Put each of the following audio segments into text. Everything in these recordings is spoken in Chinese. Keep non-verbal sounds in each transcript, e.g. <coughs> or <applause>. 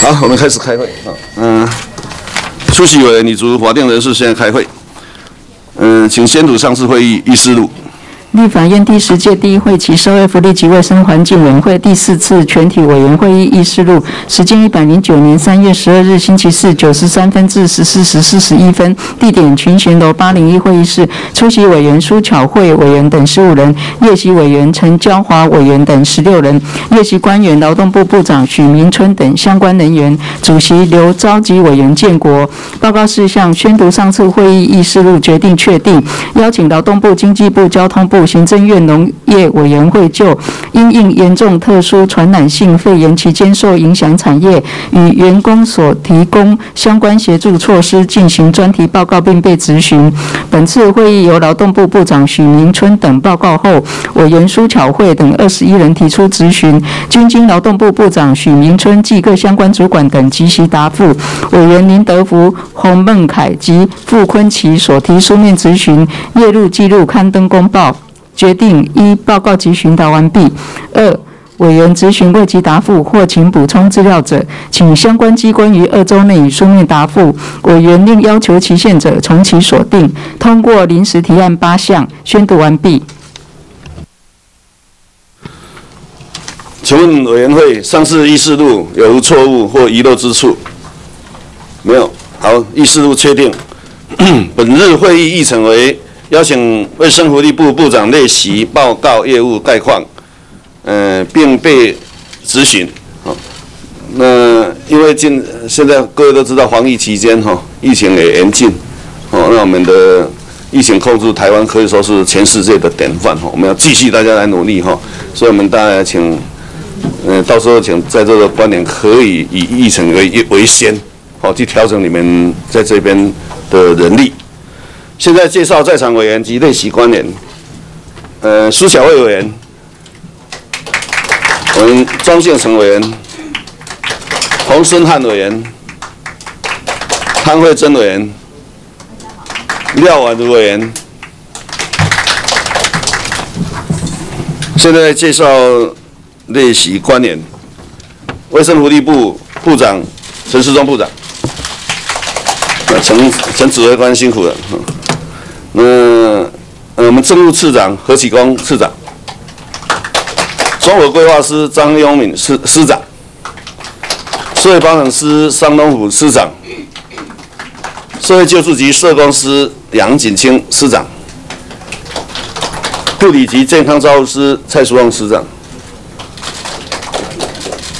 好，我们开始开会。啊，嗯，出席委员你足法定人士，现在开会。嗯，请宣读上次会议议事录。立法院第十届第一会期社会福利及卫生环境委员会第四次全体委员会议议事录，时间一百零九年三月十二日星期四九时三分至十四时四十一分，地点群贤楼八零一会议室。出席委员苏巧慧委员等十五人，列席委员陈娇华委员等十六人，列席官员劳动部部长许明春等相关人员。主席刘召集委员建国。报告事项宣读上次会议议事录，决定确定邀请劳动部、经济部、交通部。行政院农业委员会就因应严重特殊传染性肺炎期间受影响产业与员工所提供相关协助措施进行专题报告，并被质询。本次会议由劳动部部长许明春等报告后，委员苏巧慧等二十一人提出质询，均经劳动部部长许明春及各相关主管等及时答复。委员林德福、洪孟凯及傅坤奇所提书面质询列入记录刊登公报。决定一报告及询答完毕。二委员咨询未及答复或请补充资料者，请相关机关于二周内以书面答复。委员另要求期限者，从其锁定。通过临时提案八项，宣读完毕。请问委员会上次议事录有无错误或遗漏之处？没有。好，议事录确定。<coughs> 本日会议议程为。邀请卫生福利部部长列席报告业务概况，嗯，并被咨询。好，那因为今现在各位都知道防疫期间哈，疫情也严峻，哦，那我们的疫情控制台湾可以说是全世界的典范哈，我们要继续大家来努力哈，所以我们大家请，嗯，到时候请在这个观点可以以议程为为先，好，去调整你们在这边的人力。现在介绍在场委员及列席官员。呃，苏小慧委员，我们庄建成委员，洪森汉委员，潘慧珍委员，廖婉如委员。现在介绍列席官员，卫生福利部部长陈世忠部长，陈陈指挥官辛苦了。那呃，我们政务次长何启光次长，综合规划师张永敏师师长，社会发展师商东虎师长，社会救助局社工师杨锦清师长，护理及健康照护师蔡淑旺师长，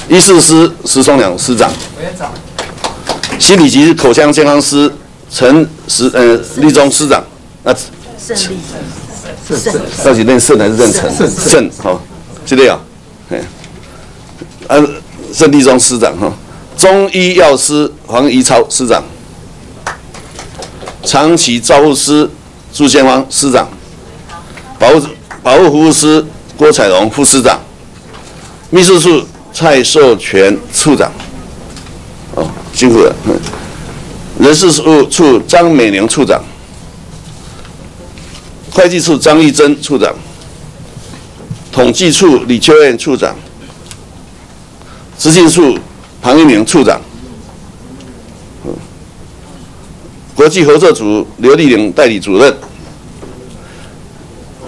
医师师石松良师长，心理及口腔健康师陈石呃立忠师长。那胜利胜胜，到底认胜还是认成？胜好，就这样。哎，啊，胜利中师长哈，中医药师黄怡超师长，长期照护师朱建芳师长，保护保护服务师郭彩荣副师长，秘书处蔡寿全处长，哦，辛苦了。人事处处张美玲处长。会计处张玉珍处长，统计处李秋燕处长，执行处庞一鸣处长，国际合作组刘丽玲代理主任，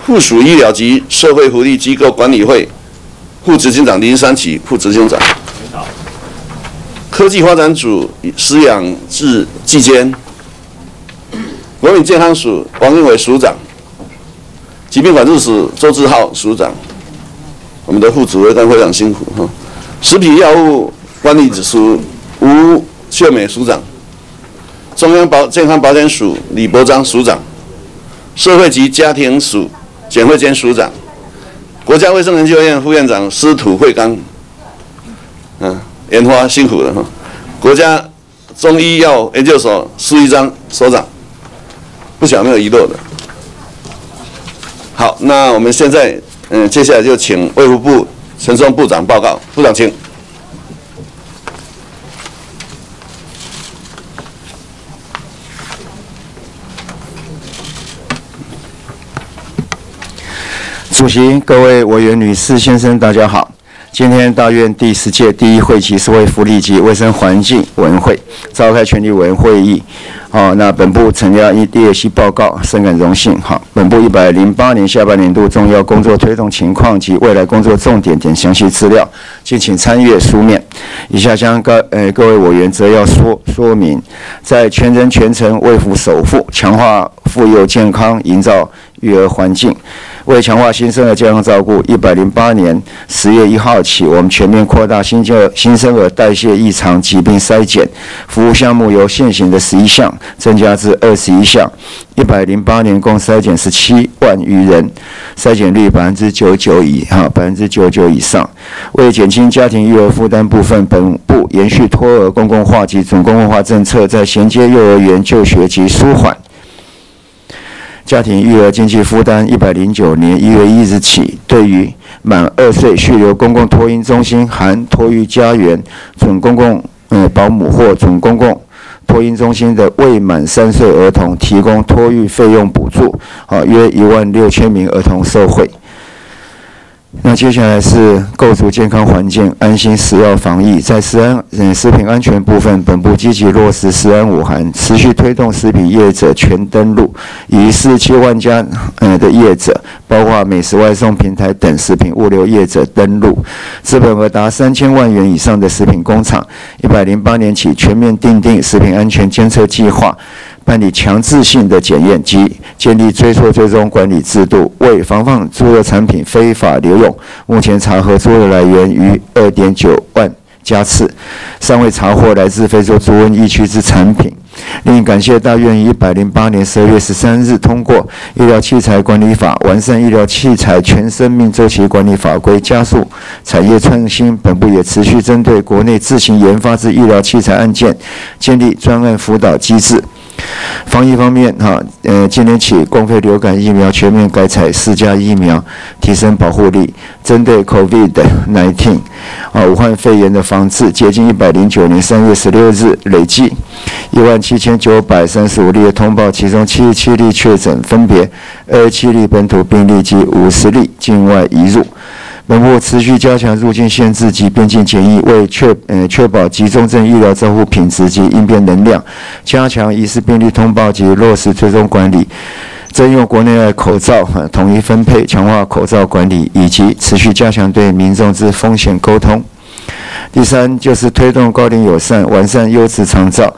附属医疗及社会福利机构管理会副执行长林三奇副执行长，科技发展组饲养智技监，国民健康署王英伟署长。疾病管制署周志浩署长，我们的副主任非常辛苦哈。食品药物管理署吴秀美署长，中央保健康保险署李伯章署长，社会及家庭署简慧坚署长，国家卫生研究院副院长司徒惠刚，嗯，研花辛苦了哈。国家中医药研究所苏一章所长，不晓得没有遗漏的。好，那我们现在，嗯，接下来就请卫福部陈松部长报告。部长，请。主席、各位委员、女士、先生，大家好。今天大院第十届第一会期社会福利及卫生环境委员会召开全体委员会议。好，那本部呈交一第二期报告，深感荣幸。好，本部一百零八年下半年度重要工作推动情况及未来工作重点等详细资料，敬请参阅书面。以下将各呃各位委员则要说说明，在全人全程为父守护，强化妇幼健康，营造育儿环境。为强化新生儿健康照顾，一百零八年十月一号起，我们全面扩大新生新生儿代谢异常疾病筛检服务项目，由现行的十一项增加至二十一项。一百零八年共筛检十七万余人，筛检率百分之九九以哈百分之九九以上。为减轻家庭育儿负担部分，本部延续托儿公共化及准公共化政策，在衔接幼儿园就学及舒缓。家庭育儿经济负担，一百零九年一月一日起，对于满二岁续留公共托婴中心（含托育家园、准公共呃保姆或准公共托婴中心）的未满三岁儿童，提供托育费用补助，啊，约一万六千名儿童受惠。那接下来是构筑健康环境，安心食药防疫。在食安、嗯食品安全部分，本部积极落实食安五含，持续推动食品业者全登录，以四十七万家呃的业者，包括美食外送平台等食品物流业者登录，资本额达三千万元以上的食品工厂，一百零八年起全面订定食品安全监测计划。办理强制性的检验及建立追溯追踪管理制度，为防范猪肉产品非法流用，目前查核猪肉来源于二点九万家次，尚未查获来自非洲猪瘟疫区之产品。另感谢大院于一百零八年十二月十三日通过《医疗器材管理法》，完善医疗器材全生命周期管理法规，加速产业创新。本部也持续针对国内自行研发之医疗器材案件，建立专案辅导机制。防疫方面，哈，呃，今年起，公费流感疫苗全面改采四价疫苗，提升保护力。针对 COVID-19，啊，武汉肺炎的防治，接近一百零九年三月十六日累计一万七千九百三十五例通报，其中七十七例确诊，分别二十七例本土病例及五十例境外移入。本部持续加强入境限制及边境检疫，为确呃确保集中症医疗照护品质及应变能量，加强疑似病例通报及落实追踪管理，征用国内外口罩统一分配，强化口罩管理，以及持续加强对民众之风险沟通。第三就是推动高龄友善，完善优质长照。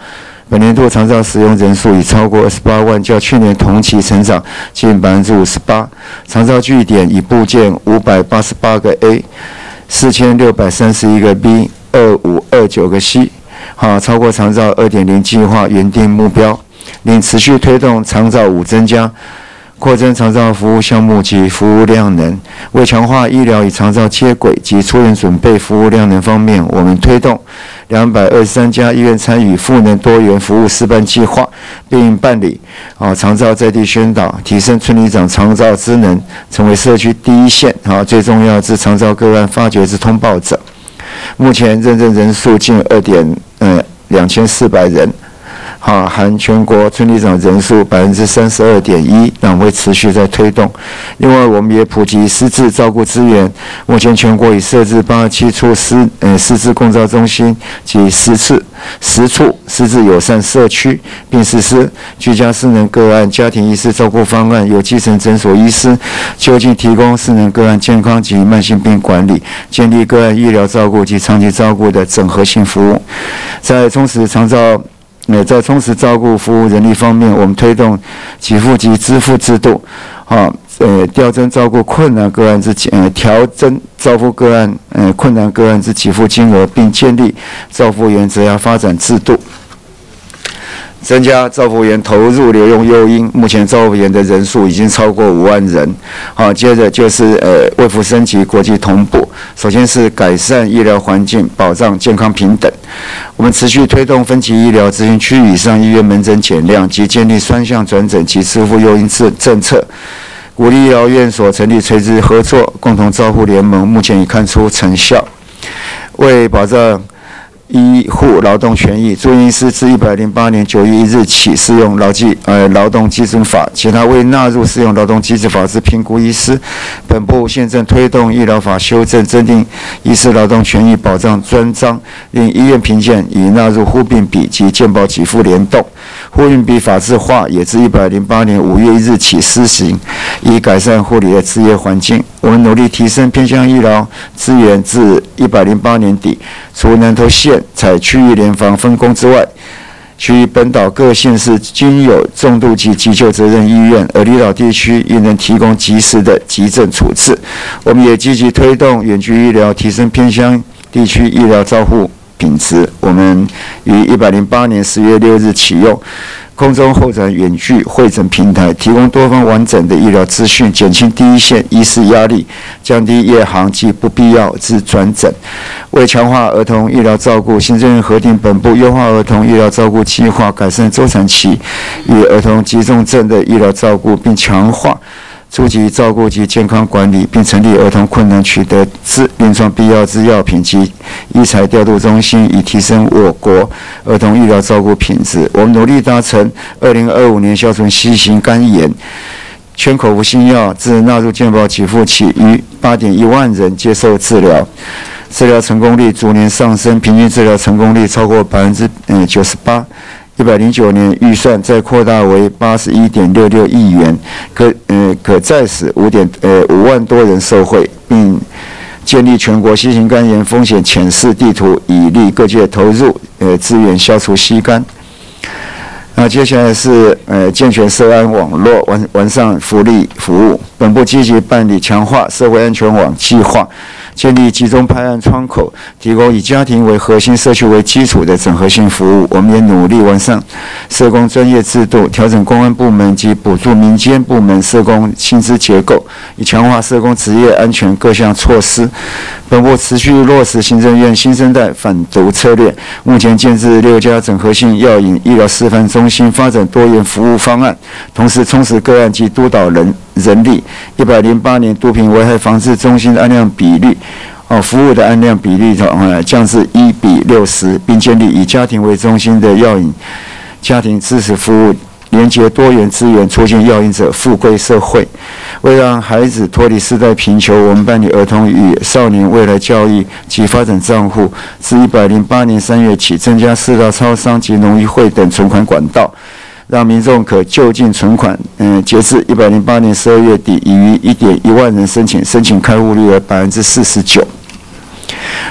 本年度长照使用人数已超过二十八万，较去年同期成长近百分之五十八。长照据点已部建五百八十八个 A，四千六百三十一个 B，二五二九个 C，好，超过长照二点零计划原定目标。并持续推动长照五增加。扩增长照服务项目及服务量能，为强化医疗与长照接轨及出院准备服务量能方面，我们推动两百二十三家医院参与赋能多元服务示范计划，并办理啊长照在地宣导，提升村里长长照职能，成为社区第一线啊最重要之长照个案发掘之通报者。目前认证人数近二点嗯两千四百人。啊，含全国村里长人数百分之三十二点一，那会持续在推动。另外，我们也普及失智照顾资源。目前全国已设置八十七处失呃失智共照中心及十次十处失智友善社区，并实施居家失能个案家庭医师照顾方案，由基层诊所医师就近提供失能个案健康及慢性病管理，建立个案医疗照顾及长期照顾的整合性服务，在充实长照。那在充实照顾服务人力方面，我们推动给付及支付制度，啊，呃，调增照顾困难个案之呃调增照顾个案呃困难个案之给付金额，并建立照顾原则要发展制度。增加照护员投入留用诱因，目前照护员的人数已经超过五万人。好，接着就是呃，为扶升级国际同步。首先是改善医疗环境，保障健康平等。我们持续推动分级医疗执行区以上医院门诊减量及建立双向转诊及支付诱因政政策，鼓励医疗院所成立垂直合作共同照护联盟，目前已看出成效。为保障医护劳动权益，中医师自一百零八年九月一日起适用劳基呃劳动基准法，其他未纳入适用劳动基准法之评估医师，本部现正推动医疗法修正，增订医师劳动权益保障专章，令医院评鉴已纳入护病比及健保给付联动，护运比法制化也自一百零八年五月一日起施行，以改善护理的职业环境。我们努力提升偏向医疗资源，至一百零八年底，除南投县采区域联防分工之外，区域本岛各县市均有重度级急救责任医院，而离岛地区亦能提供及时的急症处置。我们也积极推动远距医疗，提升偏乡地区医疗照护品质。我们于一百零八年十月六日启用。空中候诊远距会诊平台，提供多方完整的医疗资讯，减轻第一线医师压力，降低夜航及不必要之转诊。为强化儿童医疗照顾，行政院核定本部优化儿童医疗照顾计划，改善周产期与儿童急重症的医疗照顾，并强化。初级照顾及健康管理，并成立儿童困难取得之临床必要之药品及医材调度中心，以提升我国儿童医疗照顾品质。我们努力达成二零二五年消除新型肝炎全口服新药自纳入健保给付起，逾八点一万人接受治疗，治疗成功率逐年上升，平均治疗成功率超过百分之嗯九十八。一百零九年预算再扩大为八十一点六六亿元，可呃可再使五点呃五万多人受惠，并建立全国新型肝炎风险浅示地图，以利各界投入呃资源消除吸肝。那接下来是呃健全社安网络完完善福利服务，本部积极办理强化社会安全网计划。建立集中拍案窗口，提供以家庭为核心、社区为基础的整合性服务。我们也努力完善社工专业制度，调整公安部门及补助民间部门社工薪资结构，以强化社工职业安全各项措施。本部持续落实行政院新生代反毒策略，目前建制六家整合性药引医疗示范中新，发展多元服务方案，同时充实个案及督导人。人力一百零八年毒品危害防治中心的案量比率，哦，服务的案量比例呃降至一比六十，并建立以家庭为中心的药引家庭支持服务，连接多元资源，促进药引者富贵社会。为让孩子脱离世代贫穷，我们办理儿童与少年未来教育及发展账户，自一百零八年三月起，增加四大超商及农业会等存款管道。让民众可就近存款。嗯，截至一百零八年十二月底，已于一点一万人申请，申请开户率为百分之四十九。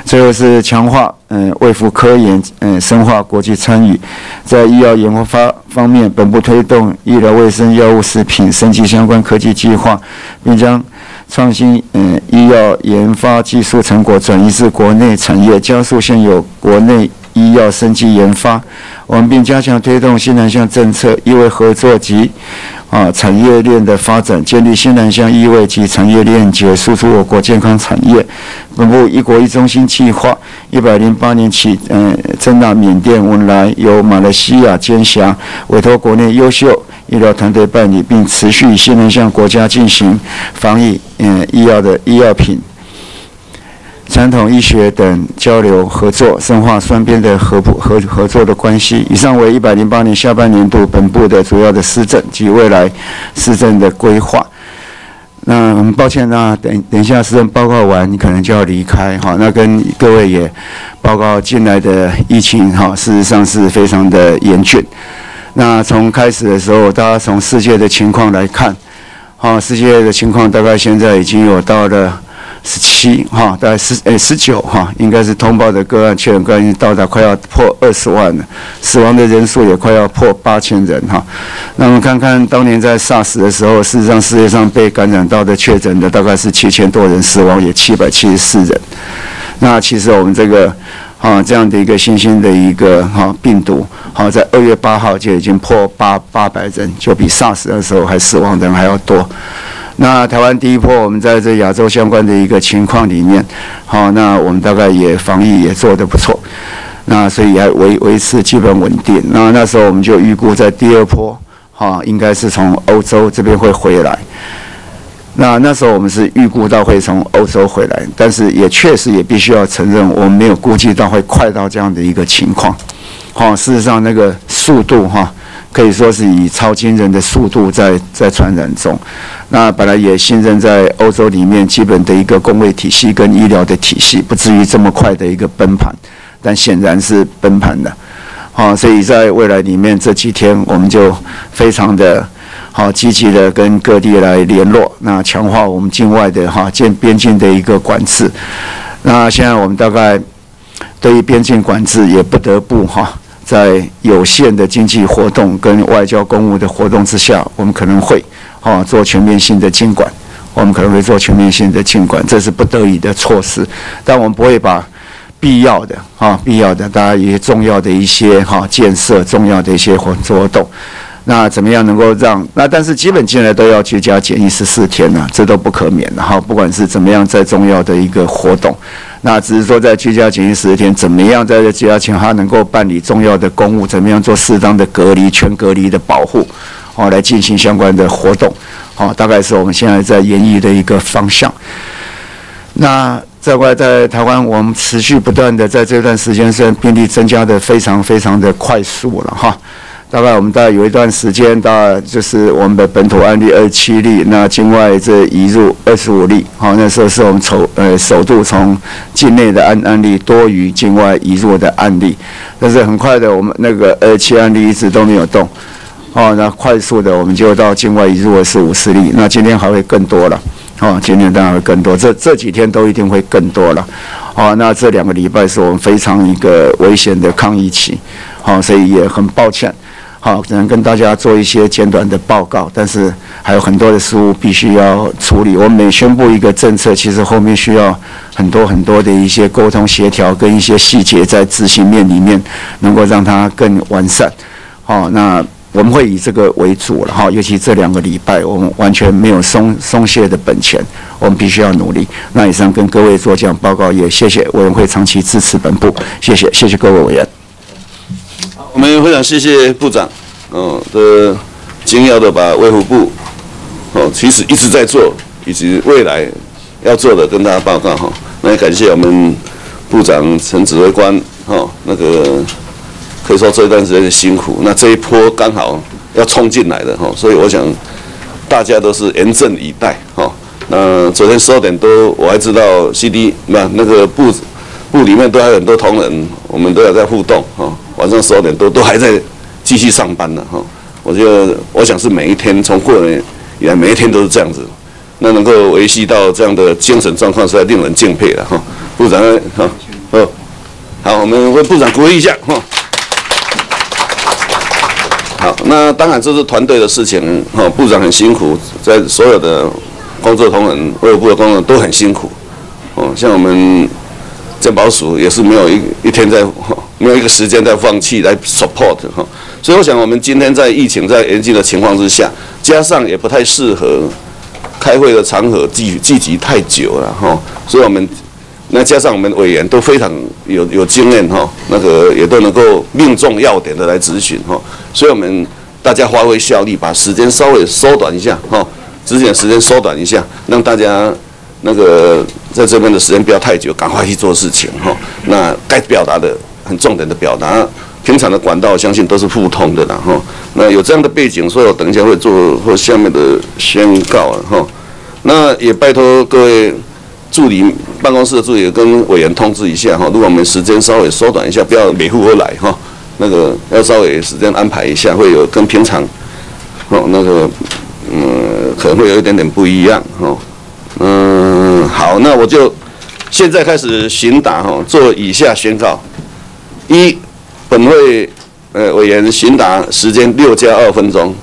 最后是强化嗯，卫福科研嗯，深化国际参与。在医药研发方面，本部推动医疗卫生、药物、食品、升级相关科技计划，并将创新嗯医药研发技术成果转移至国内产业，加速现有国内。医药升级研发，我们并加强推动新南向政策，医卫合作及啊产业链的发展，建立新南向医卫及产业链结，输出我国健康产业。本部一国一中心计划，一百零八年起，嗯，增纳缅甸、文莱，由马来西亚兼辖，委托国内优秀医疗团队办理，并持续与新南向国家进行防疫嗯医药的医药品。传统医学等交流合作，深化双边的合合合作的关系。以上为一百零八年下半年度本部的主要的施政及未来施政的规划。那很抱歉，那等等一下施政报告完，你可能就要离开哈。那跟各位也报告进来的疫情哈，事实上是非常的严峻。那从开始的时候，大家从世界的情况来看，哈，世界的情况大概现在已经有到了。十七哈，大概十诶十九哈，应该是通报的个案确诊个案已经到达快要破二十万了，死亡的人数也快要破八千人哈。那我们看看当年在 SARS 的时候，事实上世界上被感染到的确诊的大概是七千多人，死亡也七百七十四人。那其实我们这个啊这样的一个新兴的一个哈病毒，好在二月八号就已经破八八百人，就比 SARS 的时候还死亡的人还要多。那台湾第一波，我们在这亚洲相关的一个情况里面，好，那我们大概也防疫也做得不错，那所以还维维持基本稳定。那那时候我们就预估在第二波，哈，应该是从欧洲这边会回来。那那时候我们是预估到会从欧洲回来，但是也确实也必须要承认，我们没有估计到会快到这样的一个情况。哈，事实上那个速度哈，可以说是以超惊人的速度在在传染中。那本来也信任在欧洲里面基本的一个工位体系跟医疗的体系，不至于这么快的一个崩盘，但显然是崩盘的。好，所以在未来里面这几天，我们就非常的。好，积极的跟各地来联络，那强化我们境外的哈建边境的一个管制。那现在我们大概对于边境管制也不得不哈，在有限的经济活动跟外交公务的活动之下，我们可能会啊做全面性的监管。我们可能会做全面性的监管，这是不得已的措施，但我们不会把必要的啊必要的，大家一些重要的一些哈建设重要的一些活活动。那怎么样能够让那？但是基本进来都要居家检疫十四天呢，这都不可免的哈。不管是怎么样再重要的一个活动，那只是说在居家检疫十四天，怎么样在这居家前他能够办理重要的公务，怎么样做适当的隔离、全隔离的保护，哦，来进行相关的活动，好，大概是我们现在在演绎的一个方向。那在外在台湾，我们持续不断的在这段时间虽然病例增加的非常非常的快速了哈。大概我们大概有一段时间，大概就是我们的本土案例二十七例，那境外这移入二十五例，好，那时候是我们首呃首度从境内的案案例多于境外移入的案例，但是很快的，我们那个二七案例一直都没有动，哦，那快速的我们就到境外移入的是五十例，那今天还会更多了，哦，今天当然会更多，这这几天都一定会更多了，哦，那这两个礼拜是我们非常一个危险的抗疫期，好，所以也很抱歉。好，只能跟大家做一些简短的报告，但是还有很多的事务必须要处理。我每宣布一个政策，其实后面需要很多很多的一些沟通协调，跟一些细节在执行面里面能够让它更完善。好，那我们会以这个为主了哈，尤其这两个礼拜，我们完全没有松松懈的本钱，我们必须要努力。那以上跟各位做这样报告，也谢谢委员会长期支持本部，谢谢，谢谢各位委员。我们非常谢谢部长，哦的精要的把卫福部，哦其实一直在做，以及未来要做的跟大家报告哈。那也感谢我们部长陈指挥官，哈那个可以说这一段时间的辛苦。那这一波刚好要冲进来的哈，所以我想大家都是严阵以待哈。那昨天十二点多我还知道 CD 那那个部部里面都还有很多同仁，我们都有在互动哈。晚上十二点多都还在继续上班呢，哈！我觉得，我想是每一天从过年以来，每一天都是这样子，那能够维系到这样的精神状况，实在令人敬佩了，哈！部长，哈，哦，好，我们为部长鼓励一下，哈。好，那当然这是团队的事情，哈，部长很辛苦，在所有的工作同仁、卫生部的工作都很辛苦，哦，像我们健保署也是没有一一天在。没有一个时间在放弃来 support 哈，所以我想我们今天在疫情在严峻的情况之下，加上也不太适合开会的场合聚聚集太久了哈，所以我们那加上我们委员都非常有有经验哈，那个也都能够命中要点的来咨询哈，所以我们大家发挥效力，把时间稍微缩短一下哈，咨询时间缩短一下，让大家那个在这边的时间不要太久，赶快去做事情哈，那该表达的。很重点的表达，平常的管道相信都是互通的啦哈。那有这样的背景，所以我等一下会做或下面的宣告啊哈。那也拜托各位助理办公室的助理跟委员通知一下哈，如果我们时间稍微缩短一下，不要每户都来哈。那个要稍微时间安排一下，会有跟平常哦那个嗯可能会有一点点不一样哈。嗯，好，那我就现在开始询答哈，做以下宣告。一，本会呃委员询答时间六加二分钟，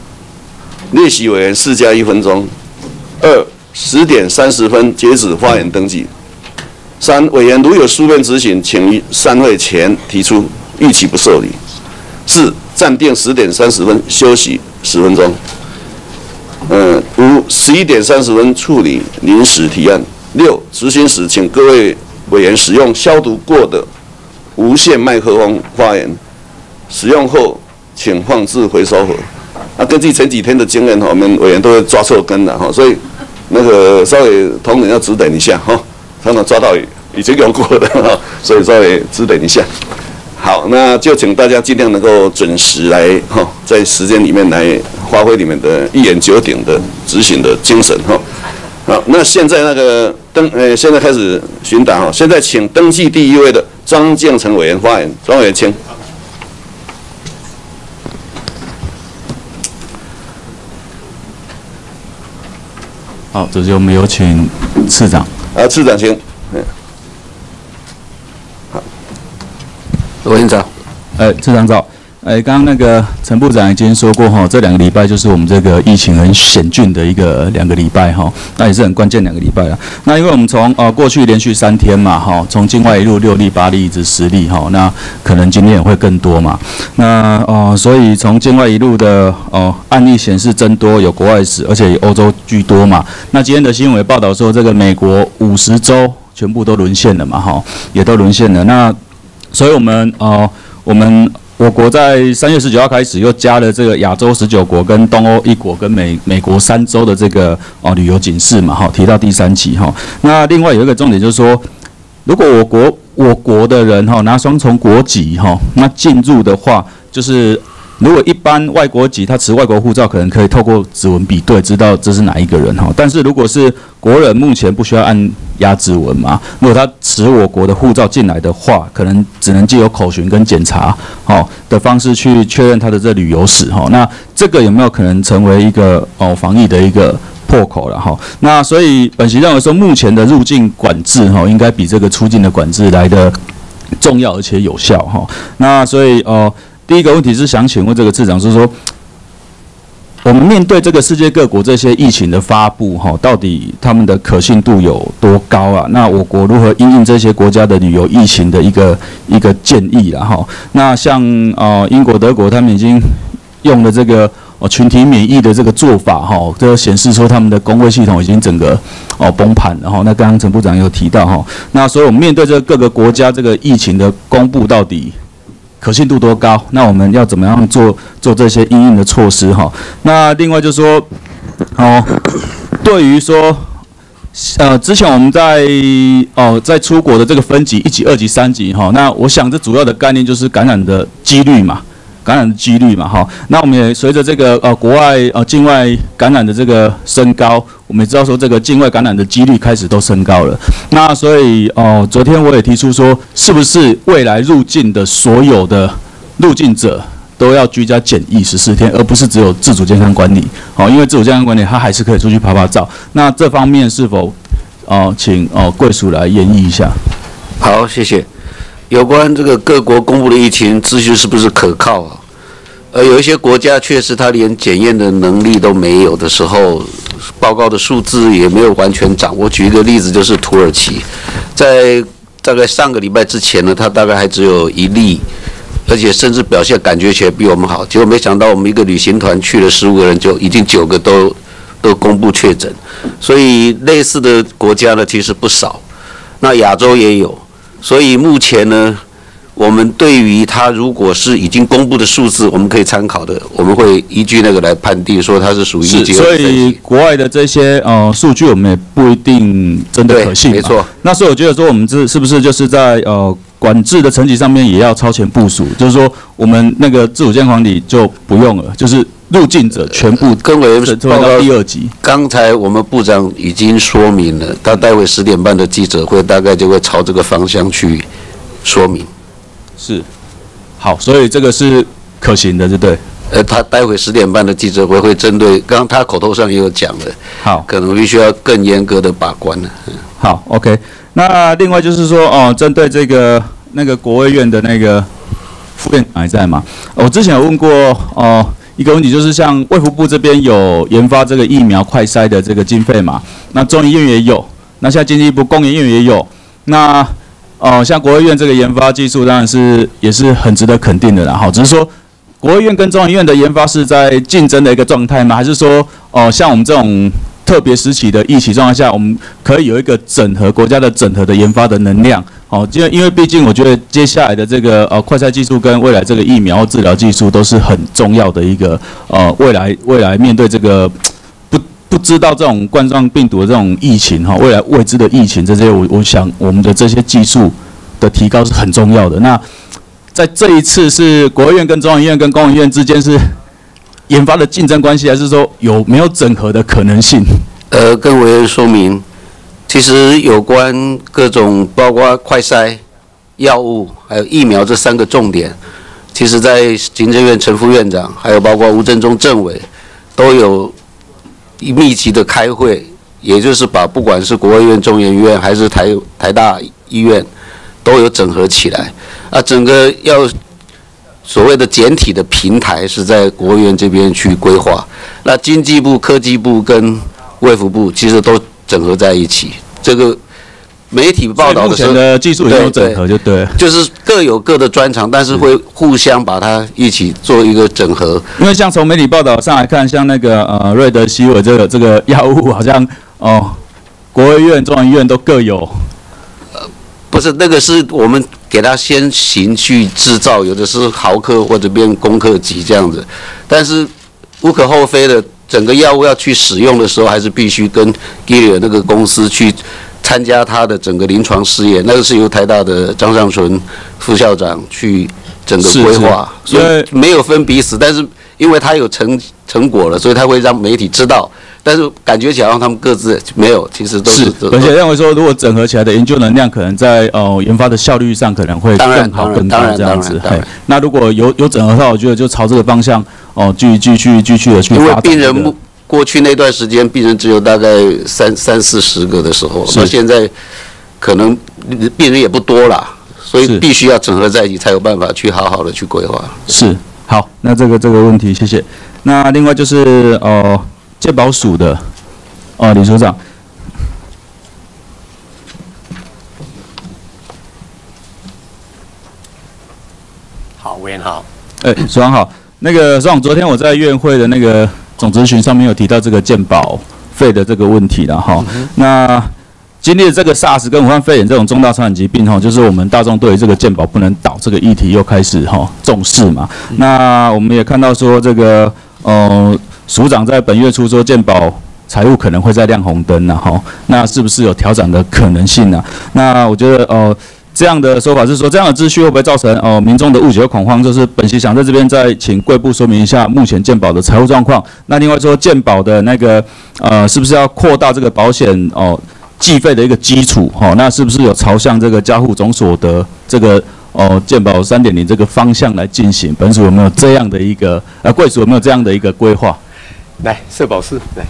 列席委员四加一分钟。二，十点三十分截止发言登记。三，委员如有书面执行，请于散会前提出，逾期不受理。四，暂定十点三十分休息十分钟。嗯，五，十一点三十分处理临时提案。六，执行时请各位委员使用消毒过的。无线麦克风发言，使用后请放置回收盒。啊，根据前几天的经验，我们委员都会抓错根的哈，所以那个稍微同仁要指点一下哈，常常抓到已经有过的哈，所以稍微指点一下。好，那就请大家尽量能够准时来哈，在时间里面来发挥你们的一言九鼎的执行的精神哈。好，那现在那个登呃，现在开始询答哈。现在请登记第一位的张建成委员发言，庄委员请。好，这就我们有请次长。啊，次长请。嗯。好，委员长。哎，次长早。哎，刚刚那个陈部长已经说过哈，这两个礼拜就是我们这个疫情很险峻的一个两个礼拜哈，那也是很关键两个礼拜啊。那因为我们从呃过去连续三天嘛哈，从境外一路六例八例一直十例哈，那可能今天也会更多嘛。那哦，所以从境外一路的哦案例显示增多，有国外史，而且以欧洲居多嘛。那今天的新闻报道说，这个美国五十州全部都沦陷了嘛哈，也都沦陷了。那所以我们哦我们。我国在三月十九号开始又加了这个亚洲十九国跟东欧一国跟美美国三州的这个哦旅游警示嘛，哈，提到第三期哈。那另外有一个重点就是说，如果我国我国的人哈拿双重国籍哈，那进入的话就是。如果一般外国籍他持外国护照，可能可以透过指纹比对知道这是哪一个人哈。但是如果是国人，目前不需要按压指纹嘛。如果他持我国的护照进来的话，可能只能借由口询跟检查好的方式去确认他的这旅游史哈。那这个有没有可能成为一个哦防疫的一个破口了哈？那所以本席认为说，目前的入境管制哈，应该比这个出境的管制来的重要而且有效哈。那所以哦。第一个问题是想请问这个市长，是说我们面对这个世界各国这些疫情的发布，哈，到底他们的可信度有多高啊？那我国如何应应这些国家的旅游疫情的一个一个建议了哈？那像呃英国、德国，他们已经用了这个哦群体免疫的这个做法，哈，这显示说他们的公卫系统已经整个哦崩盘了哈。那刚刚陈部长有提到哈，那所以我们面对这各个国家这个疫情的公布，到底？可信度多高？那我们要怎么样做做这些应用的措施哈？那另外就是说，哦，对于说，呃，之前我们在哦在出国的这个分级一级、二级、三级哈，那我想这主要的概念就是感染的几率嘛。感染的几率嘛，哈，那我们也随着这个呃国外呃境外感染的这个升高，我们也知道说这个境外感染的几率开始都升高了。那所以哦，昨天我也提出说，是不是未来入境的所有的入境者都要居家检疫十四天，而不是只有自主健康管理？好，因为自主健康管理他还是可以出去拍拍照。那这方面是否哦，请哦贵属来演绎一下？好，谢谢。有关这个各国公布的疫情资讯是不是可靠啊？呃，有一些国家确实他连检验的能力都没有的时候，报告的数字也没有完全掌握。举一个例子，就是土耳其，在大概上个礼拜之前呢，他大概还只有一例，而且甚至表现感觉起来比我们好。结果没想到我们一个旅行团去了十五个人，就已经九个都都公布确诊。所以类似的国家呢，其实不少。那亚洲也有。所以目前呢，我们对于它如果是已经公布的数字，我们可以参考的，我们会依据那个来判定说它是属于一级。所以国外的这些呃数据，我们也不一定真的可信。没错。那所以我觉得说，我们这是不是就是在呃管制的层级上面也要超前部署？就是说，我们那个自主健康管理就不用了，就是。入境者全部跟委员报告第二级。刚才我们部长已经说明了，他待会十点半的记者会大概就会朝这个方向去说明。是，好，所以这个是可行的，对不对？呃，他待会十点半的记者会会针对，刚刚他口头上也有讲的，好，可能必须要更严格的把关了。好，OK。那另外就是说，哦，针对这个那个国卫院的那个副院长还在吗？我之前有问过，哦。一个问题就是，像卫福部这边有研发这个疫苗快筛的这个经费嘛？那中医院也有，那现在经济部工研院也有。那哦，像国务院这个研发技术当然是也是很值得肯定的啦。好，只是说国务院跟中医院的研发是在竞争的一个状态吗？还是说哦，像我们这种？特别时期的疫情状况下，我们可以有一个整合国家的整合的研发的能量。好，因为因为毕竟我觉得接下来的这个呃快筛技术跟未来这个疫苗治疗技术都是很重要的一个呃未来未来面对这个不不知道这种冠状病毒的这种疫情哈，未来未知的疫情这些，我我想我们的这些技术的提高是很重要的。那在这一次是国务院跟中央医院跟公立医院之间是研发的竞争关系，还是说有没有整合的可能性？呃，跟委员说明，其实有关各种包括快筛、药物还有疫苗这三个重点，其实在行政院陈副院长，还有包括吴振中政委，都有密集的开会，也就是把不管是国务院、中研院还是台台大医院，都有整合起来。啊，整个要所谓的简体的平台是在国务院这边去规划，那经济部、科技部跟卫福部其实都整合在一起。这个媒体报道的时候，技术也有整合，就对了。就是各有各的专长，但是会互相把它一起做一个整合。因为像从媒体报道上来看，像那个呃瑞德西韦这个这个药物，好像哦，国务院、中央医院都各有。不是那个是我们给他先行去制造，有的是毫克或者变攻克级这样子，但是无可厚非的，整个药物要去使用的时候，还是必须跟 Gilead 那个公司去参加它的整个临床试验，那个是由台大的张尚存副校长去整个规划，所以没有分彼此，但是因为他有成成果了，所以他会让媒体知道。但是感觉起来，他们各自没有，其实都是是，而且认为说，如果整合起来的研究能量，可能在呃研发的效率上可能会更好、更当然高这样子。嘿当然当然，那如果有有整合的话，我觉得就朝这个方向哦，继继续继续的去因为病人过去那段时间，病人只有大概三三四十个的时候，是那现在可能病人也不多了，所以必须要整合在一起，才有办法去好好的去规划。是好，那这个这个问题谢谢。那另外就是呃鉴宝署的哦李所长，好，委员好。哎，所长好，那个所长，昨天我在院会的那个总咨询上面有提到这个鉴保费的这个问题了哈。那经历了这个 SARS 跟武汉肺炎这种重大传染疾病哈，就是我们大众对于这个健保不能倒这个议题又开始哈重视嘛。那我们也看到说这个呃署长在本月初说健保。财务可能会在亮红灯了哈，那是不是有调整的可能性呢？那我觉得呃，这样的说法是说，这样的秩序会不会造成哦、民众的误解和恐慌？就是本席想在这边再请贵部说明一下目前健保的财务状况。那另外说健保的那个呃，是不是要扩大这个保险哦计费的一个基础？哈、那是不是有朝向这个加户总所得这个哦健保三点零这个方向来进行？本署有没有这样的一个呃贵署有没有这样的一个规划？来，社保室来。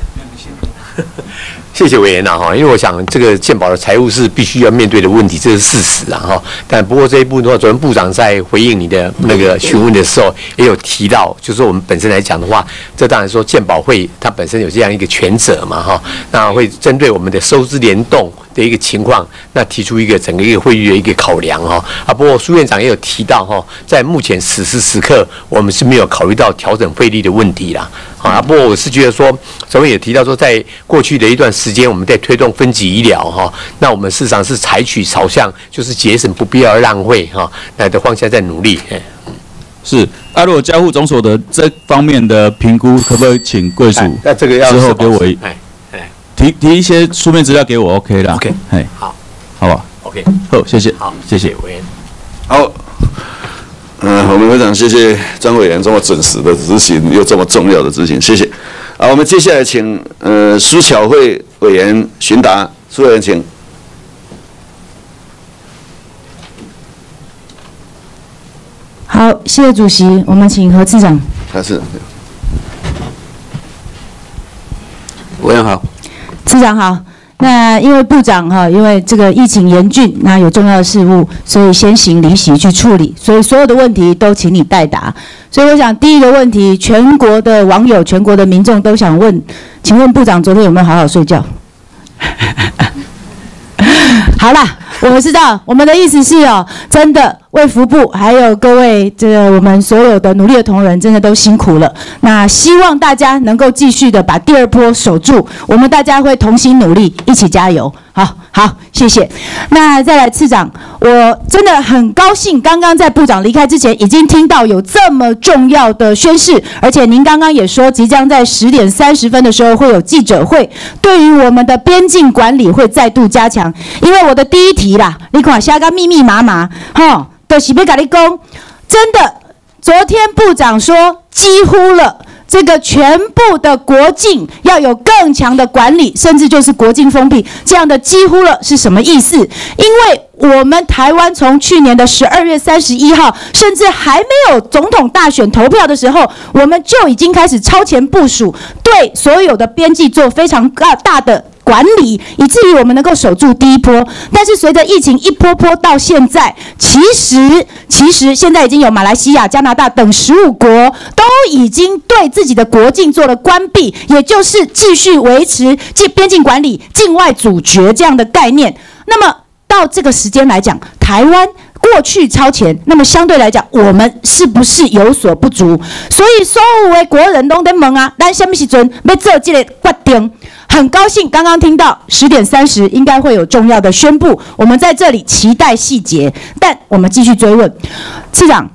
<laughs> 谢谢委员呐哈，因为我想这个鉴宝的财务是必须要面对的问题，这是事实啊哈。但不过这一部分的话，昨天部长在回应你的那个询问的时候，也有提到，就是我们本身来讲的话，这当然说鉴宝会它本身有这样一个权责嘛哈，那会针对我们的收支联动的一个情况，那提出一个整个一个会议的一个考量哈啊。不过苏院长也有提到哈，在目前此时此刻，我们是没有考虑到调整费率的问题啦。啊，不过我是觉得说，昨天也提到说，在过去的一段时间，我们在推动分级医疗哈，那我们市场是采取朝向就是节省不必要的浪费哈，那的方向在努力。嘿是，那、如果交付总所的这方面的评估，可不可以请贵署哎那这个要之后给我一哎哎提提一些书面资料给我，OK 啦 OK 嘿，好好吧，，OK，好，谢谢，好，谢谢。委员。好，嗯、我们非常谢谢张委员这么准时的执行，又这么重要的执行，谢谢。好，我们接下来请呃苏巧慧委员询答，苏委员请。好，谢谢主席。我们请何次长。他是委员好，市长好。那因为部长哈，因为这个疫情严峻，那有重要的事务，所以先行离席去处理，所以所有的问题都请你代答。所以我想第一个问题，全国的网友、全国的民众都想问，请问部长昨天有没有好好睡觉？<laughs> 好啦，我们知道，我们的意思是哦，真的，卫福部还有各位这个我们所有的努力的同仁，真的都辛苦了。那希望大家能够继续的把第二波守住，我们大家会同心努力，一起加油。好好，谢谢。那再来次长，我真的很高兴，刚刚在部长离开之前，已经听到有这么重要的宣誓，而且您刚刚也说，即将在十点三十分的时候会有记者会，对于我们的边境管理会再度加强。因为我的第一题啦，你看下个密密麻麻，哈，都是要跟你讲，真的，昨天部长说几乎了。这个全部的国境要有更强的管理，甚至就是国境封闭，这样的几乎了是什么意思？因为我们台湾从去年的十二月三十一号，甚至还没有总统大选投票的时候，我们就已经开始超前部署，对所有的边际做非常大大的。管理，以至于我们能够守住第一波。但是随着疫情一波波到现在，其实其实现在已经有马来西亚、加拿大等十五国都已经对自己的国境做了关闭，也就是继续维持境边境管理、境外阻绝这样的概念。那么到这个时间来讲，台湾。过去超前，那么相对来讲，我们是不是有所不足？所以所有的国人都在问啊，咱什么时阵要做这个决定？很高兴刚刚听到十点三十应该会有重要的宣布，我们在这里期待细节。但我们继续追问，次长，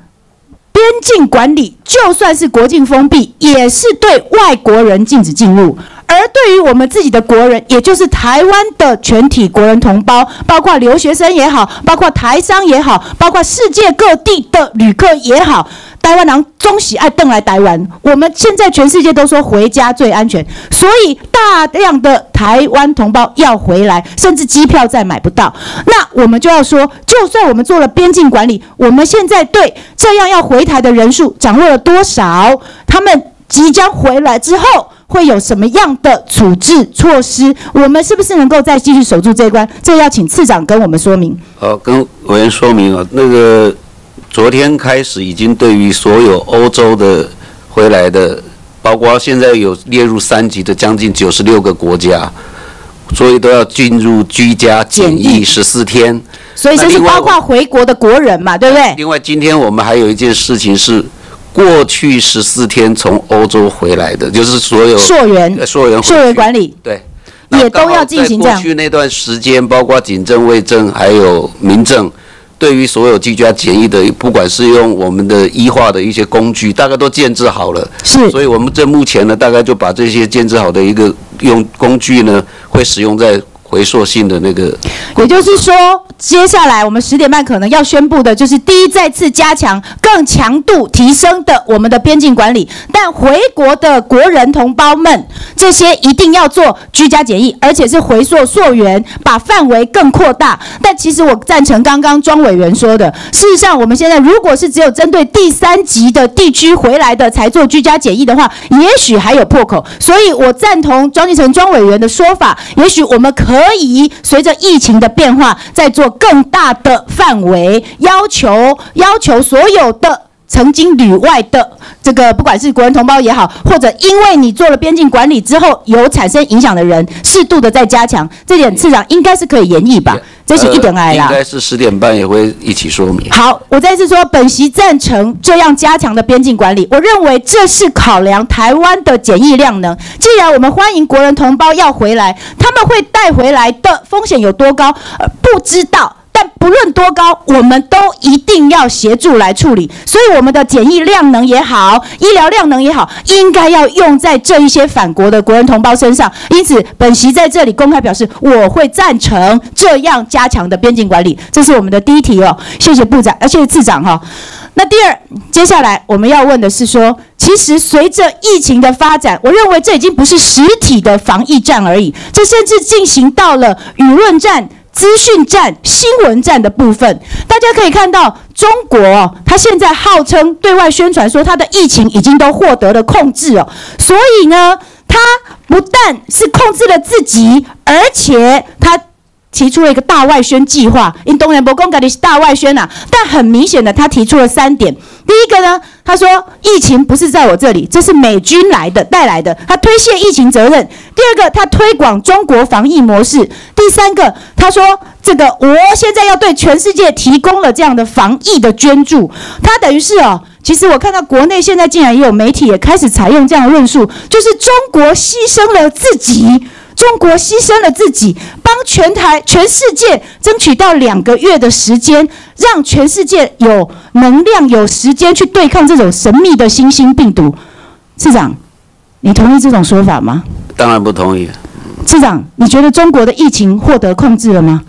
边境管理就算是国境封闭，也是对外国人禁止进入。而对于我们自己的国人，也就是台湾的全体国人同胞，包括留学生也好，包括台商也好，包括世界各地的旅客也好，台湾人终喜爱邓来台湾。我们现在全世界都说回家最安全，所以大量的台湾同胞要回来，甚至机票再买不到。那我们就要说，就算我们做了边境管理，我们现在对这样要回台的人数掌握了多少？他们即将回来之后。会有什么样的处置措施？我们是不是能够再继续守住这一关？这要请次长跟我们说明。好，跟委员说明啊，那个昨天开始已经对于所有欧洲的回来的，包括现在有列入三级的将近九十六个国家，所以都要进入居家检疫十四天。所以这是包括回国的国人嘛，对不对？另外，今天我们还有一件事情是。过去十四天从欧洲回来的，就是所有溯源、溯源、溯源管理，对，也都要进行这样。过去那段时间，包括警政、卫政还有民政，对于所有居家检疫的，不管是用我们的医化的一些工具，大概都建制好了。是，所以我们这目前呢，大概就把这些建制好的一个用工具呢，会使用在。回溯性的那个，也就是说，接下来我们十点半可能要宣布的，就是第一再次加强、更强度提升的我们的边境管理。但回国的国人同胞们，这些一定要做居家检疫，而且是回溯溯源，把范围更扩大。但其实我赞成刚刚庄委员说的，事实上我们现在如果是只有针对第三级的地区回来的才做居家检疫的话，也许还有破口。所以我赞同庄继成庄委员的说法，也许我们可。所以随着疫情的变化，在做更大的范围要求，要求所有的曾经旅外的这个，不管是国人同胞也好，或者因为你做了边境管理之后有产生影响的人，适度的再加强，这点次长应该是可以演绎吧。这是一点爱啦，应该是十点半也会一起说明。好，我再次说，本席赞成这样加强的边境管理。我认为这是考量台湾的检疫量能。既然我们欢迎国人同胞要回来，他们会带回来的风险有多高？呃，不知道。但不论多高，我们都一定要协助来处理。所以我们的检疫量能也好，医疗量能也好，应该要用在这一些反国的国人同胞身上。因此，本席在这里公开表示，我会赞成这样加强的边境管理。这是我们的第一题哦。谢谢部长，呃，谢谢次长哈。那第二，接下来我们要问的是说，其实随着疫情的发展，我认为这已经不是实体的防疫战而已，这甚至进行到了舆论战。资讯战、新闻战的部分，大家可以看到，中国它现在号称对外宣传说它的疫情已经都获得了控制哦，所以呢，它不但是控制了自己，而且它提出了一个大外宣计划，因东然不公改的是大外宣呐，但很明显的，他提出了三点。第一个呢，他说疫情不是在我这里，这是美军来的带来的，他推卸疫情责任。第二个，他推广中国防疫模式。第三个，他说这个我现在要对全世界提供了这样的防疫的捐助，他等于是哦。其实我看到国内现在竟然也有媒体也开始采用这样的论述，就是中国牺牲了自己，中国牺牲了自己，帮全台全世界争取到两个月的时间，让全世界有能量、有时间去对抗这种神秘的新兴病毒。市长，你同意这种说法吗？当然不同意。市长，你觉得中国的疫情获得控制了吗？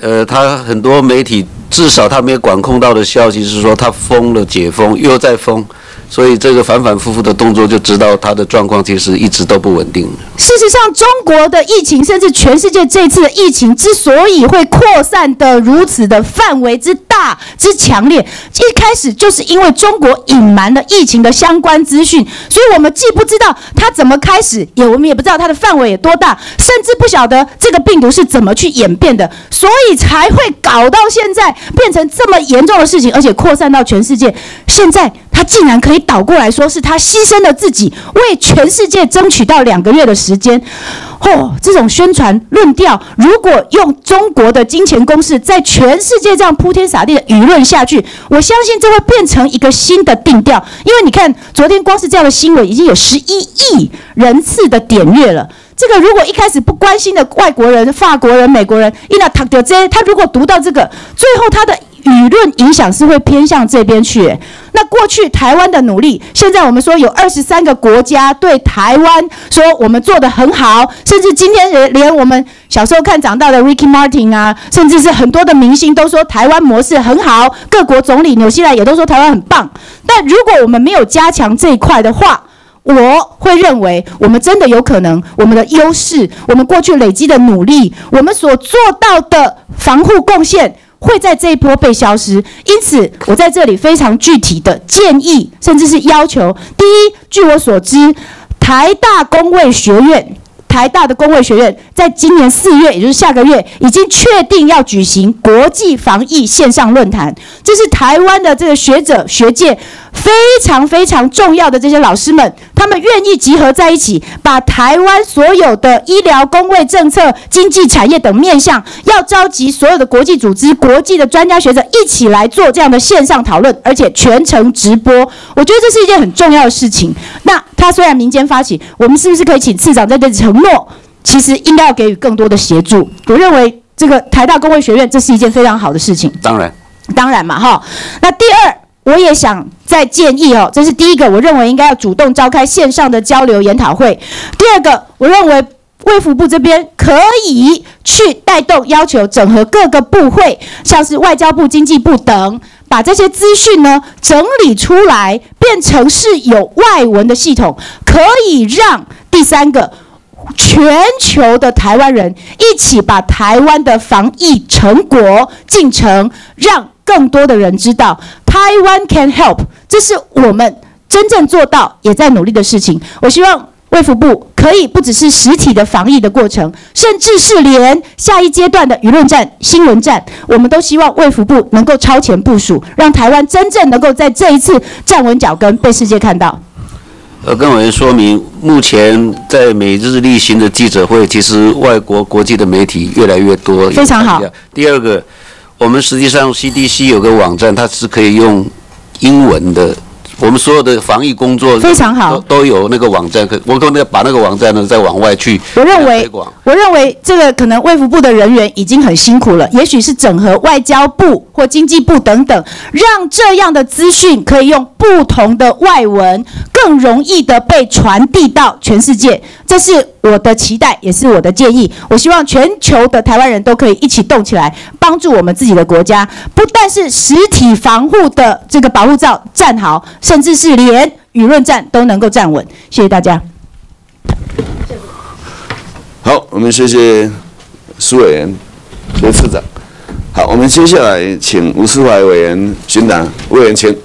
呃，他很多媒体。至少他没有管控到的消息是说他封了解封又在封，所以这个反反复复的动作就知道他的状况其实一直都不稳定。事实上，中国的疫情甚至全世界这次的疫情之所以会扩散的如此的范围之大之强烈，一开始就是因为中国隐瞒了疫情的相关资讯，所以我们既不知道它怎么开始，也我们也不知道它的范围有多大，甚至不晓得这个病毒是怎么去演变的，所以才会搞到现在。变成这么严重的事情，而且扩散到全世界。现在它竟然可以倒过来说，是他牺牲了自己，为全世界争取到两个月的时间。哦，这种宣传论调，如果用中国的金钱攻势在全世界这样铺天撒地的舆论下去，我相信这会变成一个新的定调。因为你看，昨天光是这样的新闻，已经有十一亿人次的点阅了。这个如果一开始不关心的外国人、法国人、美国人，一那他这他如果读到这个，最后他的舆论影响是会偏向这边去。那过去台湾的努力，现在我们说有二十三个国家对台湾说我们做的很好，甚至今天连连我们小时候看长大的 Ricky Martin 啊，甚至是很多的明星都说台湾模式很好，各国总理纽西兰也都说台湾很棒。但如果我们没有加强这一块的话，我会认为，我们真的有可能，我们的优势，我们过去累积的努力，我们所做到的防护贡献，会在这一波被消失。因此，我在这里非常具体的建议，甚至是要求：第一，据我所知，台大工卫学院。台大的工卫学院在今年四月，也就是下个月，已经确定要举行国际防疫线上论坛。这是台湾的这个学者学界非常非常重要的这些老师们，他们愿意集合在一起，把台湾所有的医疗、工卫政策、经济产业等面向，要召集所有的国际组织、国际的专家学者一起来做这样的线上讨论，而且全程直播。我觉得这是一件很重要的事情。那他虽然民间发起，我们是不是可以请次长在这里承？诺其实应该要给予更多的协助。我认为这个台大工卫学院这是一件非常好的事情。当然，当然嘛，哈。那第二，我也想再建议哦，这是第一个，我认为应该要主动召开线上的交流研讨会。第二个，我认为卫福部这边可以去带动，要求整合各个部会，像是外交部、经济部等，把这些资讯呢整理出来，变成是有外文的系统，可以让。第三个，全球的台湾人一起把台湾的防疫成果进程，让更多的人知道台湾 can help，这是我们真正做到也在努力的事情。我希望卫福部可以不只是实体的防疫的过程，甚至是连下一阶段的舆论战、新闻战，我们都希望卫福部能够超前部署，让台湾真正能够在这一次站稳脚跟，被世界看到。呃，跟委员说明，目前在每日例行的记者会，其实外国国际的媒体越来越多。非常好。第二个，我们实际上 CDC 有个网站，它是可以用英文的。我们所有的防疫工作非常好，都有那个网站，可我都那个把那个网站呢再往外去。我认为，我认为这个可能卫福部的人员已经很辛苦了，也许是整合外交部或经济部等等，让这样的资讯可以用不同的外文更容易的被传递到全世界。这是我的期待，也是我的建议。我希望全球的台湾人都可以一起动起来，帮助我们自己的国家，不但是实体防护的这个保护罩站好。甚至是连舆论战都能够站稳，谢谢大家。好，我们谢谢苏委员、谢市长。好，我们接下来请吴思怀委员巡答，委员请。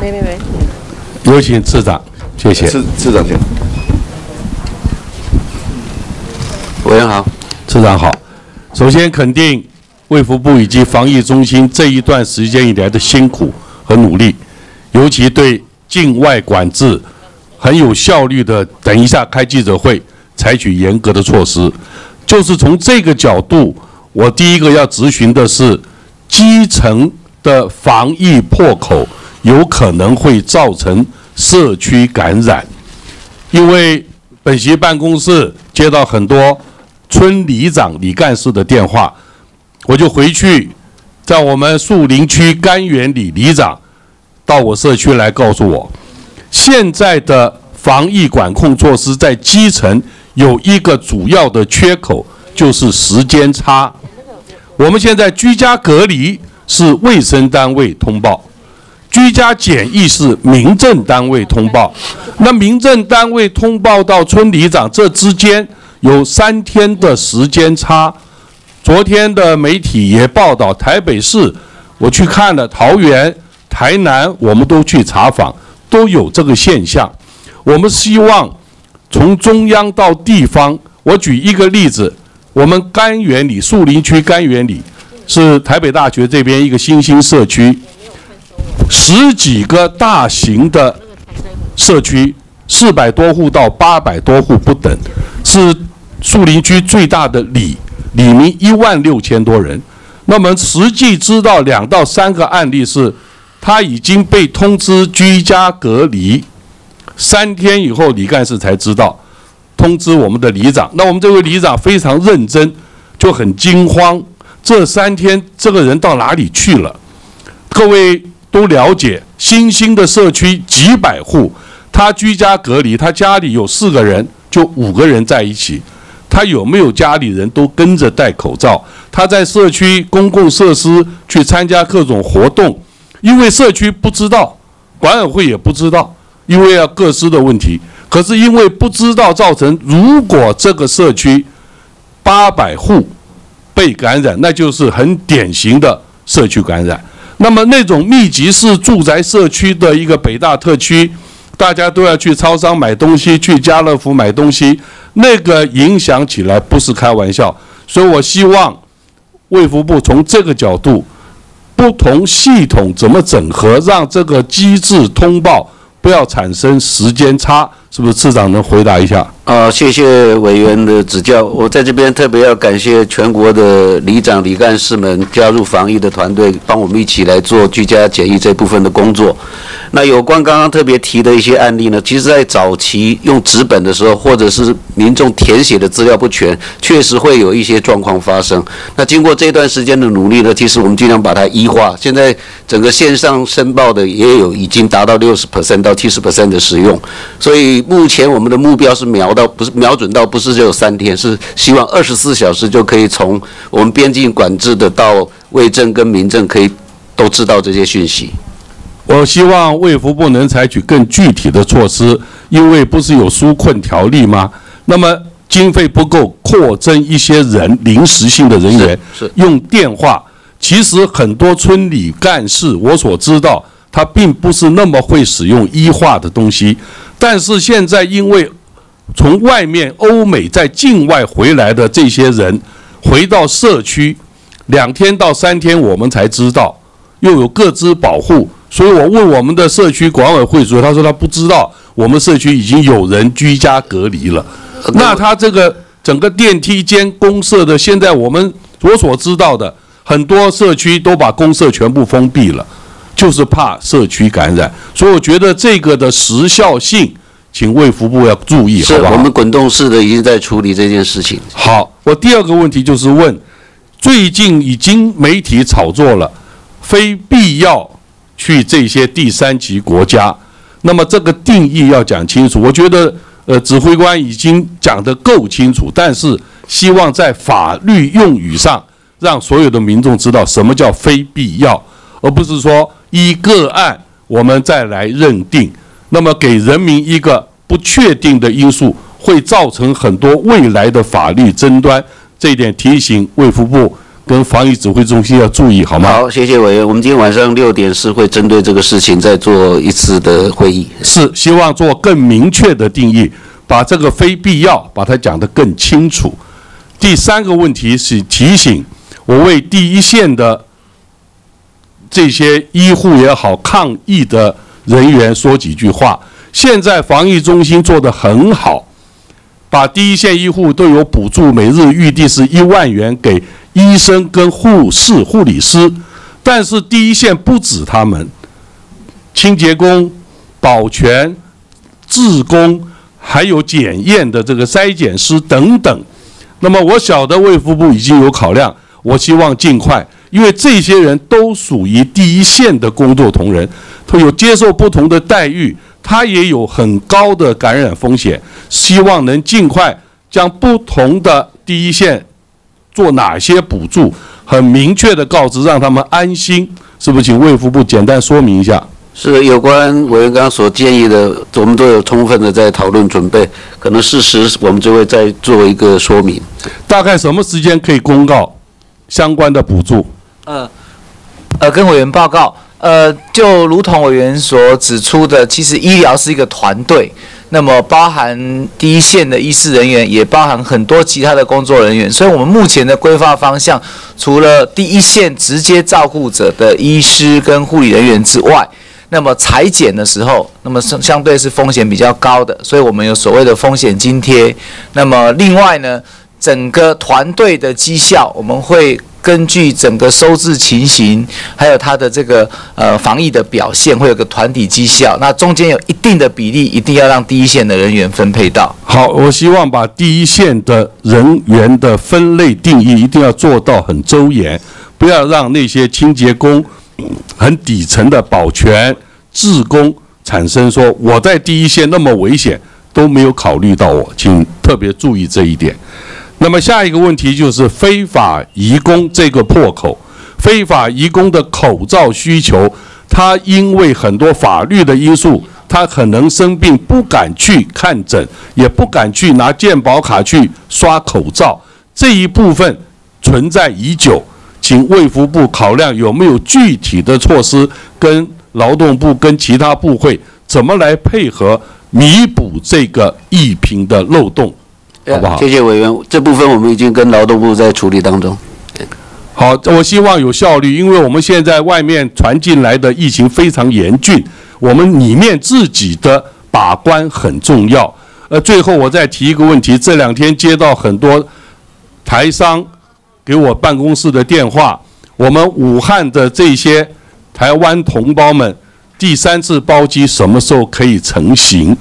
没没没。有请次长，谢谢。次次长请。委员好，次长好。首先肯定卫福部以及防疫中心这一段时间以来的辛苦和努力，尤其对境外管制很有效率的。等一下开记者会，采取严格的措施。就是从这个角度，我第一个要咨询的是，基层的防疫破口有可能会造成社区感染，因为本席办公室接到很多。村里长、李干事的电话，我就回去，在我们树林区甘源里里长到我社区来告诉我，现在的防疫管控措施在基层有一个主要的缺口，就是时间差。我们现在居家隔离是卫生单位通报，居家检疫是民政单位通报，那民政单位通报到村里长这之间。有三天的时间差，昨天的媒体也报道，台北市我去看了，桃园、台南我们都去查访，都有这个现象。我们希望从中央到地方，我举一个例子，我们甘源里树林区甘源里是台北大学这边一个新兴社区，十几个大型的社区，四百多户到八百多户不等，是。树林区最大的里里面一万六千多人，那么实际知道两到三个案例是，他已经被通知居家隔离，三天以后李干事才知道，通知我们的里长，那我们这位里长非常认真，就很惊慌，这三天这个人到哪里去了？各位都了解，新兴的社区几百户，他居家隔离，他家里有四个人，就五个人在一起。他有没有家里人都跟着戴口罩？他在社区公共设施去参加各种活动，因为社区不知道，管委会也不知道，因为要各司的问题。可是因为不知道，造成如果这个社区八百户被感染，那就是很典型的社区感染。那么那种密集式住宅社区的一个北大特区，大家都要去超商买东西，去家乐福买东西。那个影响起来不是开玩笑，所以我希望卫福部从这个角度，不同系统怎么整合，让这个机制通报不要产生时间差，是不是？市长能回答一下？啊，谢谢委员的指教。我在这边特别要感谢全国的里长、里干事们加入防疫的团队，帮我们一起来做居家检疫这部分的工作。那有关刚刚特别提的一些案例呢，其实在早期用纸本的时候，或者是民众填写的资料不全，确实会有一些状况发生。那经过这段时间的努力呢，其实我们尽量把它一化。现在整个线上申报的也有已经达到六十 percent 到七十 percent 的使用，所以目前我们的目标是瞄到不是瞄准到不是只有三天，是希望二十四小时就可以从我们边境管制的到卫政跟民政可以都知道这些讯息。我希望卫福部能采取更具体的措施，因为不是有纾困条例吗？那么经费不够，扩增一些人临时性的人员，是用电话。其实很多村里干事，我所知道，他并不是那么会使用医化的东西。但是现在因为从外面欧美在境外回来的这些人，回到社区两天到三天，我们才知道，又有各自保护。所以我问我们的社区管委会主任，他说他不知道我们社区已经有人居家隔离了。那他这个整个电梯间公社的，现在我们我所知道的很多社区都把公社全部封闭了，就是怕社区感染。所以我觉得这个的时效性，请卫福部要注意，好不好？我们滚动式的已经在处理这件事情。好，我第二个问题就是问，最近已经媒体炒作了，非必要。去这些第三级国家，那么这个定义要讲清楚。我觉得，呃，指挥官已经讲得够清楚，但是希望在法律用语上，让所有的民众知道什么叫非必要，而不是说依个案我们再来认定，那么给人民一个不确定的因素，会造成很多未来的法律争端。这一点提醒卫福部。跟防疫指挥中心要注意，好吗？好，谢谢委员。我们今天晚上六点是会针对这个事情再做一次的会议。是希望做更明确的定义，把这个非必要把它讲得更清楚。第三个问题是提醒我为第一线的这些医护也好、抗疫的人员说几句话。现在防疫中心做得很好，把第一线医护都有补助，每日预定是一万元给医生跟护士、护理师。但是第一线不止他们，清洁工、保全、志工，还有检验的这个筛检师等等。那么我晓得卫福部已经有考量，我希望尽快，因为这些人都属于第一线的工作同仁，他有接受不同的待遇，他也有很高的感染风险，希望能尽快将不同的第一线做哪些补助，很明确的告知，让他们安心。是不是请卫福部简单说明一下？是有关委员刚刚所建议的，我们都有充分的在讨论准备，可能事实我们就会再做一个说明。大概什么时间可以公告相关的补助？呃，呃，跟委员报告，呃，就如同委员所指出的，其实医疗是一个团队，那么包含第一线的医师人员，也包含很多其他的工作人员，所以我们目前的规划方向，除了第一线直接照顾者的医师跟护理人员之外，那么裁剪的时候，那么相相对是风险比较高的，所以我们有所谓的风险津贴。那么另外呢，整个团队的绩效，我们会根据整个收治情形，还有它的这个呃防疫的表现，会有个团体绩效。那中间有一定的比例，一定要让第一线的人员分配到。好，我希望把第一线的人员的分类定义一定要做到很周延，不要让那些清洁工、很底层的保全、志工产生说我在第一线那么危险都没有考虑到我，请特别注意这一点。那么下一个问题就是非法移工这个破口，非法移工的口罩需求，他因为很多法律的因素，他可能生病不敢去看诊，也不敢去拿健保卡去刷口罩，这一部分存在已久，请卫福部考量有没有具体的措施，跟劳动部跟其他部会怎么来配合弥补这个疫情的漏洞。好不好？谢谢委员，这部分我们已经跟劳动部在处理当中。好，我希望有效率，因为我们现在外面传进来的疫情非常严峻，我们里面自己的把关很重要。呃，最后我再提一个问题，这两天接到很多台商给我办公室的电话，我们武汉的这些台湾同胞们，第三次包机什么时候可以成型？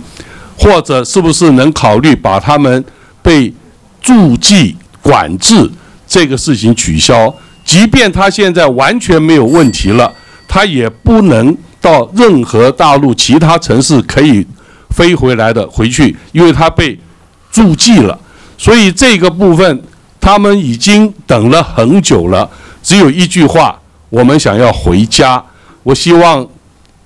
或者是不是能考虑把他们被驻记管制这个事情取消？即便他现在完全没有问题了，他也不能到任何大陆其他城市可以飞回来的回去，因为他被驻记了。所以这个部分他们已经等了很久了，只有一句话：我们想要回家。我希望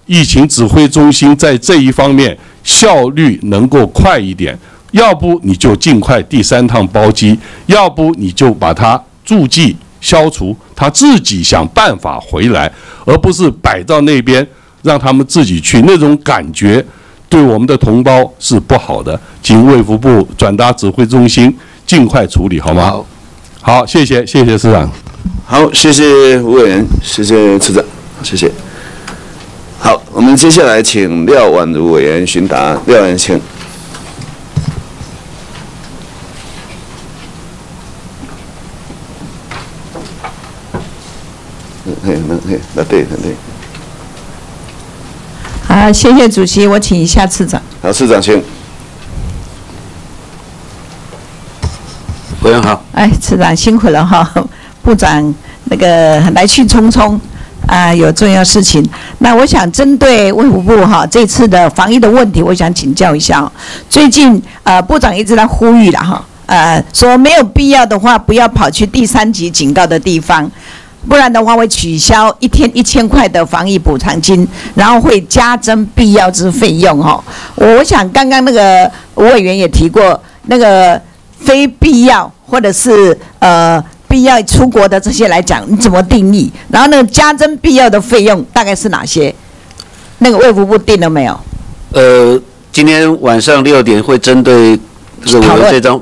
疫情指挥中心在这一方面效率能够快一点，要不你就尽快第三趟包机，要不你就把它驻记消除，他自己想办法回来，而不是摆到那边让他们自己去，那种感觉对我们的同胞是不好的。请卫福部转达指挥中心尽快处理，好吗？好，好，谢谢，谢谢市长。好，谢谢吴委员，谢谢次长，谢谢。好，我们接下来请廖婉如委员询答。廖委员，请。嘿，那嘿，那对，那对。好，谢谢主席，我请一下次长。好，市长请。委员好。哎，次长辛苦了哈，部长那个来去匆匆啊，有重要事情。那我想针对卫福部哈这次的防疫的问题，我想请教一下。最近呃，部长一直在呼吁了哈，呃，说没有必要的话，不要跑去第三级警告的地方。不然的话，会取消一天一千块的防疫补偿金，然后会加征必要之费用。哈，我想刚刚那个吴委员也提过，那个非必要或者是呃必要出国的这些来讲，你怎么定义？然后那个加征必要的费用大概是哪些？那个卫福部定了没有？呃，今天晚上六点会针对这个我们这张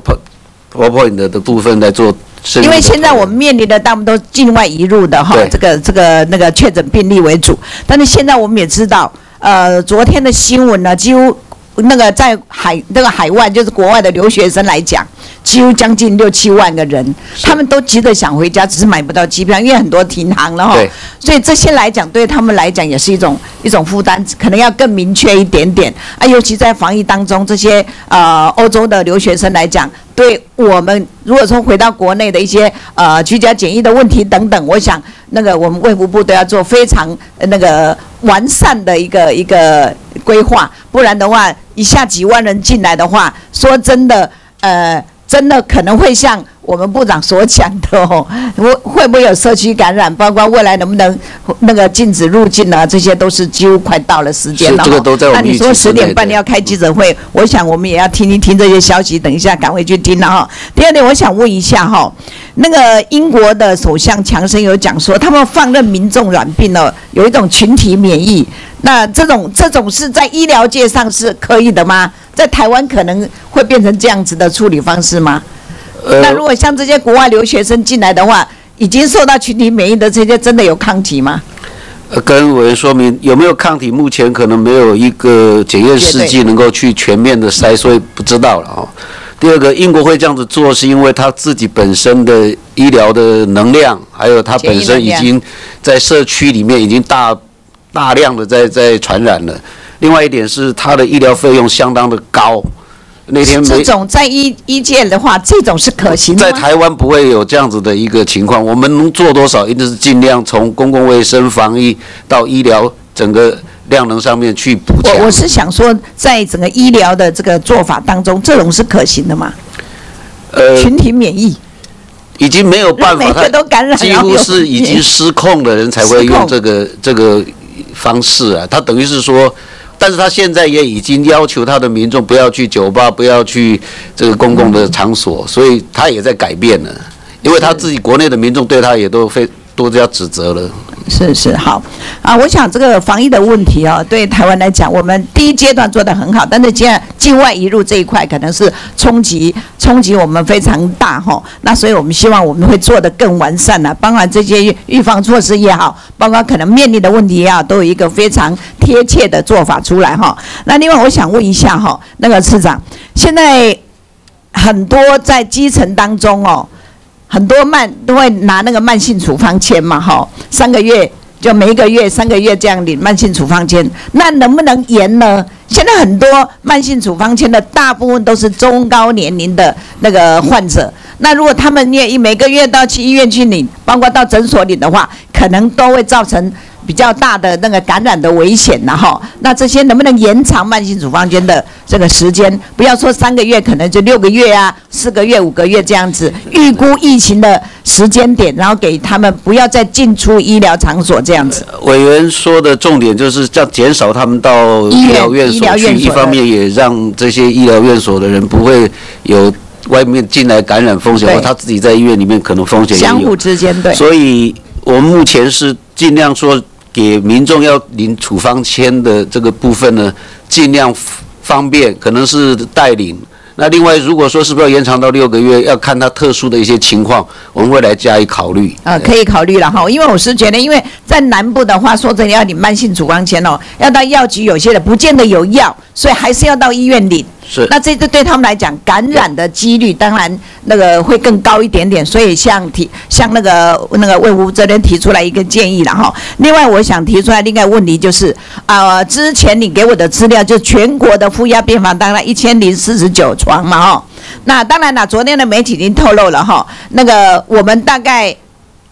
PowerPoint 的的部分来做因为现在我们面临的大部分都是境外移入的哈，这个这个那个确诊病例为主。但是现在我们也知道，呃，昨天的新闻呢，几乎那个在海那个海外就是国外的留学生来讲，几乎将近六七万个人，他们都急着想回家，只是买不到机票，因为很多停航了哈。所以这些来讲，对他们来讲也是一种一种负担，可能要更明确一点点啊。尤其在防疫当中，这些呃欧洲的留学生来讲，对我们如果说回到国内的一些呃居家检疫的问题等等，我想那个我们卫福部都要做非常呃那个完善的一个一个规划，不然的话，一下几万人进来的话，说真的，呃。真的可能会像我们部长所讲的哦，<laughs> 会会不会有社区感染？包括未来能不能那个禁止入境啊，这些都是几乎快到了时间了哦。这个都在我们那你说十点半对要开记者会，我想我们也要听一听这些消息，等一下赶回去听了哈。第二点，我想问一下哈，那个英国的首相强生有讲说，他们放任民众染病了，有一种群体免疫。那这种这种是在医疗界上是可以的吗？在台湾可能会变成这样子的处理方式吗？那呃如果像这些国外留学生进来的话，已经受到群体免疫的这些，真的有抗体吗？呃跟委员说明有没有抗体，目前可能没有一个检验试剂能够去全面的筛，所以不知道了哦。第二个，英国会这样子做，是因为他自己本身的医疗的能量，还有他本身已经在社区里面已经大大量的在在传染了。另外一点是，他的医疗费用相当的高。那天这种在医医界的话，这种是可行的吗？在台湾不会有这样子的一个情况，我们能做多少，一定是尽量从公共卫生、防疫到医疗整个量能上面去补强。我我是想说，在整个医疗的这个做法当中，这种是可行的吗？呃，群体免疫，已经没有办法，<laughs> 几乎是已经失控的人才会用这个这个方式啊。他等于是说，但是他现在也已经要求他的民众不要去酒吧，不要去这个公共的场所，所以他也在改变了，因为他自己国内的民众对他也都非都加指责了。是是好啊，我想这个防疫的问题啊，对台湾来讲，我们第一阶段做得很好，但是现在境外移入这一块可能是冲击冲击我们非常大哈。那所以我们希望我们会做得更完善了、包括这些预防措施也好，包括可能面临的问题也好，都有一个非常贴切的做法出来哈。那另外我想问一下哈，那个市长，现在很多在基层当中哦。很多慢都会拿那个慢性处方签嘛，哈，三个月就每一个月三个月这样领慢性处方签，那能不能延呢？现在很多慢性处方签的大部分都是中高年龄的那个患者，那如果他们愿意每个月到去医院去领，包括到诊所领的话，可能都会造成比较大的那个感染的危险然哈。那这些能不能延长慢性处方间的这个时间？不要说三个月，可能就六个月啊，四个月、五个月这样子，预估疫情的时间点，然后给他们不要再进出医疗场所这样子。委员说的重点就是要减少他们到医疗院所去，一方面也让这些医疗院所的人不会有外面进来感染风险，或他自己在医院里面可能风险也相互。之间对。所以我们目前是尽量说给民众要领处方签的这个部分呢，尽量方便，可能是代领。那另外，如果说是不是要延长到六个月，要看他特殊的一些情况，我们会来加以考虑。呃，可以考虑了哈，因为我是觉得，因为在南部的话，说真的要领慢性处方签哦，要到药局，有些的不见得有药，所以还是要到医院领。是那这这对他们来讲，感染的几率当然那个会更高一点点，所以像提像那个那个卫福这边提出来一个建议了哈。另外，我想提出来另外一个问题就是，啊，之前你给我的资料，就全国的负压病房当然一千零四十九床嘛哈。那当然了，昨天的媒体已经透露了哈，那个我们大概。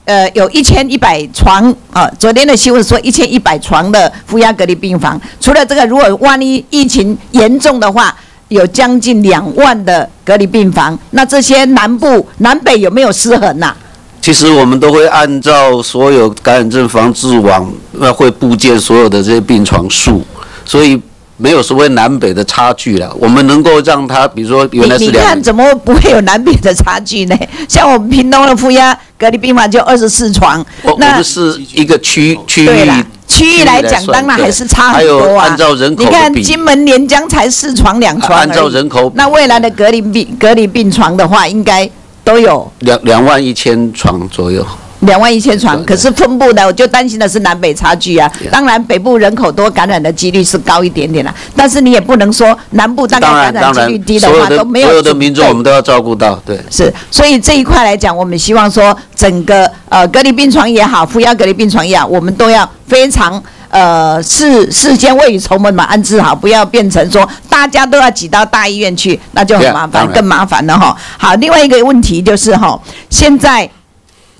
呃，有一千一百床啊、昨天的新闻说一千一百床的负压隔离病房，除了这个，如果万一疫情严重的话，有将近两万的隔离病房。那这些南部、南北有没有失衡呐、其实我们都会按照所有感染症防治网，那会布建所有的这些病床数，所以没有所谓南北的差距了。我们能够让它，比如说原来你是两你看怎么不会有南北的差距呢？像我们屏东的负压隔离病房就二十四床那们是一个区区对啦域。区域来讲，当然还是差很多啊。按照人口你看，金门连江才四床两床按照人口那未来的隔离病隔离病床的话，应该都有两两万一千床左右。两万一千床，可是分布呢，我就担心的是南北差距啊。当然，北部人口多，感染的几率是高一点点啦。但是你也不能说南部大概感染几率，低的话的都没有所有的民众我们都要照顾到，对。是，所以这一块来讲，我们希望说，整个呃隔离病床也好，负压隔离病床也好，我们都要非常呃事事先未雨绸缪嘛，安置好，不要变成说大家都要挤到大医院去，那就很麻烦，更麻烦了哈。好，另外一个问题就是哈，现在。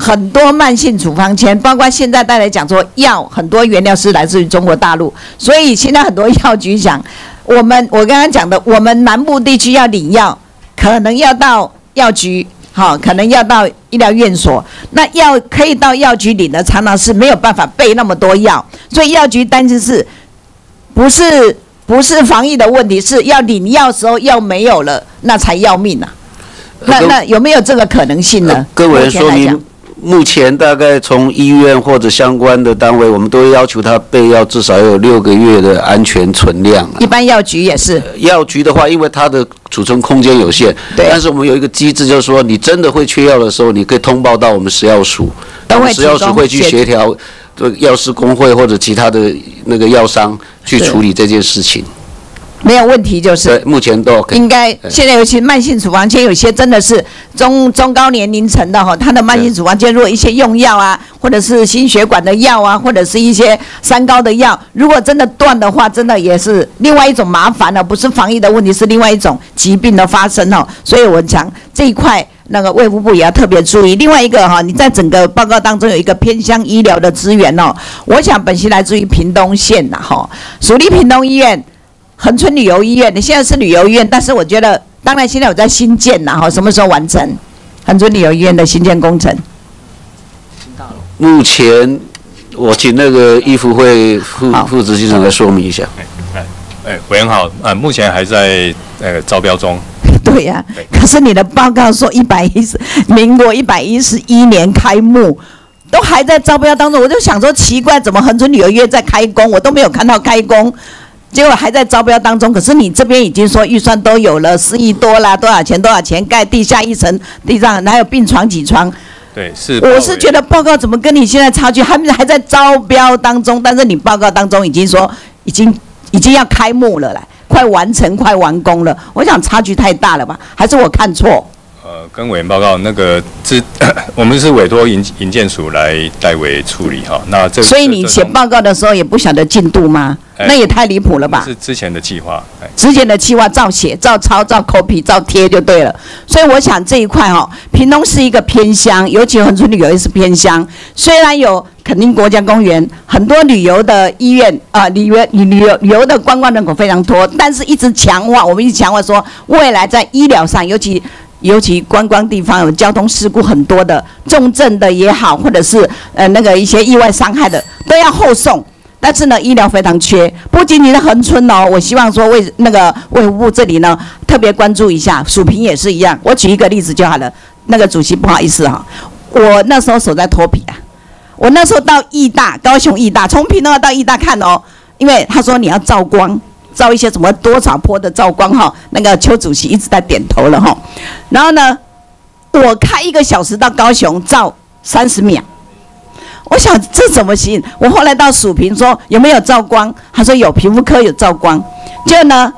很多慢性处方签，包括现在大家讲说药，很多原料是来自于中国大陆，所以现在很多药局讲，我们我刚刚讲的，我们南部地区要领药，可能要到药局，好、可能要到医疗院所，那药可以到药局领的，常常是没有办法备那么多药，所以药局担心是，不是不是防疫的问题，是要领药时候药没有了，那才要命啊。那呃那有没有这个可能性呢？各位目前来讲说明，目前大概从医院或者相关的单位，我们都要求他备药至少有六个月的安全存量啊。一般药局也是，药局的话，因为它的储存空间有限，对。但是我们有一个机制，就是说你真的会缺药的时候，你可以通报到我们食药署，食药署会去协协调，这个药师工会或者其他的那个药商去处理这件事情。没有问题，就是，目前都 OK。应该现在尤其慢性处方签，有些真的是中中高年龄层的哈，他的慢性处方签，如果一些用药啊，或者是心血管的药啊，或者是一些三高的药，如果真的断的话，真的也是另外一种麻烦了，不是防疫的问题，是另外一种疾病的发生哦。所以我讲这一块。那个卫福部也要特别注意。另外一个哈，你在整个报告当中有一个偏向医疗的资源哦，我想本席来自于屏东县呐哈，属立屏东医院。恒春旅游医院，你现在是旅游医院，但是我觉得，当然现在我在新建呐，哈，什么时候完成？恒春旅游医院的新建工程，目前我请那个医福会副好副执行长来说明一下。哎，委员好，啊，目前还在呃招标中。<laughs> 对呀、可是你的报告说一百一十，民国一百一十一年开幕，都还在招标当中，我就想说奇怪，怎么恒春旅游医院在开工，我都没有看到开工。结果还在招标当中，可是你这边已经说预算都有了四亿多啦，多少钱多少钱盖地下一层地上，哪有病床几床，对，是。我是觉得报告怎么跟你现在差距，还没还在招标当中，但是你报告当中已经说已经已经要开幕了啦，快完成快完工了，我想差距太大了吧？还是我看错？呃，跟委员报告，那个是 <coughs> 我们是委托营营建署来代为处理哈。那这所以你写报告的时候也不晓得进度吗？哎那也太离谱了吧！是之前的计划，哎，之前的计划照写、照抄、照 copy、照贴就对了。所以我想这一块哈、屏东是一个偏乡，尤其恒春旅游也是偏乡。虽然有垦丁国家公园，很多旅游的医院啊、旅游旅游旅游的观光人口非常多，但是一直强化，我们一直强化说，未来在医疗上，尤其尤其观光地方有交通事故很多的，重症的也好，或者是呃那个一些意外伤害的，都要后送。但是呢，医疗非常缺，不仅仅是恒春哦，我希望说为那个卫护部这里呢特别关注一下，蜀平也是一样。我举一个例子就好了，那个主席不好意思哈、我那时候手在脱皮啊，我那时候到义大，高雄义大，从屏东到义大看哦，因为他说你要照光，照一些什么多少波的照光哈、那个邱主席一直在点头了哈、然后呢，我开一个小时到高雄照三十秒。我想这怎么行？我后来到蜀平说有没有照光，他说有皮肤科有照光，就呢，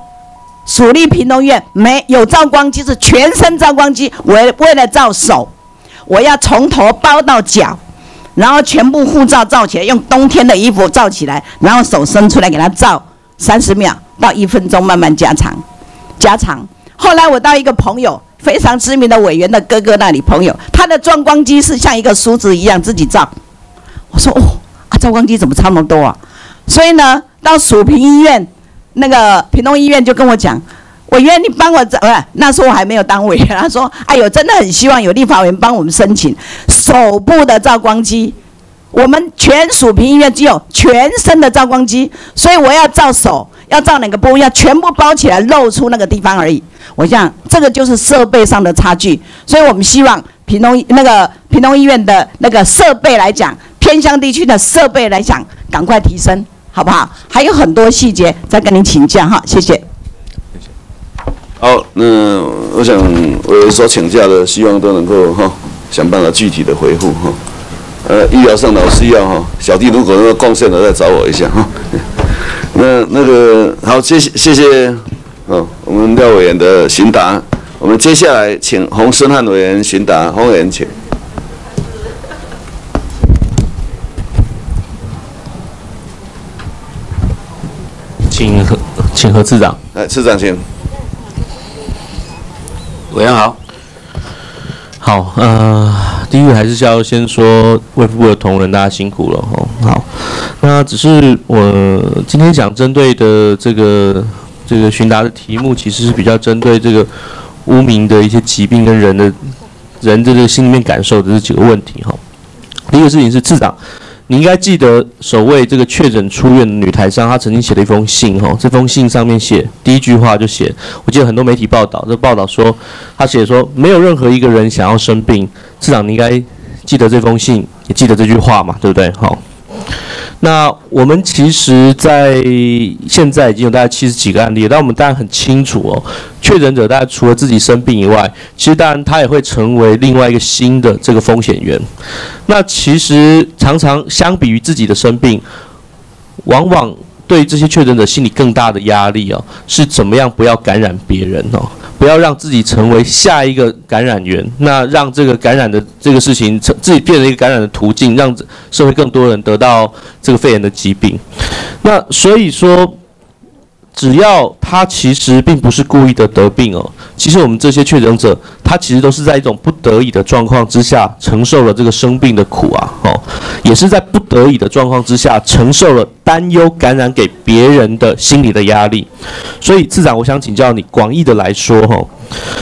蜀立屏东医院没有照光机，是全身照光机，为为了照手，我要从头包到脚，然后全部护照照起来，用冬天的衣服照起来，然后手伸出来给他照三十秒到一分钟，慢慢加长，加长。后来我到一个朋友非常知名的委员的哥哥那里，朋友他的照光机是像一个梳子一样自己照。我说哦，啊，照光机怎么差那么多啊？所以呢，到蜀平医院，那个屏东医院就跟我讲，委员你帮我照，不是那时候我还没有当委员，他说，哎呦，真的很希望有立法委员帮我们申请手部的照光机。我们全属平医院只有全身的照光机，所以我要照手，要照哪个部位，要全部包起来，露出那个地方而已。我想这个就是设备上的差距，所以我们希望平东那个平东医院的那个设备来讲，偏乡地区的设备来讲，赶快提升，好不好？还有很多细节再跟您请教哈，谢谢。好，那我想我所请教的，希望都能够哈想办法具体的回复哈。呃，医疗上老师要哈，小弟如果能够贡献的，再找我一下哈。<laughs> 那那个好，谢谢谢谢，哦，我们廖委员的询答，我们接下来请洪森汉委员询答，洪委员请。请何请何次长。哎，次长请。委员好。好，呃，第一个还是要先说卫福部的同仁，大家辛苦了哦。好，那只是我今天想针对的这个这个询答的题目，其实是比较针对这个污名的一些疾病跟人的人的这个心里面感受的这几个问题哈。第一个事情是次长。你应该记得，首位这个确诊出院的女台商，她曾经写了一封信，哈，这封信上面写第一句话就写，我记得很多媒体报道，这报道说，她写说，没有任何一个人想要生病，市长你应该记得这封信，也记得这句话嘛，对不对？好。那我们其实，在现在已经有大概七十几个案例，但我们当然很清楚哦，确诊者大家除了自己生病以外，其实当然他也会成为另外一个新的这个风险源。那其实常常相比于自己的生病，往往对这些确诊者心理更大的压力哦，是怎么样不要感染别人哦。不要让自己成为下一个感染源，那让这个感染的这个事情成自己变成一个感染的途径，让社会更多人得到这个肺炎的疾病。那所以说。只要他其实并不是故意的得病哦，其实我们这些确诊者，他其实都是在一种不得已的状况之下承受了这个生病的苦啊，哦，也是在不得已的状况之下承受了担忧感染给别人的心理的压力。所以，次长，我想请教你，广义的来说，哈，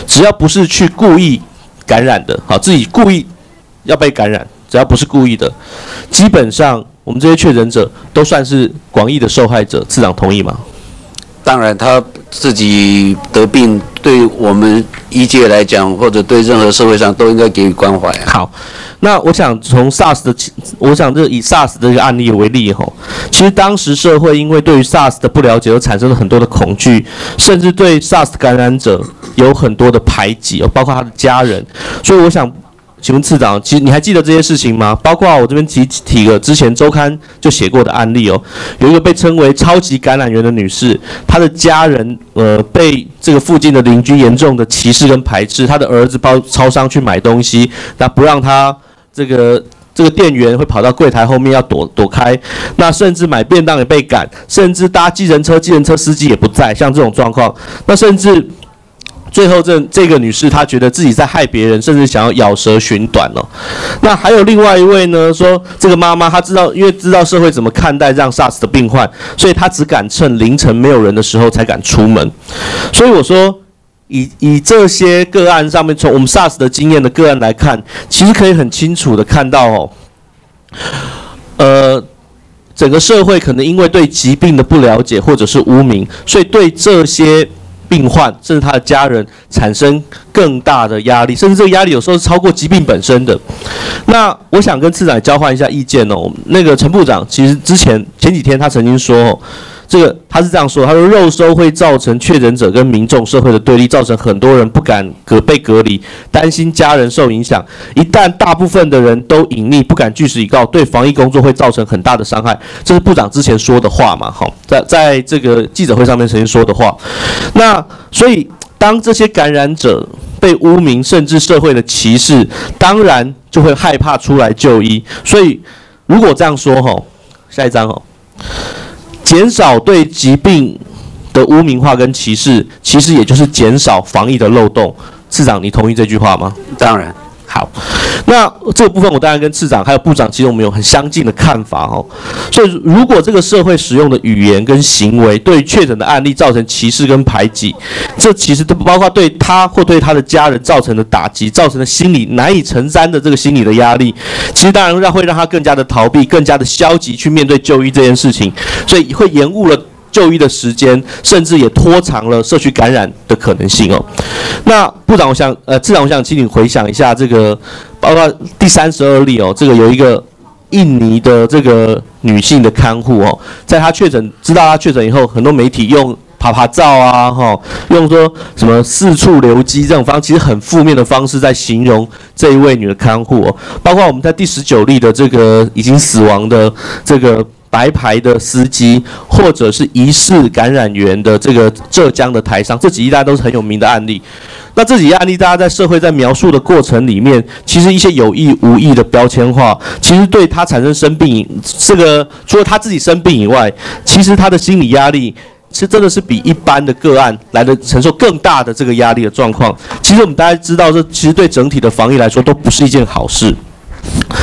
只要不是去故意感染的，好，自己故意要被感染，只要不是故意的，基本上我们这些确诊者都算是广义的受害者。次长同意吗？当然，他自己得病，对我们医界来讲，或者对任何社会上都应该给予关怀。好，那我想从 SARS 的，我想这以 SARS 这个案例为例吼，其实当时社会因为对于 SARS 的不了解，而产生了很多的恐惧，甚至对 SARS 感染者有很多的排挤，包括他的家人。所以我想。请问次长，其实你还记得这些事情吗？包括我这边提提个之前周刊就写过的案例哦，有一个被称为超级感染源的女士，她的家人呃被这个附近的邻居严重的歧视跟排斥，她的儿子包超商去买东西，那不让他这个这个店员会跑到柜台后面要躲躲开，那甚至买便当也被赶，甚至搭计程车，计程车司机也不在，像这种状况，那甚至。最后，这这个女士她觉得自己在害别人，甚至想要咬舌寻短哦。那还有另外一位呢，说这个妈妈她知道，因为知道社会怎么看待这样 SARS 的病患，所以她只敢趁凌晨没有人的时候才敢出门。所以我说，以以这些个案上面，从我们 SARS 的经验的个案来看，其实可以很清楚的看到哦，呃，整个社会可能因为对疾病的不了解或者是污名，所以对这些。病患甚至他的家人产生更大的压力，甚至这个压力有时候是超过疾病本身的。那我想跟次长交换一下意见哦。那个陈部长其实之前前几天他曾经说。这个他是这样说，他说肉收会造成确诊者跟民众社会的对立，造成很多人不敢隔被隔离，担心家人受影响。一旦大部分的人都隐匿，不敢据实以告，对防疫工作会造成很大的伤害。这是部长之前说的话嘛？好，在在这个记者会上面曾经说的话。那所以当这些感染者被污名，甚至社会的歧视，当然就会害怕出来就医。所以如果这样说，哈，下一张哦。减少对疾病的污名化跟歧视，其实也就是减少防疫的漏洞。市长，你同意这句话吗？当然。好，那这个部分我当然跟次长还有部长，其实我们有很相近的看法哦。所以，如果这个社会使用的语言跟行为对确诊的案例造成歧视跟排挤，这其实都包括对他或对他的家人造成的打击，造成的心理难以承担的这个心理的压力，其实当然让会让他更加的逃避，更加的消极去面对就医这件事情，所以会延误了。就医的时间，甚至也拖长了社区感染的可能性哦。那部长，我想，呃，次长，我想请你回想一下这个，包括第三十二例哦，这个有一个印尼的这个女性的看护哦，在她确诊，知道她确诊以后，很多媒体用。爬爬照啊，哈，用说什么四处留机这种方，其实很负面的方式在形容这一位女的看护，哦，包括我们在第十九例的这个已经死亡的这个白牌的司机，或者是疑似感染源的这个浙江的台商，这几例大家都是很有名的案例。那这几例案例，大家在社会在描述的过程里面，其实一些有意无意的标签化，其实对他产生生病，这个除了他自己生病以外，其实他的心理压力。是真的是比一般的个案来的承受更大的这个压力的状况。其实我们大家知道，这其实对整体的防疫来说都不是一件好事。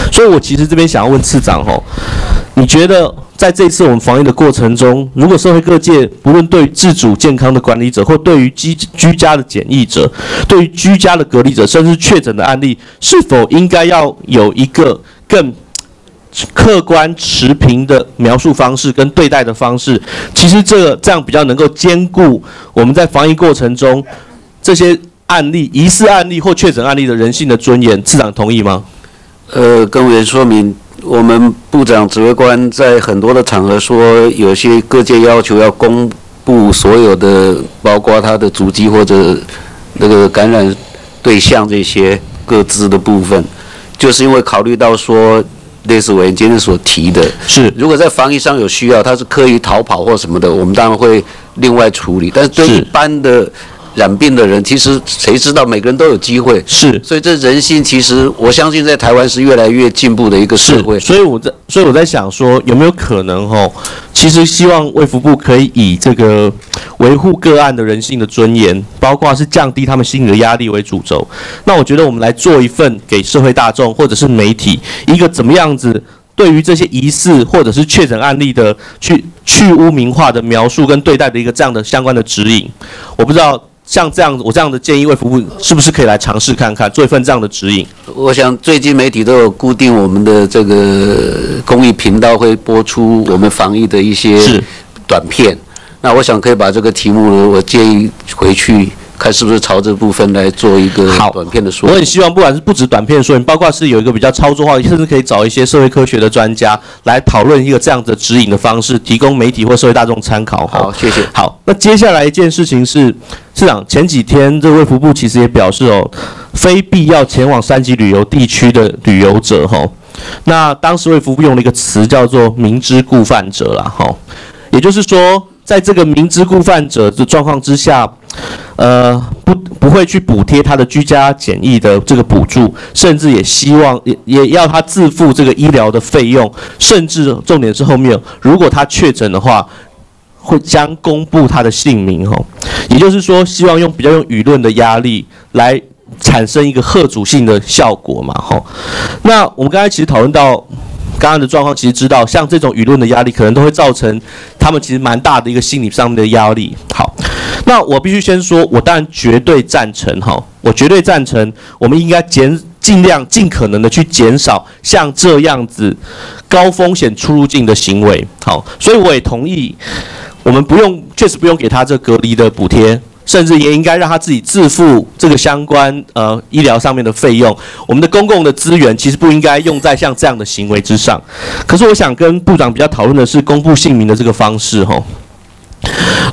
所以我其实这边想要问次长吼，你觉得在这次我们防疫的过程中，如果社会各界不论对自主健康的管理者，或对于居居家的检疫者，对于居家的隔离者，甚至确诊的案例，是否应该要有一个更？客观持平的描述方式跟对待的方式，其实这个这样比较能够兼顾我们在防疫过程中这些案例、疑似案例或确诊案例的人性的尊严。市长同意吗？呃，跟委员说明，我们部长指挥官在很多的场合说，有些各界要求要公布所有的，包括他的足迹或者那个感染对象这些各自的部分，就是因为考虑到说。类似委员今天所提的，是如果在防疫上有需要，他是刻意逃跑或什么的，我们当然会另外处理。但是对一般的染病的人，其实谁知道每个人都有机会。是，所以这人性其实我相信在台湾是越来越进步的一个社会。所以我在所以我在想说，有没有可能吼？其实希望卫福部可以以这个维护个案的人性的尊严，包括是降低他们心理的压力为主轴。那我觉得我们来做一份给社会大众或者是媒体一个怎么样子对于这些疑似或者是确诊案例的去去污名化的描述跟对待的一个这样的相关的指引。我不知道像这样我这样的建议，卫福部是不是可以来尝试看看做一份这样的指引？我想最近媒体都有固定我们的这个公益频道会播出我们防疫的一些短片。那我想可以把这个题目，我建议回去看是不是朝这部分来做一个短片的说。我很希望不管是不止短片说明，包括是有一个比较操作化，甚至可以找一些社会科学的专家来讨论一个这样的指引的方式，提供媒体或社会大众参考。好，谢谢。好，那接下来一件事情是，市长前几天这卫福部其实也表示哦。非必要前往三级旅游地区的旅游者，哈，那当时卫福部用了一个词叫做“明知故犯者”啦，哈，也就是说，在这个明知故犯者的状况之下，呃，不不会去补贴他的居家检疫的这个补助，甚至也希望也也要他自付这个医疗的费用，甚至重点是后面，如果他确诊的话，会将公布他的姓名，哈，也就是说，希望用比较用舆论的压力来。产生一个贺主性的效果嘛，吼。那我们刚才其实讨论到刚刚的状况，其实知道像这种舆论的压力，可能都会造成他们其实蛮大的一个心理上面的压力。好，那我必须先说，我当然绝对赞成，哈，我绝对赞成，我们应该减尽量尽可能的去减少像这样子高风险出入境的行为。好，所以我也同意，我们不用，确实不用给他这隔离的补贴。甚至也应该让他自己自付这个相关呃医疗上面的费用。我们的公共的资源其实不应该用在像这样的行为之上。可是我想跟部长比较讨论的是公布姓名的这个方式吼。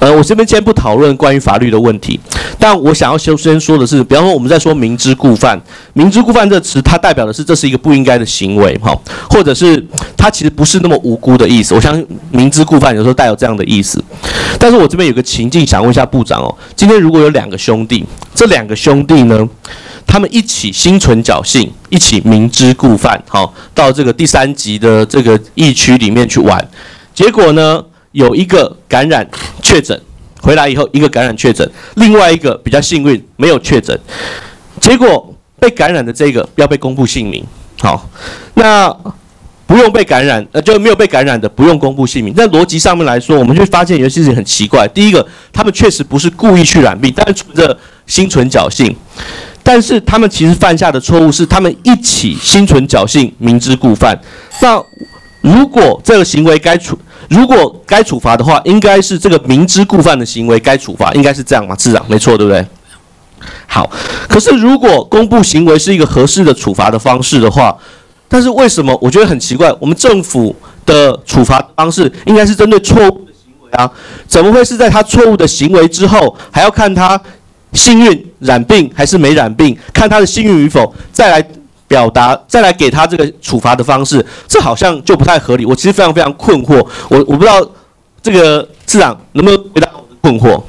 呃，我这边先不讨论关于法律的问题，但我想要先先说的是，比方说我们在说明知故犯，明知故犯这词，它代表的是这是一个不应该的行为哈，或者是它其实不是那么无辜的意思。我相信明知故犯有时候带有这样的意思。但是我这边有个情境想问一下部长哦，今天如果有两个兄弟，这两个兄弟呢，他们一起心存侥幸，一起明知故犯，好，到这个第三级的这个疫区里面去玩，结果呢？有一个感染确诊回来以后，一个感染确诊，另外一个比较幸运没有确诊，结果被感染的这个要被公布姓名。好，那不用被感染，呃，就没有被感染的不用公布姓名。在逻辑上面来说，我们就发现有些事情很奇怪。第一个，他们确实不是故意去染病，但是存着心存侥幸，但是他们其实犯下的错误是他们一起心存侥幸，明知故犯。那如果这个行为该处，如果该处罚的话，应该是这个明知故犯的行为该处罚，应该是这样嘛？市长，没错，对不对？好，可是如果公布行为是一个合适的处罚的方式的话，但是为什么我觉得很奇怪？我们政府的处罚方式应该是针对错误的行为啊，怎么会是在他错误的行为之后，还要看他幸运染病还是没染病，看他的幸运与否，再来表达，再来给他这个处罚的方式？这好像就不太合理。我其实非常非常困惑，我我不知道这个市长能不能回答我的困惑？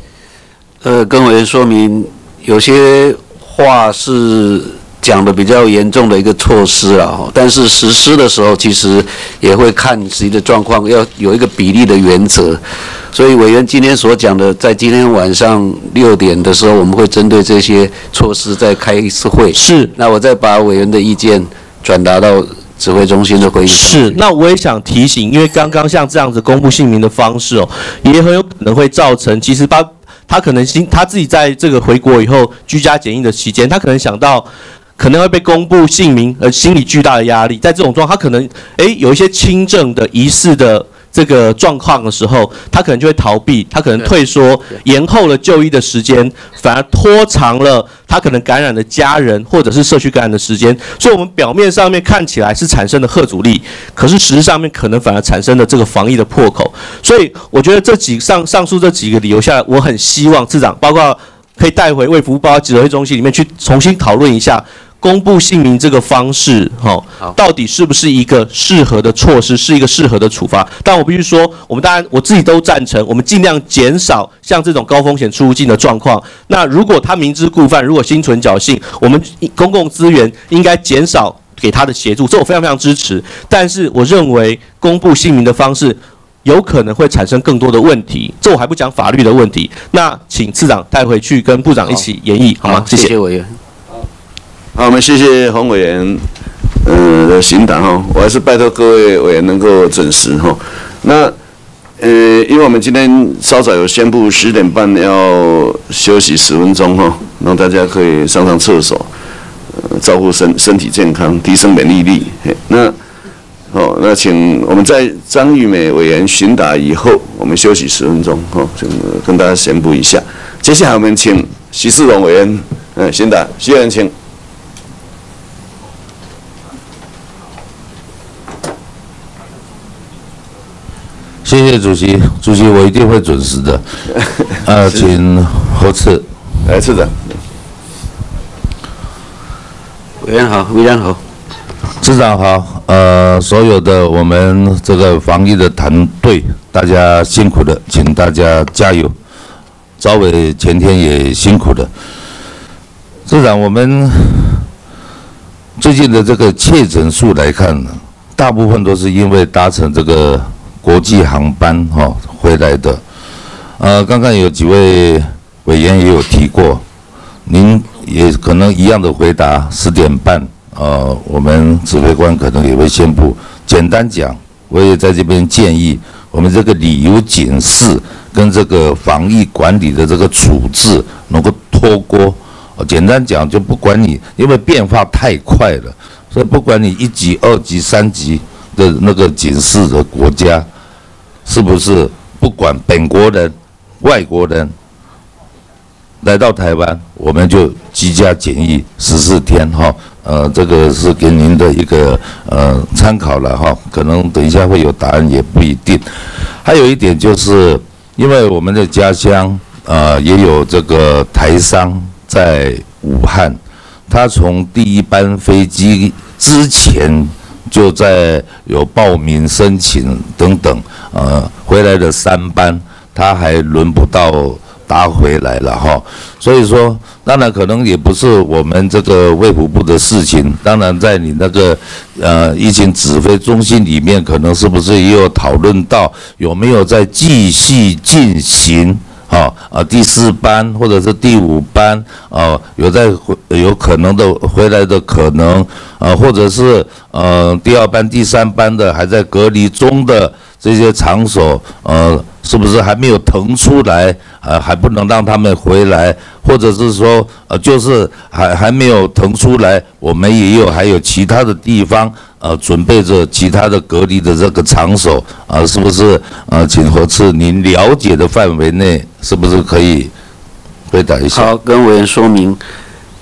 呃，跟委员说明，有些话是讲的比较严重的一个措施啊，但是实施的时候其实也会看实际的状况，要有一个比例的原则。所以委员今天所讲的，在今天晚上六点的时候，我们会针对这些措施再开一次会。是，那我再把委员的意见转达到指挥中心的会议上。是，那我也想提醒，因为刚刚像这样子公布姓名的方式哦，也很有可能会造成，其实他他可能心他自己在这个回国以后居家检疫的期间，他可能想到可能会被公布姓名，而心理巨大的压力，在这种状况，他可能诶有一些轻症的疑似的。这个状况的时候，他可能就会逃避，他可能退缩，延后了就医的时间，反而拖长了他可能感染的家人或者是社区感染的时间。所以，我们表面上面看起来是产生了贺阻力，可是实质上面可能反而产生了这个防疫的破口。所以，我觉得这几上上述这几个理由下来，我很希望市长包括可以带回卫福部记者会中心里面去重新讨论一下。公布姓名这个方式，哈，到底是不是一个适合的措施，是一个适合的处罚？但我必须说，我们当然我自己都赞成，我们尽量减少像这种高风险出入境的状况。那如果他明知故犯，如果心存侥幸，我们公共资源应该减少给他的协助，这我非常非常支持。但是我认为公布姓名的方式有可能会产生更多的问题，这我还不讲法律的问题。那请次长带回去跟部长一起研议，好吗？谢谢委员。好，我们谢谢洪委员，嗯的行党哈，我还是拜托各位委员能够准时哈。那呃，因为我们今天稍早有宣布十点半要休息十分钟哈，让大家可以上上厕所，呃，照顾身身体健康，提升免疫力。那好，那请我们在张玉美委员巡答以后，我们休息十分钟哈，就跟大家宣布一下。接下来我们请徐世荣委员嗯巡答，徐委员请。谢谢主席，主席我一定会准时的。<laughs> 呃，请侯次来次长。委员好，委员好，市长好。呃，所有的我们这个防疫的团队，大家辛苦了，请大家加油。赵伟前天也辛苦了。市长，我们最近的这个确诊数来看呢，大部分都是因为搭乘这个。国际航班哈回来的，呃，刚刚有几位委员也有提过，您也可能一样的回答，十点半，呃，我们指挥官可能也会宣布。简单讲，我也在这边建议，我们这个旅游警示跟这个防疫管理的这个处置能够脱钩。简单讲，就不管你，因为变化太快了，所以不管你一级、二级、三级的那个警示的国家。是不是不管本国人、外国人来到台湾，我们就居家检疫十四天哈？呃，这个是给您的一个呃参考了哈。可能等一下会有答案，也不一定。还有一点就是，因为我们的家乡呃也有这个台商在武汉，他从第一班飞机之前。就在有报名申请等等，呃，回来的三班，他还轮不到搭回来了哈。所以说，当然可能也不是我们这个卫福部的事情。当然，在你那个呃疫情指挥中心里面，可能是不是也有讨论到有没有在继续进行？好啊，第四班或者是第五班啊，有在有可能的回来的可能啊，或者是呃第二班、第三班的还在隔离中的这些场所，呃，是不是还没有腾出来？呃，还不能让他们回来，或者是说，呃，就是还还没有腾出来，我们也有还有其他的地方，呃，准备着其他的隔离的这个场所，啊，是不是？呃，请何次您了解的范围内，是不是可以回答一下？好，跟委员说明，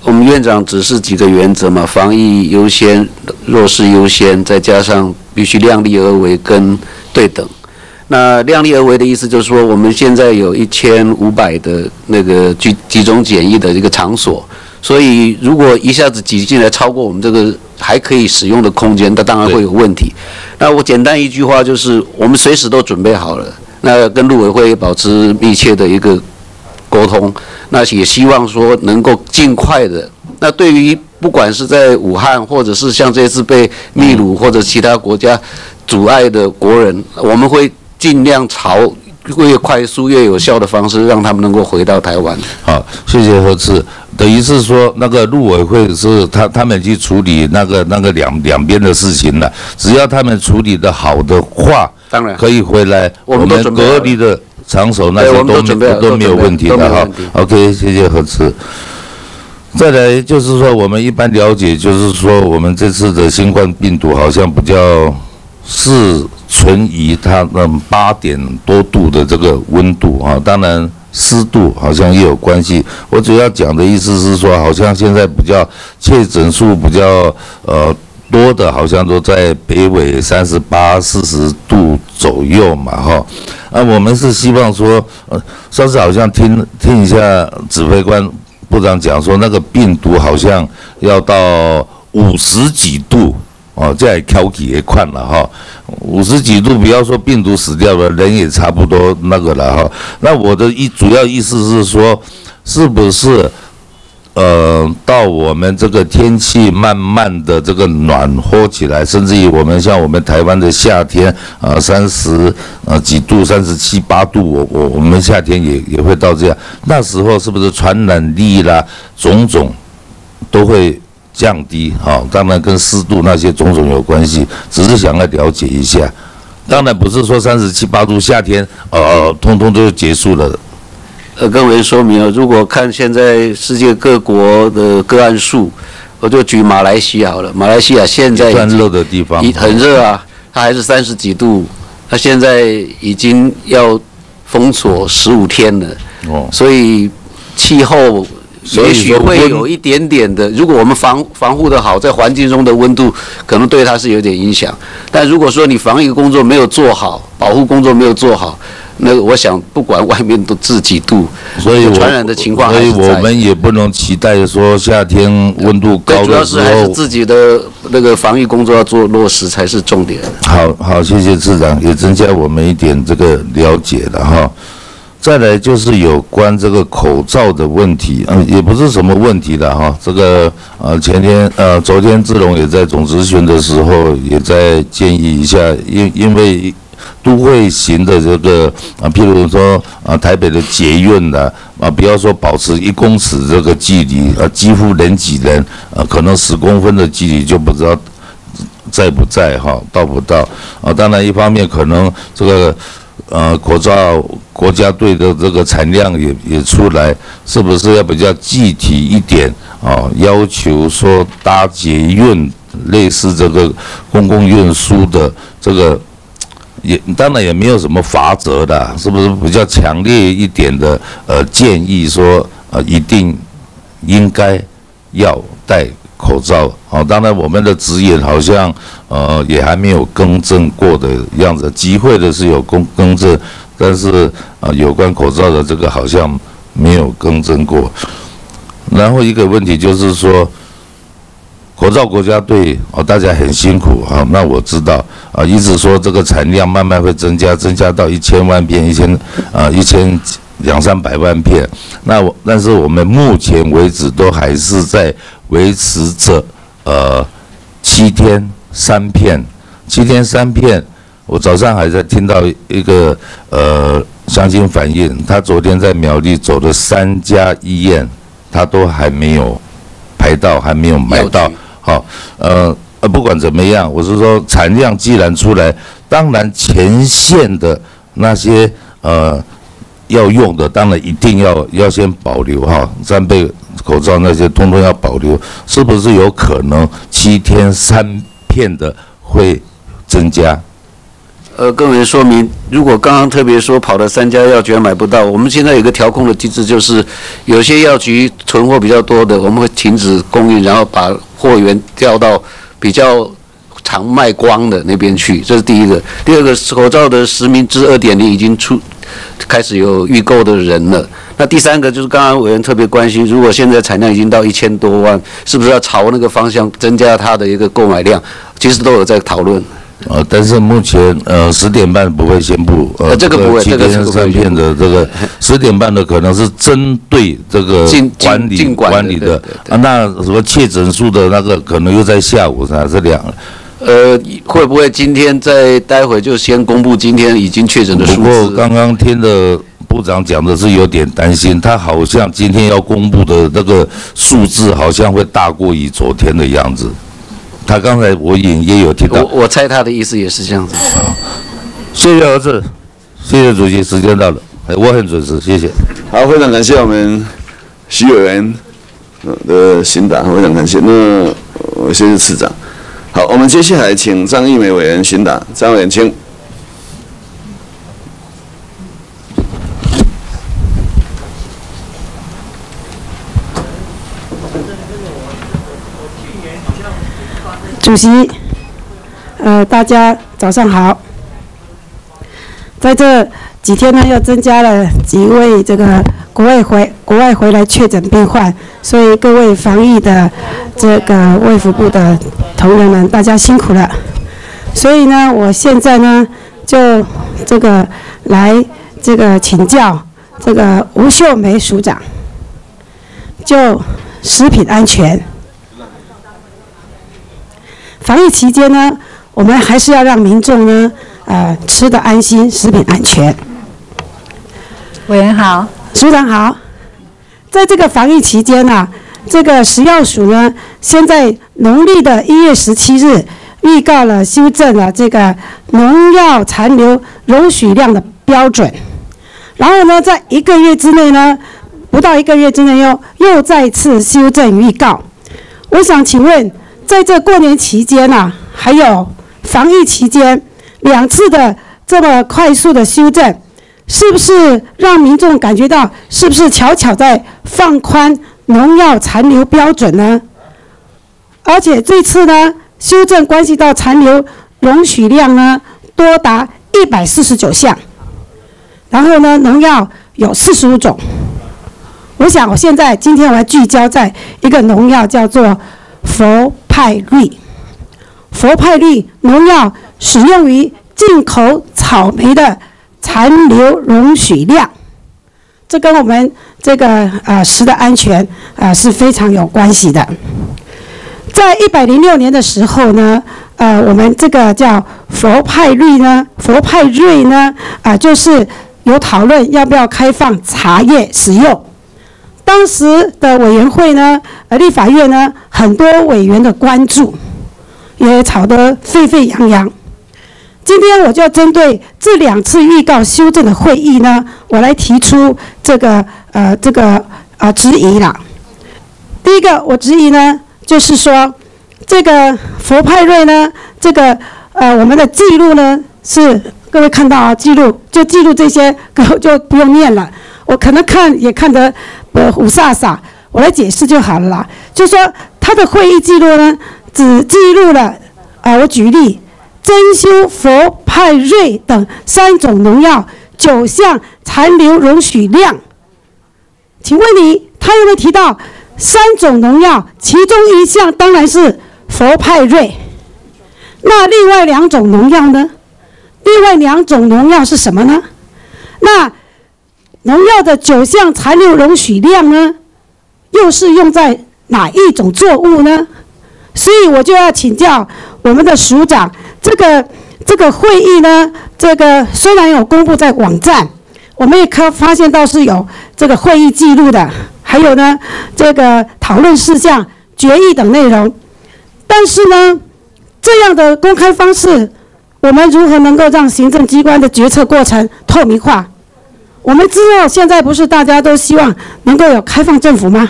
我们院长只是几个原则嘛，防疫优先，弱势优先，再加上必须量力而为跟对等。那量力而为的意思就是说，我们现在有一千五百的那个集集中检疫的一个场所，所以如果一下子挤进来超过我们这个还可以使用的空间，那当然会有问题。那我简单一句话就是，我们随时都准备好了，那跟陆委会保持密切的一个沟通，那也希望说能够尽快的。那对于不管是在武汉，或者是像这次被秘鲁或者其他国家阻碍的国人，我们会。尽量朝越快速越有效的方式，让他们能够回到台湾。好，谢谢。等于是说，那个陆委会是他他们去处理那个那个两两边的事情了。只要他们处理的好的话，当然可以回来。我们隔离的场所那些都都没有问题的哈。OK，谢谢何次。再来就是说，我们一般了解，就是说我们这次的新冠病毒好像比较是。存疑它的八点多度的这个温度啊，当然湿度好像也有关系。我主要讲的意思是说，好像现在比较确诊数比较呃多的，好像都在北纬三十八、四十度左右嘛，哈。啊，我们是希望说，呃，上次好像听听一下指挥官部长讲说，那个病毒好像要到五十几度。哦，这也挑起也快了哈，五十几度，不要说病毒死掉了，人也差不多那个了哈。那我的意主要意思是说，是不是呃，到我们这个天气慢慢的这个暖和起来，甚至于我们像我们台湾的夏天啊，三十呃几度，三十七八度，我我我们夏天也也会到这样，那时候是不是传染力啦，种种都会。降低，好，当然跟湿度那些种种有关系，只是想来了解一下。当然不是说三十七八度夏天，呃，通通都结束了。呃，跟委员说明啊，如果看现在世界各国的个案数，我就举马来西亚好了。马来西亚现在很热的地方，很热啊，它还是三十几度，它现在已经要封锁十五天了。哦，所以气候。也许会有一点点的，如果我们防防护的好，在环境中的温度可能对它是有点影响。但如果说你防疫工作没有做好，保护工作没有做好，那我想不管外面都自己度，<laughs> 所以传染的情况所以我们也不能期待说夏天温度高的时候，主要是还是自己的那个防疫工作要做落实才是重点。好好，谢谢市长，也增加我们一点这个了解了哈。再来就是有关这个口罩的问题，嗯，也不是什么问题的哈。这个呃，前天呃，昨天志龙也在总咨询的时候也在建议一下，因因为都会型的这个啊，譬如说啊，台北的捷运的啊，不要说保持一公尺这个距离啊，几乎人挤人啊，可能十公分的距离就不知道在不在哈，到不到啊。当然，一方面可能这个。呃，口罩国家队的这个产量也也出来，是不是要比较具体一点啊？要求说搭捷运，类似这个公共运输的这个，也当然也没有什么法则的，是不是比较强烈一点的？呃，建议说呃，一定应该要戴。口罩，好，当然我们的指引好像，呃，也还没有更正过的样子。机会的是有更更正，但是啊，有关口罩的这个好像没有更正过。然后一个问题就是说，口罩国家队哦，大家很辛苦啊。那我知道啊，一直说这个产量慢慢会增加，增加到一千万片，一千啊，一千两三百万片。那我但是我们目前为止都还是在。维持着呃七天三片，七天三片。我早上还在听到一个呃乡亲反映，他昨天在苗栗走了三家医院，他都还没有排到，还没有买到。好，呃呃，不管怎么样，我是说产量既然出来。当然前线的那些呃要用的，当然一定要要先保留哈，三倍口罩那些通通要保留，是不是有可能七天三片的会增加？呃，跟委员说明，如果刚刚特别说跑了三家药局买不到，我们现在有个调控的机制，就是有些药局存货比较多的，我们会停止供应，然后把货源调到比较常卖光的那边去，这是第一个。第二个，口罩的实名制二点零已经出，开始有预购的人了。那第三个就是刚刚委员特别关心，如果现在产量已经到一千多万，是不是要朝那个方向增加它的一个购买量？其实都有在讨论。呃，但是目前呃十点半不会宣布呃这个不会七这个三片的这个 <laughs> 十点半的可能是针对这个管理管理的啊，那什么确诊数的那个可能又在下午还是两。呃，会不会今天再待会就先公布今天已经确诊的数不过？刚刚听的部长讲的是有点担心，他好像今天要公布的那个数字好像会大过于昨天的样子。他刚才我也也有提到，我猜他的意思也是这样子。谢谢儿子，谢谢主席，时间到了，哎我很准时，谢谢。好，非常感谢我们徐委员呃的行答，非常感谢。那我谢谢市长。好，我们接下来请张义美委员行答，张委员请。主席，呃，大家早上好。在这几天呢，又增加了几位这个国外回国外回来确诊病患，所以各位防疫的这个卫福部的同仁们，大家辛苦了。所以呢，我现在呢，就这个来这个请教这个吴秀梅署长，就食品安全。防疫期间呢，我们还是要让民众呢，呃，吃的安心，食品安全。委员好，署长好，在这个防疫期间呢、这个食药署呢，先在农历的一月十七日预告了修正了这个农药残留容许量的标准，然后呢，在一个月之内呢，不到一个月之内又又再次修正预告。我想请问，在这过年期间呐、还有防疫期间，两次的这么快速的修正，是不是让民众感觉到是不是巧巧在放宽农药残留标准呢？而且这次呢，修正关系到残留容许量呢，多达一百四十九项，然后呢，农药有四十五种。我想，我现在今天我要聚焦在一个农药，叫做氟派瑞。佛派瑞农药使用于进口草莓的残留容许量，这跟我们这个呃食的安全啊、呃、是非常有关系的。在一百零六年的时候呢，呃，我们这个叫佛派瑞呢，佛派瑞呢，啊、就是有讨论要不要开放茶叶使用。当时的委员会呢，呃，立法院呢，很多委员的关注，也吵得沸沸扬扬。今天我就针对这两次预告修正的会议呢，我来提出这个呃这个呃质疑啦。第一个我质疑呢，就是说这个佛派瑞呢，这个呃我们的记录呢是各位看到啊，记录就记录这些，就不用念了。我可能看也看得呃五煞煞，我来解释就好了啦。就说他的会议记录呢，只记录了啊、我举例。珍馐佛派瑞等三种农药九项残留容许量，请问你，他有没有提到三种农药？其中一项当然是佛派瑞，那另外两种农药呢？另外两种农药是什么呢？那农药的九项残留容许量呢，又是用在哪一种作物呢？所以我就要请教我们的署长。这个这个会议呢，这个虽然有公布在网站，我们也可发现到是有这个会议记录的，还有呢这个讨论事项、决议等内容。但是呢，这样的公开方式，我们如何能够让行政机关的决策过程透明化？我们知道现在不是大家都希望能够有开放政府吗？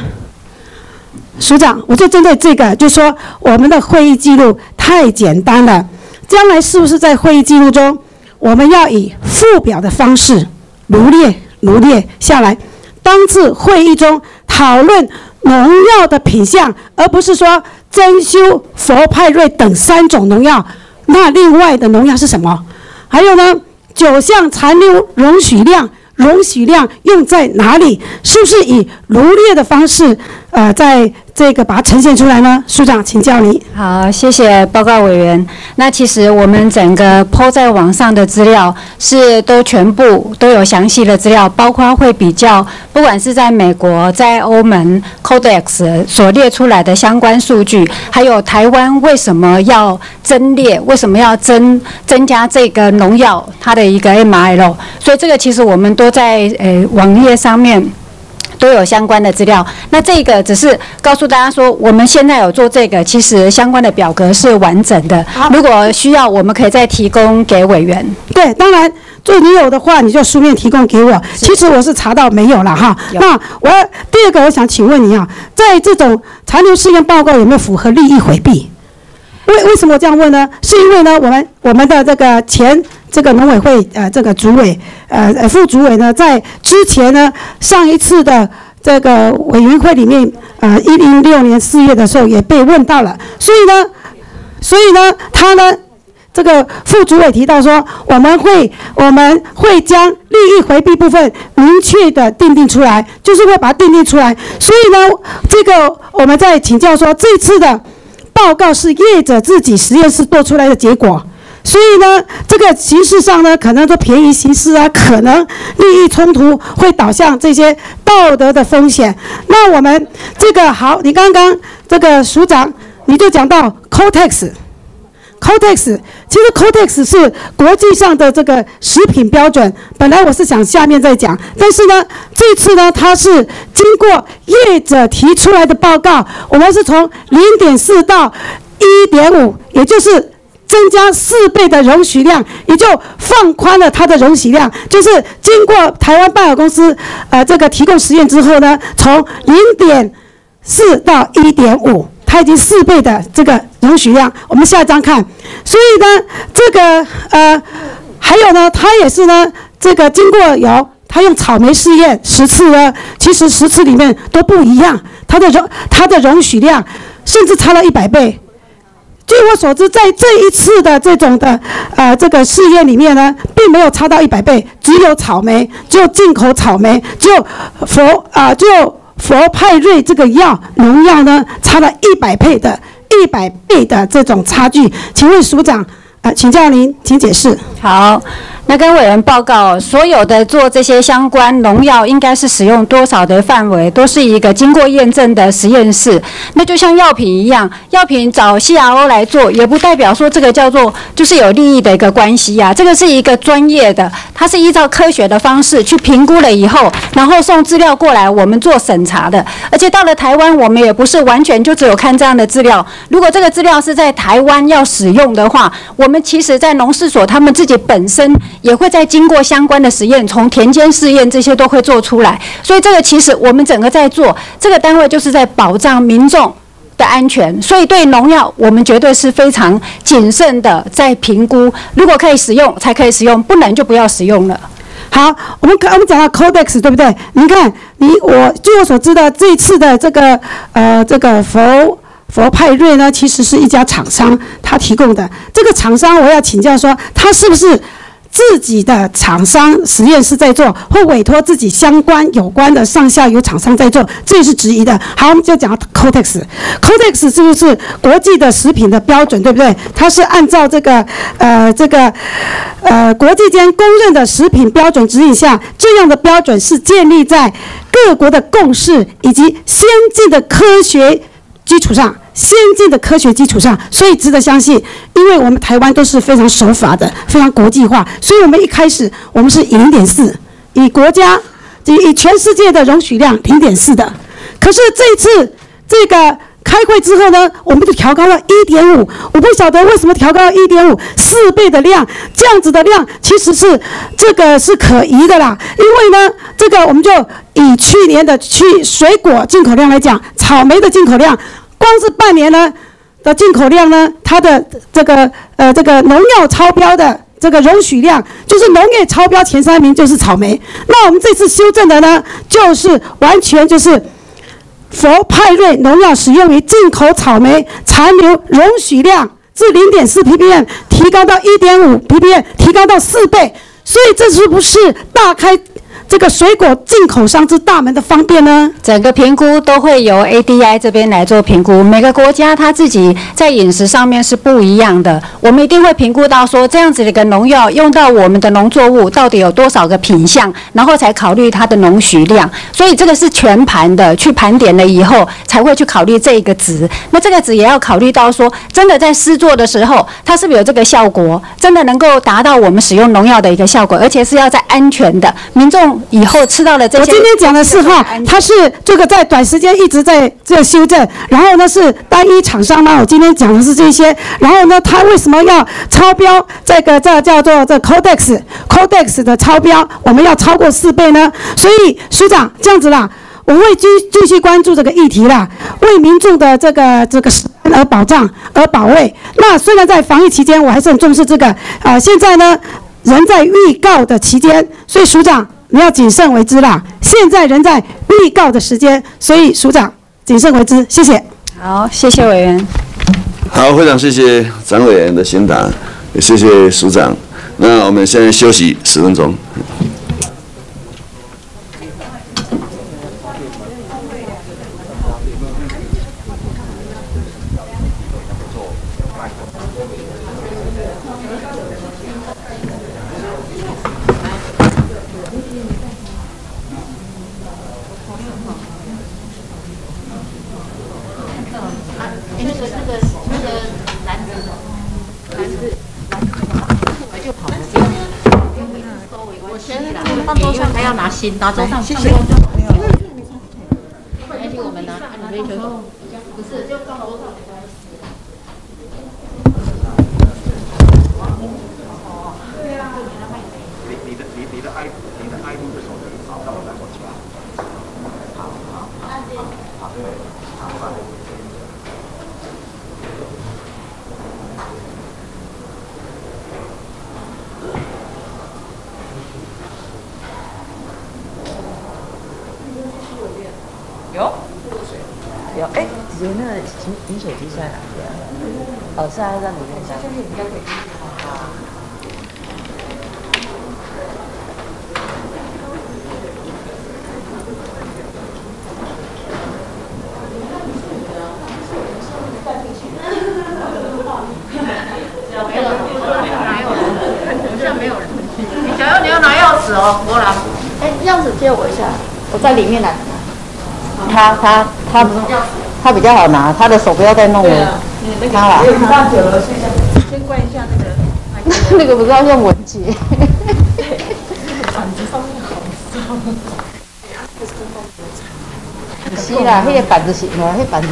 署长，我就针对这个，就说我们的会议记录太简单了，将来是不是在会议记录中，我们要以附表的方式罗列罗列下来，当次会议中讨论农药的品相，而不是说珍馐、佛派瑞等三种农药，那另外的农药是什么？还有呢，九项残留容许量。容许量用在哪里？是不是以罗列的方式，呃，在这个把它呈现出来呢？署长，请教你。好，谢谢报告委员。那其实我们整个抛在网上的资料是都全部都有详细的资料，包括会比较，不管是在美国、在欧盟 Codex 所列出来的相关数据，还有台湾为什么要增列，为什么要增增加这个农药它的一个 MIL，所以这个其实我们都在呃网页上面。都有相关的资料，那这个只是告诉大家说，我们现在有做这个，其实相关的表格是完整的。如果需要，我们可以再提供给委员。对，当然，就你有的话，你就书面提供给我。其实我是查到没有了哈。那我第二个，我想请问你啊，在这种残留试验报告有没有符合利益回避？为为什么这样问呢？是因为呢，我们我们的这个前。这个农委会呃，这个主委呃呃副主委呢，在之前呢上一次的这个委员会里面，呃，一零六年四月的时候也被问到了，所以呢，所以呢，他呢这个副主委提到说，我们会我们会将利益回避部分明确的定定出来，就是会把它定定出来。所以呢，这个我们在请教说，这次的报告是业者自己实验室做出来的结果。所以呢，这个形式上呢，可能说便宜形式啊，可能利益冲突会导向这些道德的风险。那我们这个好，你刚刚这个署长你就讲到 Cotex，Cotex，其实 Cotex 是国际上的这个食品标准。本来我是想下面再讲，但是呢，这次呢，它是经过业者提出来的报告，我们是从零点四到一点五，也就是。增加四倍的容许量，也就放宽了它的容许量。就是经过台湾拜耳公司呃这个提供实验之后呢，从零点四到一点五，它已经四倍的这个容许量。我们下一张看。所以呢，这个呃还有呢，它也是呢，这个经过有它用草莓试验十次呢，其实十次里面都不一样，它的容它的容许量甚至差了一百倍。据我所知，在这一次的这种的呃这个试验里面呢，并没有差到一百倍，只有草莓，就进口草莓，就佛啊，就佛派瑞这个药农药呢，差了一百倍的一百倍的这种差距。请问署长，啊，请教您，请解释。好。那跟委员报告，所有的做这些相关农药，应该是使用多少的范围，都是一个经过验证的实验室。那就像药品一样，药品找 CRO 来做，也不代表说这个叫做就是有利益的一个关系呀。这个是一个专业的，它是依照科学的方式去评估了以后，然后送资料过来，我们做审查的。而且到了台湾，我们也不是完全就只有看这样的资料。如果这个资料是在台湾要使用的话，我们其实在农事所他们自己本身。也会在经过相关的实验，从田间试验这些都会做出来，所以这个其实我们整个在做这个单位就是在保障民众的安全，所以对农药我们绝对是非常谨慎的在评估，如果可以使用才可以使用，不能就不要使用了。好，我们看我们讲到 Codex 对不对？你看你我据我所知的这次的这个呃这个佛佛派瑞呢，其实是一家厂商他提供的，这个厂商我要请教说他是不是？自己的厂商实验室在做，或委托自己相关有关的上下游厂商在做，这是质疑的。好，我们就讲 Codex，Codex 是不是国际的食品的标准，对不对？它是按照这个呃这个呃国际间公认的食品标准指引下，这样的标准是建立在各国的共识以及先进的科学基础上。先进的科学基础上，所以值得相信。因为我们台湾都是非常守法的，非常国际化，所以我们一开始我们是以零点四，以国家以以全世界的容许量零点四的。可是这次这个开会之后呢，我们就调高了一点五。我不晓得为什么调高了一点五，四倍的量，这样子的量其实是这个是可疑的啦。因为呢，这个我们就以去年的去水果进口量来讲，草莓的进口量，光是半年呢的进口量呢，它的这个呃这个农药超标的。这个容许量就是农业超标前三名就是草莓，那我们这次修正的呢，就是完全就是佛派瑞农药使用于进口草莓残留容许量至零点四 ppm 提高到一点五 ppm，提高到四倍，所以这是不是大开？这个水果进口商之大门的方便呢？整个评估都会由 ADI 这边来做评估。每个国家它自己在饮食上面是不一样的，我们一定会评估到说这样子的一个农药用到我们的农作物到底有多少个品相，然后才考虑它的农许量。所以这个是全盘的去盘点了以后，才会去考虑这个值。那这个值也要考虑到说，真的在施作的时候，它是不是有这个效果？真的能够达到我们使用农药的一个效果，而且是要在安全的民众。以后吃到了这些。我今天讲的是哈，它是这个在短时间一直在这修正，然后呢是单一厂商呢，我今天讲的是这些，然后呢它为什么要超标？这个这叫做这 Codex Codex 的超标，我们要超过四倍呢？所以署长这样子啦，我会继继续关注这个议题啦，为民众的这个这个而保障而保卫。那虽然在防疫期间，我还是很重视这个啊，现在呢人在预告的期间，所以署长。你要谨慎为之啦！现在仍在预告的时间，所以署长谨慎为之，谢谢。好，谢谢委员。好，非常谢谢张委员的宣达，也谢谢署长。那我们现在休息十分钟。拿桌上，谢谢。我们拿，不是，就放楼上。饮水机在哪边？哦，是在里面。下去应该可以。没有，没有人。你小优，你要拿钥匙哦，过来。哎，钥匙借我一下，我在里面拿。他他他不是。他比较好拿，他的手不要再弄了。他了。放久了，先先关一下那个。<laughs> 那个不知道用文具。板子上面好脏。是啦，那个板子是，那个板子，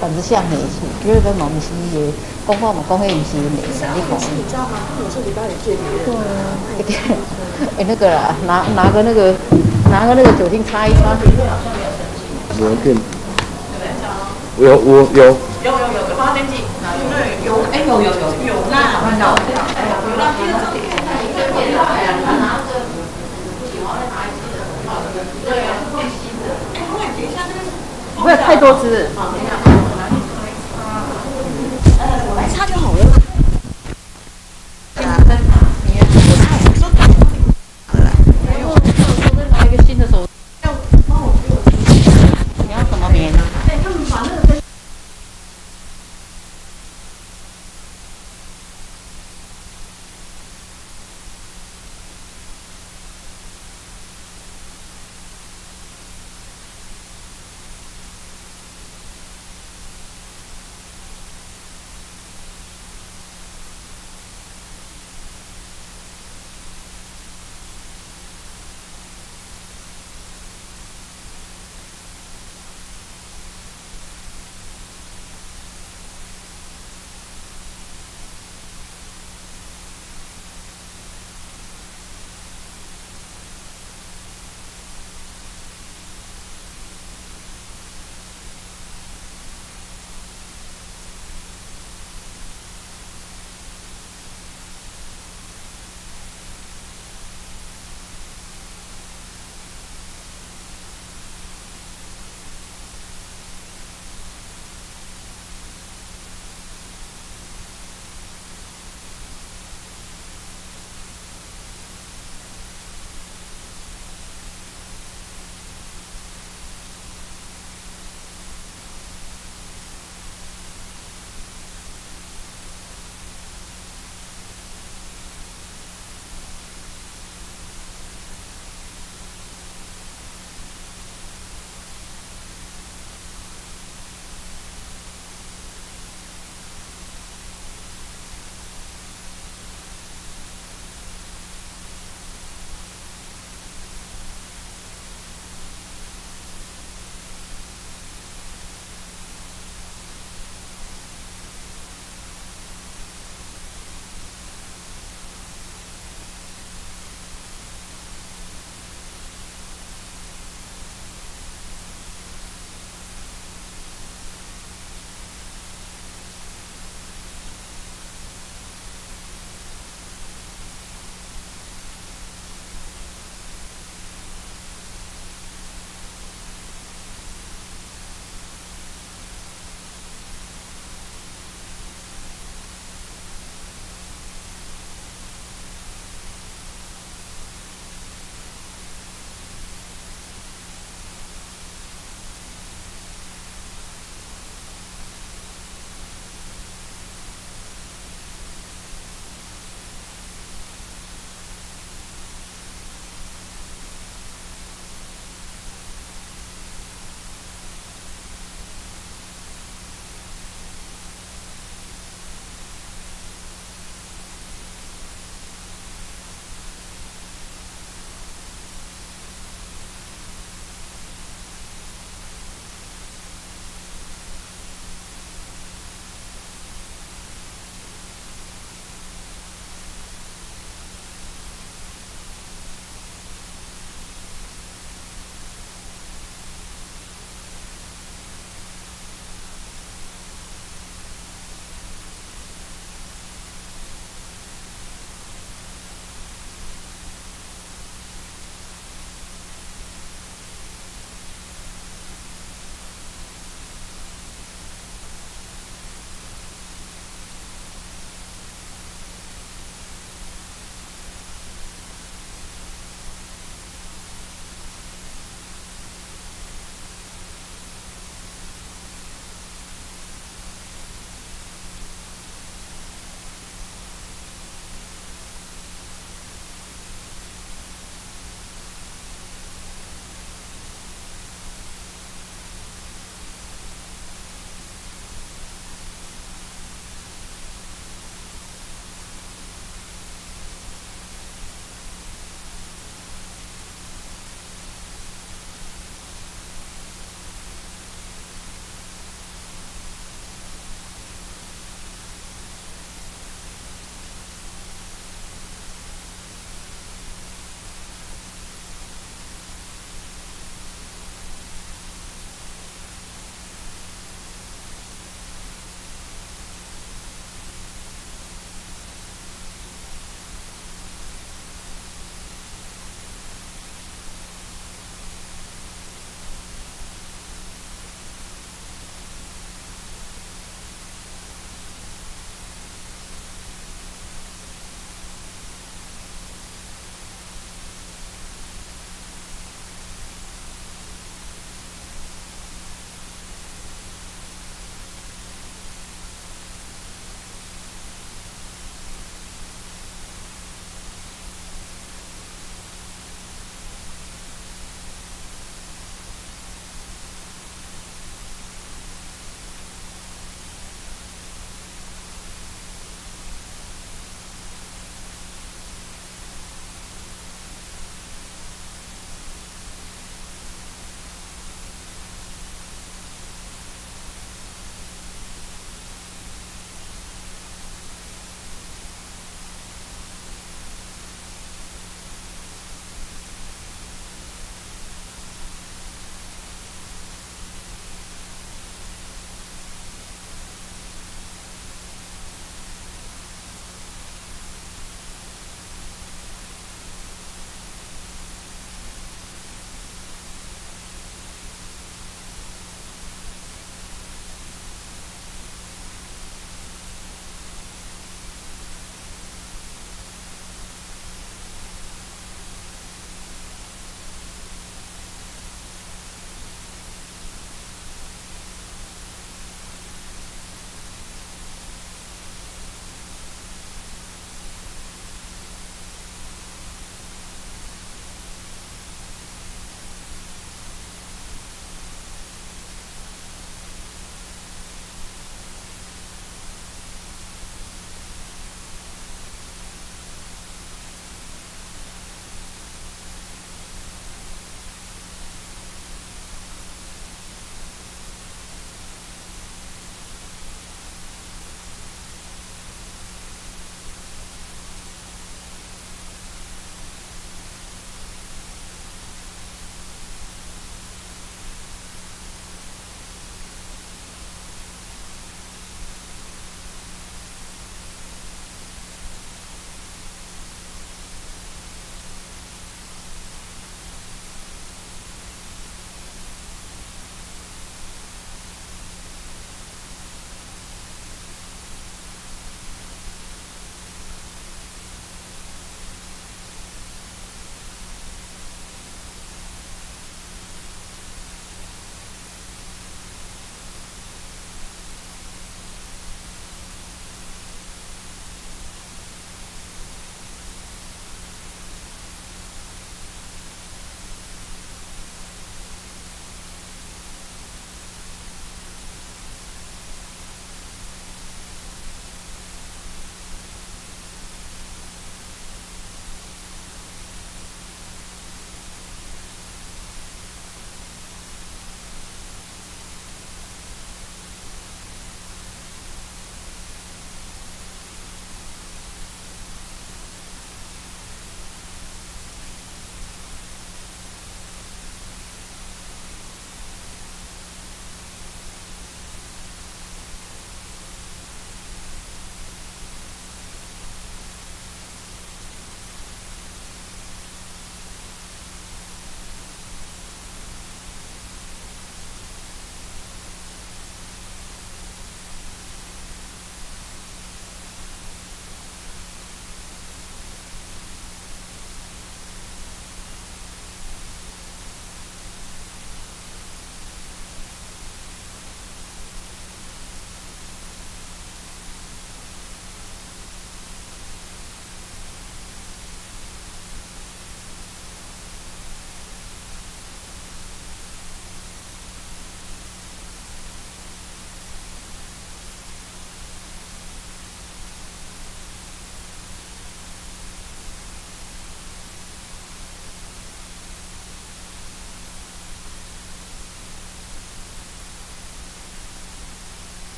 板子像黑是，因为跟毛不是的，讲话嘛讲迄唔是的，你讲。你知道吗？我是礼拜几对啊。<laughs> 哎，那个啦，拿拿个那个，拿个那个酒精擦一擦。有片，有我有。有有有有发电机，有有哎有有有有那看到，有那片子，这电脑哎呀，他拿着，喜欢拿一支的，对呀，是放新的。哎，我等一下这个，不要太多支。好，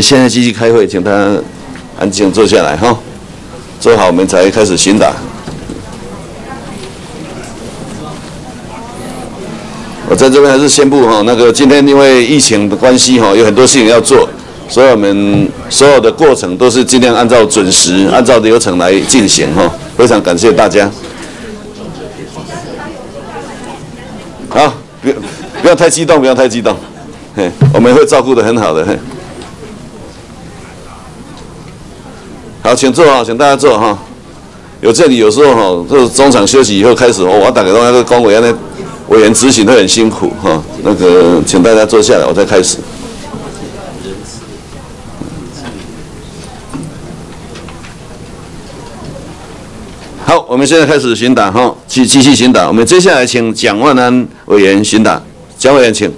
现在继续开会，请大家安静坐下来哈，坐好我们才开始询答。我在这边还是宣布哈，那个今天因为疫情的关系哈，有很多事情要做，所以我们所有的过程都是尽量按照准时、按照流程来进行哈。非常感谢大家。好，不要不要太激动，不要太激动，嘿，我们会照顾的很好的。嘿，好，请坐哈，请大家坐哈。有这里有时候哈，就是中场休息以后开始，我打给那个工委员呢。委员执行都很辛苦哈，那个请大家坐下来，我再开始。好，我们现在开始询答哈，继继续询答。我们接下来请蒋万安委员询答，蒋委员请。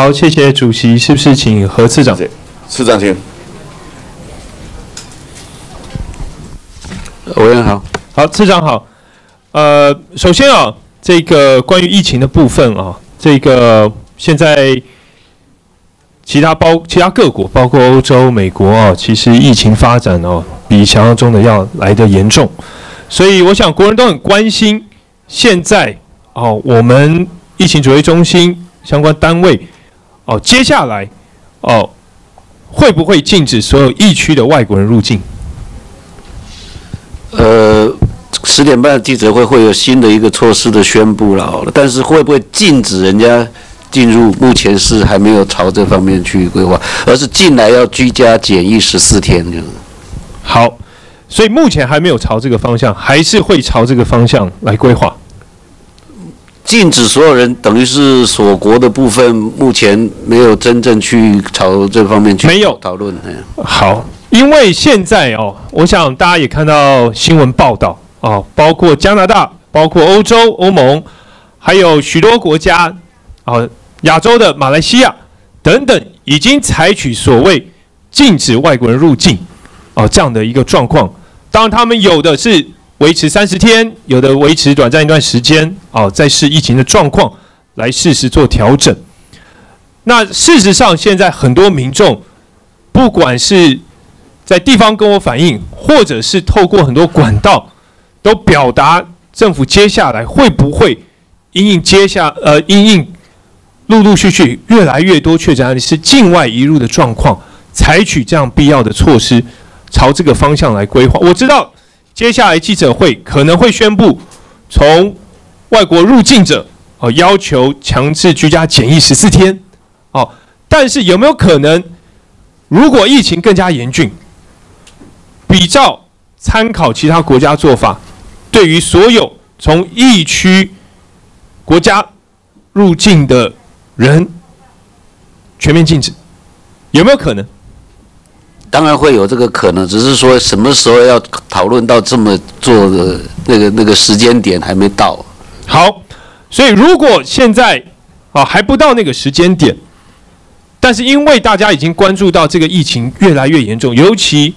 好，谢谢主席，是不是请何次长？次长请。委员好，好，次长好。呃，首先啊，这个关于疫情的部分啊，这个现在其他包其他各国，包括欧洲、美国啊，其实疫情发展哦，比想象中的要来的严重。所以我想国人都很关心，现在哦，我们疫情指挥中心相关单位哦，接下来哦，会不会禁止所有疫区的外国人入境？呃，十点半的记者会会有新的一个措施的宣布了，但是会不会禁止人家进入？目前是还没有朝这方面去规划，而是进来要居家检疫十四天。好，所以目前还没有朝这个方向，还是会朝这个方向来规划。禁止所有人，等于是锁国的部分，目前没有真正去朝这方面去没有讨论。好。因为现在哦，我想大家也看到新闻报道哦，包括加拿大、包括欧洲、欧盟，还有许多国家啊，亚洲的马来西亚等等，已经采取所谓禁止外国人入境哦这样的一个状况。当然，他们有的是维持三十天，有的维持短暂一段时间哦，再视疫情的状况来适时做调整。那事实上，现在很多民众不管是在地方跟我反映，或者是透过很多管道，都表达政府接下来会不会因应接下呃因应陆陆续续越来越多确诊案例是境外移入的状况，采取这样必要的措施，朝这个方向来规划。我知道接下来记者会可能会宣布从外国入境者哦要求强制居家检疫十四天哦，但是有没有可能如果疫情更加严峻？比照参考其他国家做法，对于所有从疫区国家入境的人全面禁止，有没有可能？当然会有这个可能，只是说什么时候要讨论到这么做的那个那个时间点还没到。好，所以如果现在啊还不到那个时间点，但是因为大家已经关注到这个疫情越来越严重，尤其。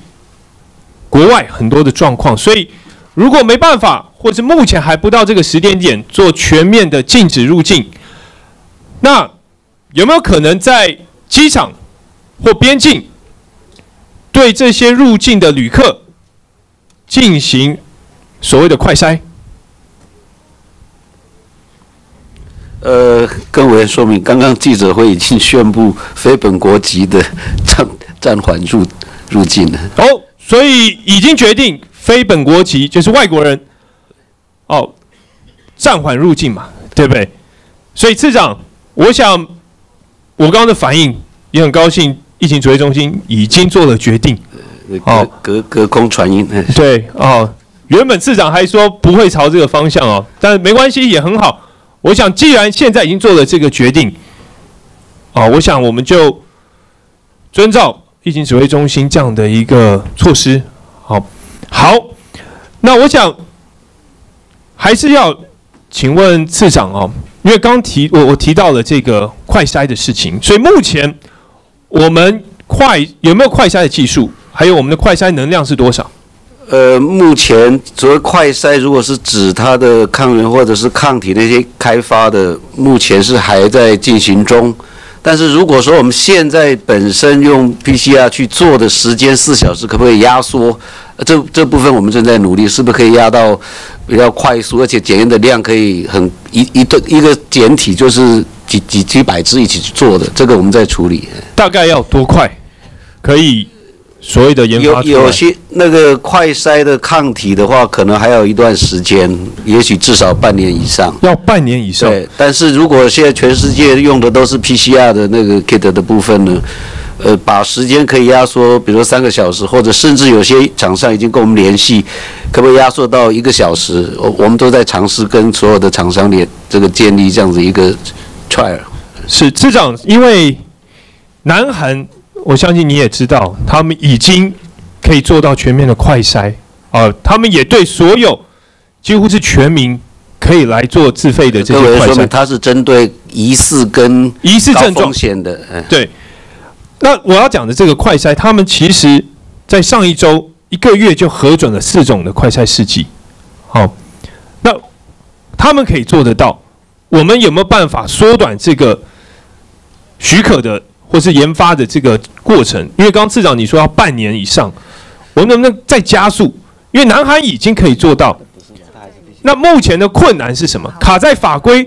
国外很多的状况，所以如果没办法，或者目前还不到这个时间点做全面的禁止入境，那有没有可能在机场或边境对这些入境的旅客进行所谓的快筛？呃，跟委员说明，刚刚记者会已经宣布非本国籍的暂暂缓入入境了。哦。所以已经决定非本国籍就是外国人，哦，暂缓入境嘛，对不对？所以次长，我想我刚刚的反应也很高兴，疫情指挥中心已经做了决定。哦，隔隔空传音。<laughs> 对哦，原本市长还说不会朝这个方向哦，但没关系，也很好。我想既然现在已经做了这个决定，哦，我想我们就遵照。疫情指挥中心这样的一个措施，好，好，那我想还是要请问市长哦，因为刚提我我提到了这个快筛的事情，所以目前我们快有没有快筛的技术，还有我们的快筛能量是多少？呃，目前所谓快筛，如果是指它的抗原或者是抗体那些开发的，目前是还在进行中。但是如果说我们现在本身用 PCR 去做的时间四小时，可不可以压缩？这这部分我们正在努力，是不是可以压到比较快速，而且检验的量可以很一一个一个简体就是几几几百只一起去做的，这个我们在处理。大概要多快可以所谓的研有发出来？有些那个快筛的抗体的话，可能还有一段时间，也许至少半年以上。要半年以上。对，但是如果现在全世界用的都是 PCR 的那个 kit 的部分呢，呃，把时间可以压缩，比如说三个小时，或者甚至有些厂商已经跟我们联系，可不可以压缩到一个小时？我我们都在尝试跟所有的厂商联这个建立这样子一个 trial。是这长，因为南韩，我相信你也知道，他们已经可以做到全面的快筛啊、他们也对所有几乎是全民可以来做自费的这各位说明，些快筛。它是针对疑似跟疑似症状风险的，嗯对，那我要讲的这个快筛，他们其实在上一周一个月就核准了四种的快筛试剂。好，那他们可以做得到，我们有没有办法缩短这个许可的或是研发的这个过程？因为刚刚次长你说要半年以上，我们能不能再加速？因为南韩已经可以做到，那目前的困难是什么？卡在法规，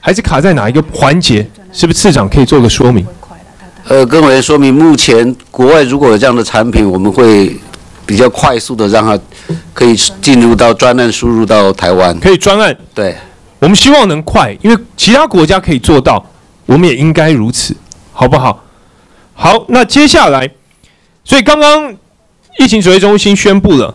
还是卡在哪一个环节？是不是次长可以做个说明？呃，跟委员说明，目前国外如果有这样的产品，我们会比较快速的让它可以进入到专案输入到台湾。可以专案。对，我们希望能快，因为其他国家可以做到，我们也应该如此，好不好？好，那接下来，所以刚刚疫情指挥中心宣布了，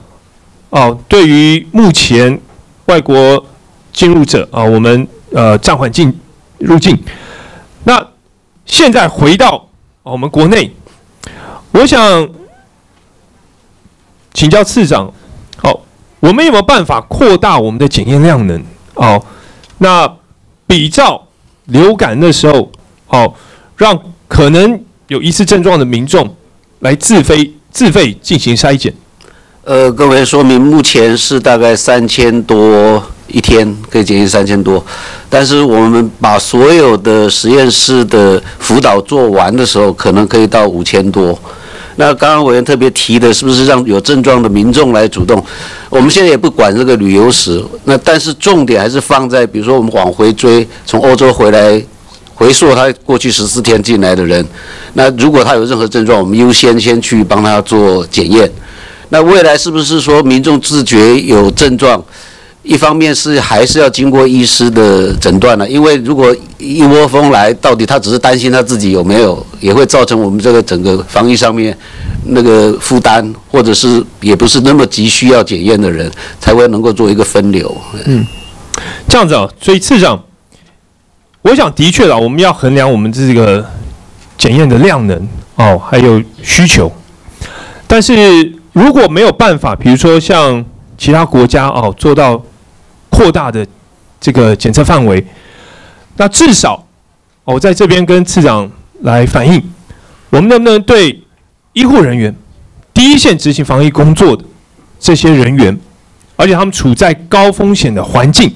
哦，对于目前外国进入者啊，我们呃暂缓进入境。那现在回到我们国内，我想请教次长，好，我们有没有办法扩大我们的检验量能？哦，那比照流感的时候，哦，让可能有疑似症状的民众来自费自费进行筛检。呃，各位说明，目前是大概三千多一天，可以检验三千多，但是我们把所有的实验室的辅导做完的时候，可能可以到五千多。那刚刚委员特别提的，是不是让有症状的民众来主动？我们现在也不管这个旅游史，那但是重点还是放在，比如说我们往回追，从欧洲回来，回溯他过去十四天进来的人，那如果他有任何症状，我们优先先去帮他做检验。那未来是不是说民众自觉有症状？一方面是还是要经过医师的诊断了，因为如果一窝蜂来，到底他只是担心他自己有没有，也会造成我们这个整个防疫上面那个负担，或者是也不是那么急需要检验的人，才会能够做一个分流。嗯，这样子啊，所以次长，我想的确啊，我们要衡量我们这个检验的量能哦，还有需求。但是如果没有办法，比如说像其他国家哦，做到扩大的这个检测范围，那至少我在这边跟次长来反映，我们能不能对医护人员、第一线执行防疫工作的这些人员，而且他们处在高风险的环境，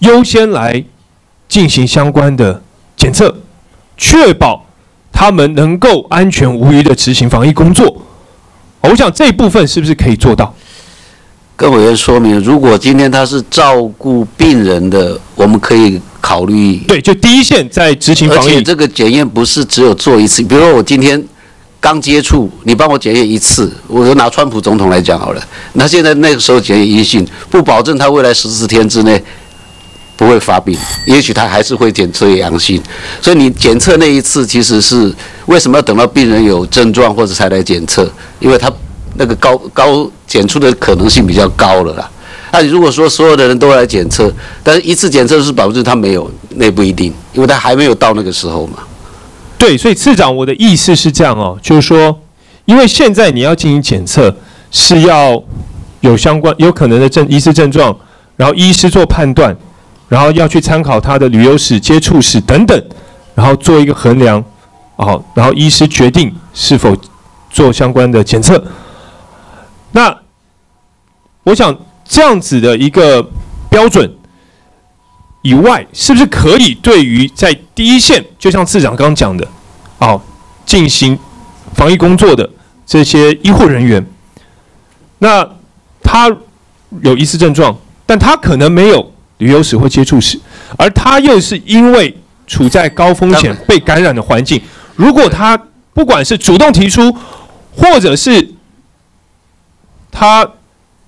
优先来进行相关的检测，确保他们能够安全无虞的执行防疫工作。我想这一部分是不是可以做到？跟委员说明，如果今天他是照顾病人的，我们可以考虑。对，就第一线在执行防疫。而且这个检验不是只有做一次，比如说我今天刚接触，你帮我检验一次，我就拿川普总统来讲好了。那现在那个时候检验阴性，不保证他未来十四天之内不会发病，也许他还是会检测阳性。所以你检测那一次其实是为什么要等到病人有症状或者才来检测？因为他那个高高检出的可能性比较高了啦。那你如果说所有的人都来检测，但是一次检测是保证他没有，那不一定，因为他还没有到那个时候嘛。对，所以次长，我的意思是这样哦，就是说，因为现在你要进行检测，是要有相关有可能的症疑似症状，然后医师做判断，然后要去参考他的旅游史、接触史等等，然后做一个衡量，哦，然后医师决定是否做相关的检测。那我想这样子的一个标准以外，是不是可以对于在第一线，就像市长刚刚讲的，啊，进行防疫工作的这些医护人员，那他有疑似症状，但他可能没有旅游史或接触史，而他又是因为处在高风险被感染的环境，如果他不管是主动提出，或者是他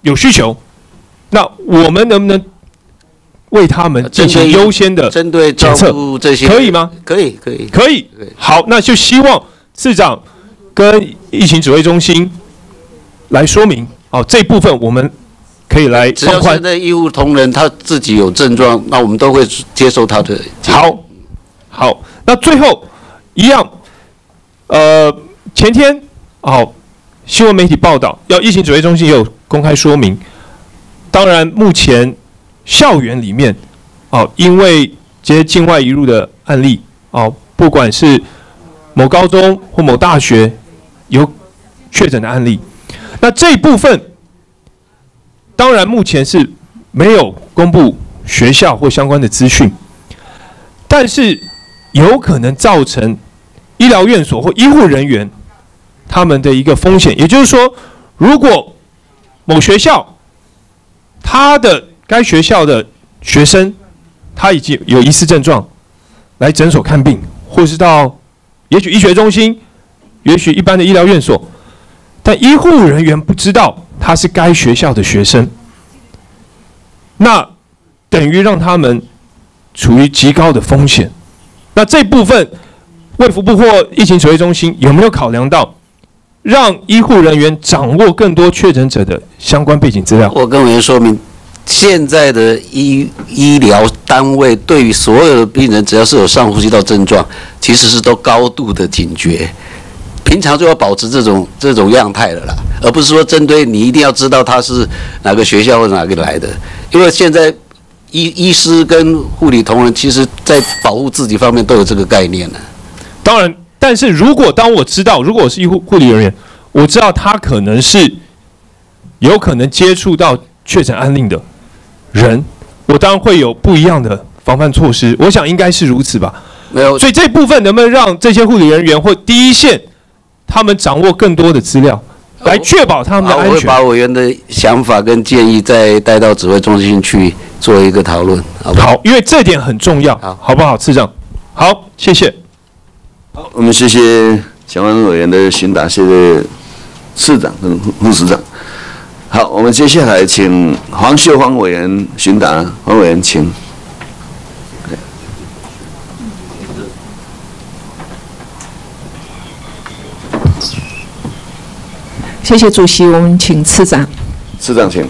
有需求，那我们能不能为他们进行优先的针对照检测这些可以吗？可以，可以，可以。好，那就希望市长跟疫情指挥中心来说明哦，这部分我们可以来只要放宽现。在医务同仁他自己有症状，那我们都会接受他的。好，好，那最后一样，呃，前天哦，新闻媒体报道，要疫情指挥中心也有公开说明。当然，目前校园里面哦，因为这些境外移入的案例哦，不管是某高中或某大学有确诊的案例，那这一部分当然目前是没有公布学校或相关的资讯。但是有可能造成医疗院所或医护人员他们的一个风险。也就是说，如果某学校他的该学校的学生他已经有疑似症状，来诊所看病，或是到也许医学中心，也许一般的医疗院所，但医护人员不知道他是该学校的学生，那等于让他们处于极高的风险。那这部分，卫福部或疫情指挥中心有没有考量到，让医护人员掌握更多确诊者的相关背景资料？我跟委员说明，现在的医医疗单位对于所有的病人，只要是有上呼吸道症状，其实是都高度的警觉。平常就要保持这种这种样态了啦，而不是说针对你一定要知道他是哪个学校或者哪个来的，因为现在医医师跟护理同仁，其实在保护自己方面都有这个概念了。当然，但是如果当我知道，如果我是医护护理人员，我知道他可能是有可能接触到确诊案例的人，我当然会有不一样的防范措施。我想应该是如此吧。没有，所以这部分能不能让这些护理人员或第一线他们掌握更多的资料，来确保他们的好，我会安全？把委员的想法跟建议再带到指挥中心去做一个讨论，好不好？好，因为这点很重要，好不好，次长？好，谢谢。我们谢谢蒋万委员的询答，谢谢市长跟副副市长。好，我们接下来请黄秀芳委员询答，黄委员请。谢谢主席，我们请次长。次长请。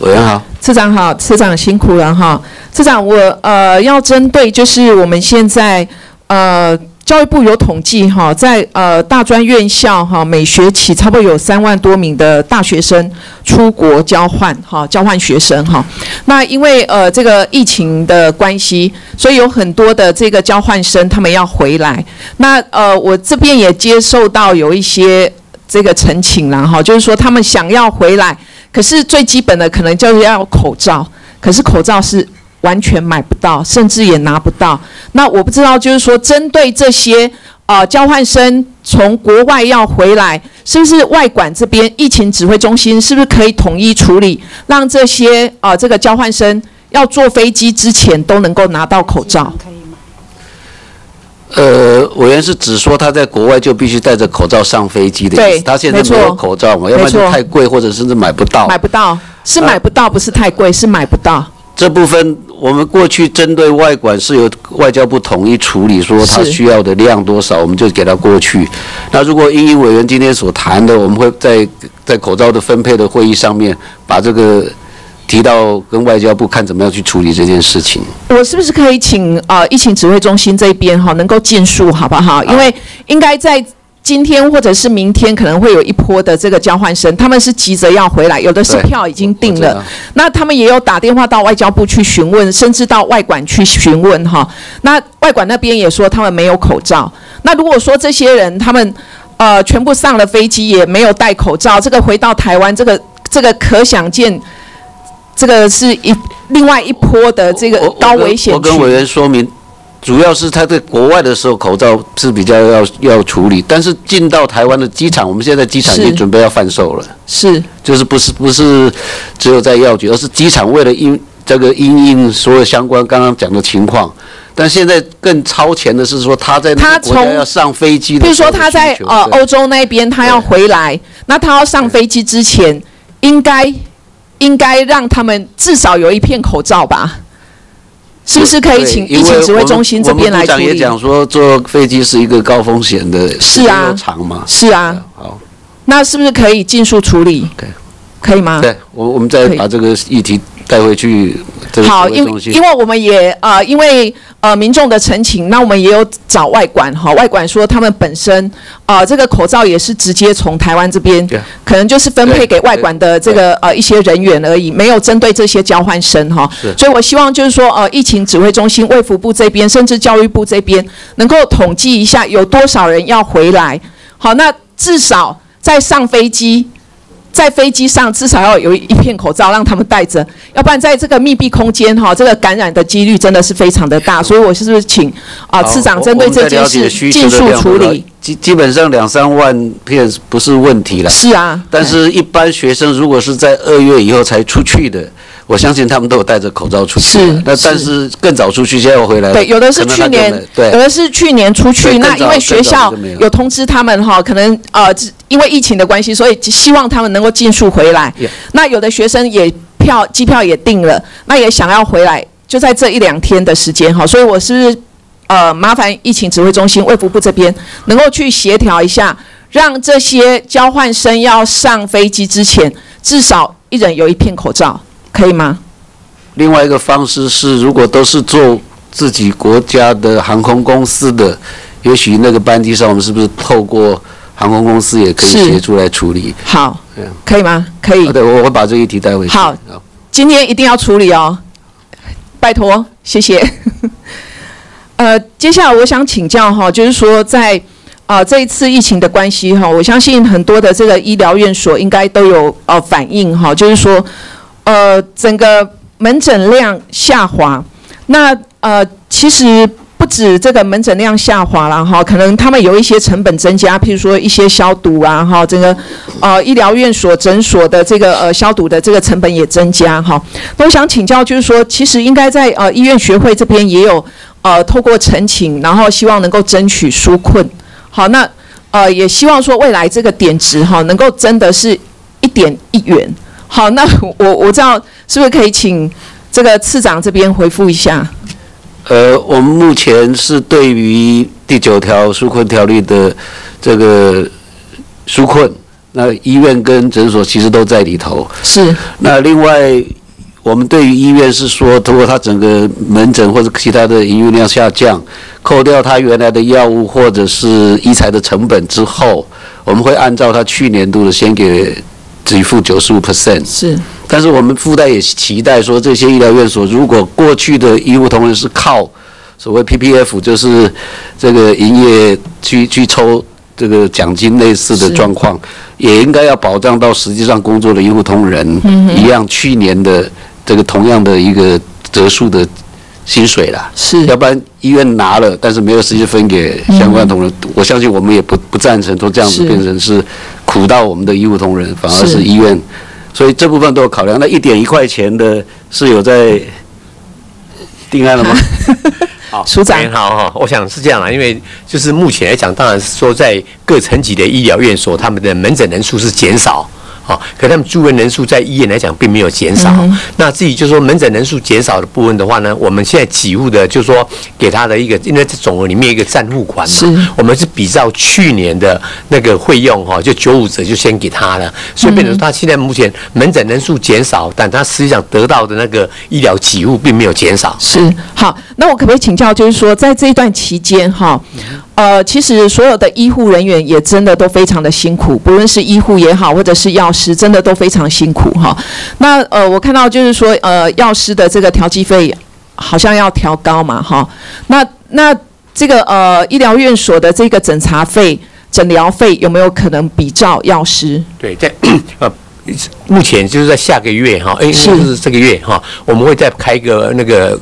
委员好。次长好，次长辛苦了哈。次长，我呃要针对就是我们现在呃教育部有统计哈，在呃大专院校哈每学期差不多有三万多名的大学生出国交换哈交换学生哈。那因为呃这个疫情的关系，所以有很多的这个交换生他们要回来。那呃我这边也接受到有一些这个陈请了哈，就是说他们想要回来。可是最基本的可能就是要口罩，可是口罩是完全买不到，甚至也拿不到。那我不知道，就是说针对这些呃交换生从国外要回来，是不是外管这边疫情指挥中心是不是可以统一处理，让这些呃这个交换生要坐飞机之前都能够拿到口罩？呃，委员是只说他在国外就必须戴着口罩上飞机的意对思，他现在没有口罩嘛，要不然就太贵或者甚至买不到。买不到，是买不到，不是太贵，是买不到。这部分我们过去针对外管是由外交部统一处理，说他需要的量多少，我们就给他过去。那如果英英委员今天所谈的，我们会在在口罩的分配的会议上面把这个提到跟外交部看怎么样去处理这件事情。我是不是可以请呃疫情指挥中心这边哈能够尽数好不好？因为应该在今天或者是明天可能会有一波的这个交换生，他们是急着要回来，有的是票已经订我知道了，那他们也有打电话到外交部去询问，甚至到外管去询问哈。那外管那边也说他们没有口罩。那如果说这些人他们呃全部上了飞机也没有戴口罩，这个回到台湾，这个这个可想见，这个是一另外一波的这个高危险区。我跟委员说明，主要是他在国外的时候口罩是比较要要处理，但是进到台湾的机场，我们现在机场已经准备要贩售了。是，就是不是不是只有在药局，而是机场为了因这个因应所有相关刚刚讲的情况。但现在更超前的是说，他在他从要上飞机的比如说他在呃欧洲那边，他要回来，那他要上飞机之前，应该应该让他们至少有一片口罩吧？是不是可以请对疫情指挥中心这边来处理也？讲说，坐飞机是一个高风险的，是啊长嘛。是啊，好，那是不是可以尽速处理？可以吗？对，我我们再把这个议题带回去好，因。因为我们也呃，因为呃民众的陈情，那我们也有找外管哈，外管说他们本身呃这个口罩也是直接从台湾这边，可能就是分配给外管的这个呃一些人员而已，没有针对这些交换生哈。所以我希望就是说呃疫情指挥中心、卫福部这边，甚至教育部这边能够统计一下有多少人要回来。好，那至少在上飞机。在飞机上至少要有一片口罩让他们戴着，要不然在这个密闭空间哈，这个感染的几率真的是非常的大。所以我是不是请啊好次长针对这件事尽速处理？基基本上两三万片不是问题了。是啊，但是一般学生如果是在二月以后才出去的，我相信他们都有戴着口罩出去。是那但是更早出去，现在又回来。对，有的是去年，对，有的是去年出去，那因为学校有有通知他们哈，可能呃因为疫情的关系，所以希望他们能够尽速回来。Yeah 那有的学生也票机票也订了，那也想要回来，就在这一两天的时间哈，所以我是呃麻烦疫情指挥中心卫福部这边能够去协调一下，让这些交换生要上飞机之前，至少一人有一片口罩，可以吗？另外一个方式是，如果都是做自己国家的航空公司的，也许那个班机上，我们是不是透过航空公司也可以协助来处理？好可以吗？可以。对，我会把这一题带回去。好，今天一定要处理哦，拜托，谢谢。<laughs> 呃，接下来我想请教哈，就是说在啊、这一次疫情的关系哈，我相信很多的这个医疗院所应该都有呃反应哈，就是说呃整个门诊量下滑，那呃其实。不止这个门诊量下滑了哈，可能他们有一些成本增加，譬如说一些消毒啊哈，这个呃医疗院所、诊所的这个呃消毒的这个成本也增加哈。那我想请教，就是说，其实应该在呃医院学会这边也有呃透过陈情，然后希望能够争取纾困。好，那呃也希望说未来这个点值哈能够真的是一点一元。好，那我我知道是不是可以请这个次长这边回复一下？呃，我们目前是对于第九条纾困条例的这个纾困，那医院跟诊所其实都在里头。是。那另外，我们对于医院是说，通过它整个门诊或者其他的营运量下降，扣掉它原来的药物或者是医材的成本之后，我们会按照它去年度的先给给付九十五 percent。是。但是我们附带也期待说，这些医疗院所如果过去的医务同仁是靠所谓 PPF，就是这个营业去去抽这个奖金类似的状况，也应该要保障到实际上工作的医护同仁嗯一样去年的这个同样的一个折数的薪水啦。是，要不然医院拿了，但是没有实际分给相关同仁，我相信我们也不不赞成说这样子变成是苦到我们的医务同仁，反而是是医院。所以这部分都有考量。那一点一块钱的是有在定案了吗？<laughs> 好，署长好哈，我想是这样啦，因为就是目前来讲，当然是说在各层级的医疗院所，他们的门诊人数是减少。好，可他们住院人数在医院来讲并没有减少。嗯那至于就是说门诊人数减少的部分的话呢，我们现在给付的就是说给他的一个，因为这总额里面一个暂付款嘛，我们是比照去年的那个费用哈，就九五折就先给他了，所以变成他现在目前门诊人数减少，但他实际上得到的那个医疗给付并没有减少。是。好，那我可不可以请教，就是说在这一段期间哈，呃，其实所有的医护人员也真的都非常的辛苦，不论是医护也好，或者是药师，真的都非常辛苦哈。那呃，我看到就是说，呃，药师的这个调剂费好像要调高嘛哈。那那这个呃医疗院所的这个诊查费。诊疗费有没有可能比照药师？对，在 <coughs> 呃，目前就是在下个月哈，哎，是就是这个月哈，我们会再开一个那个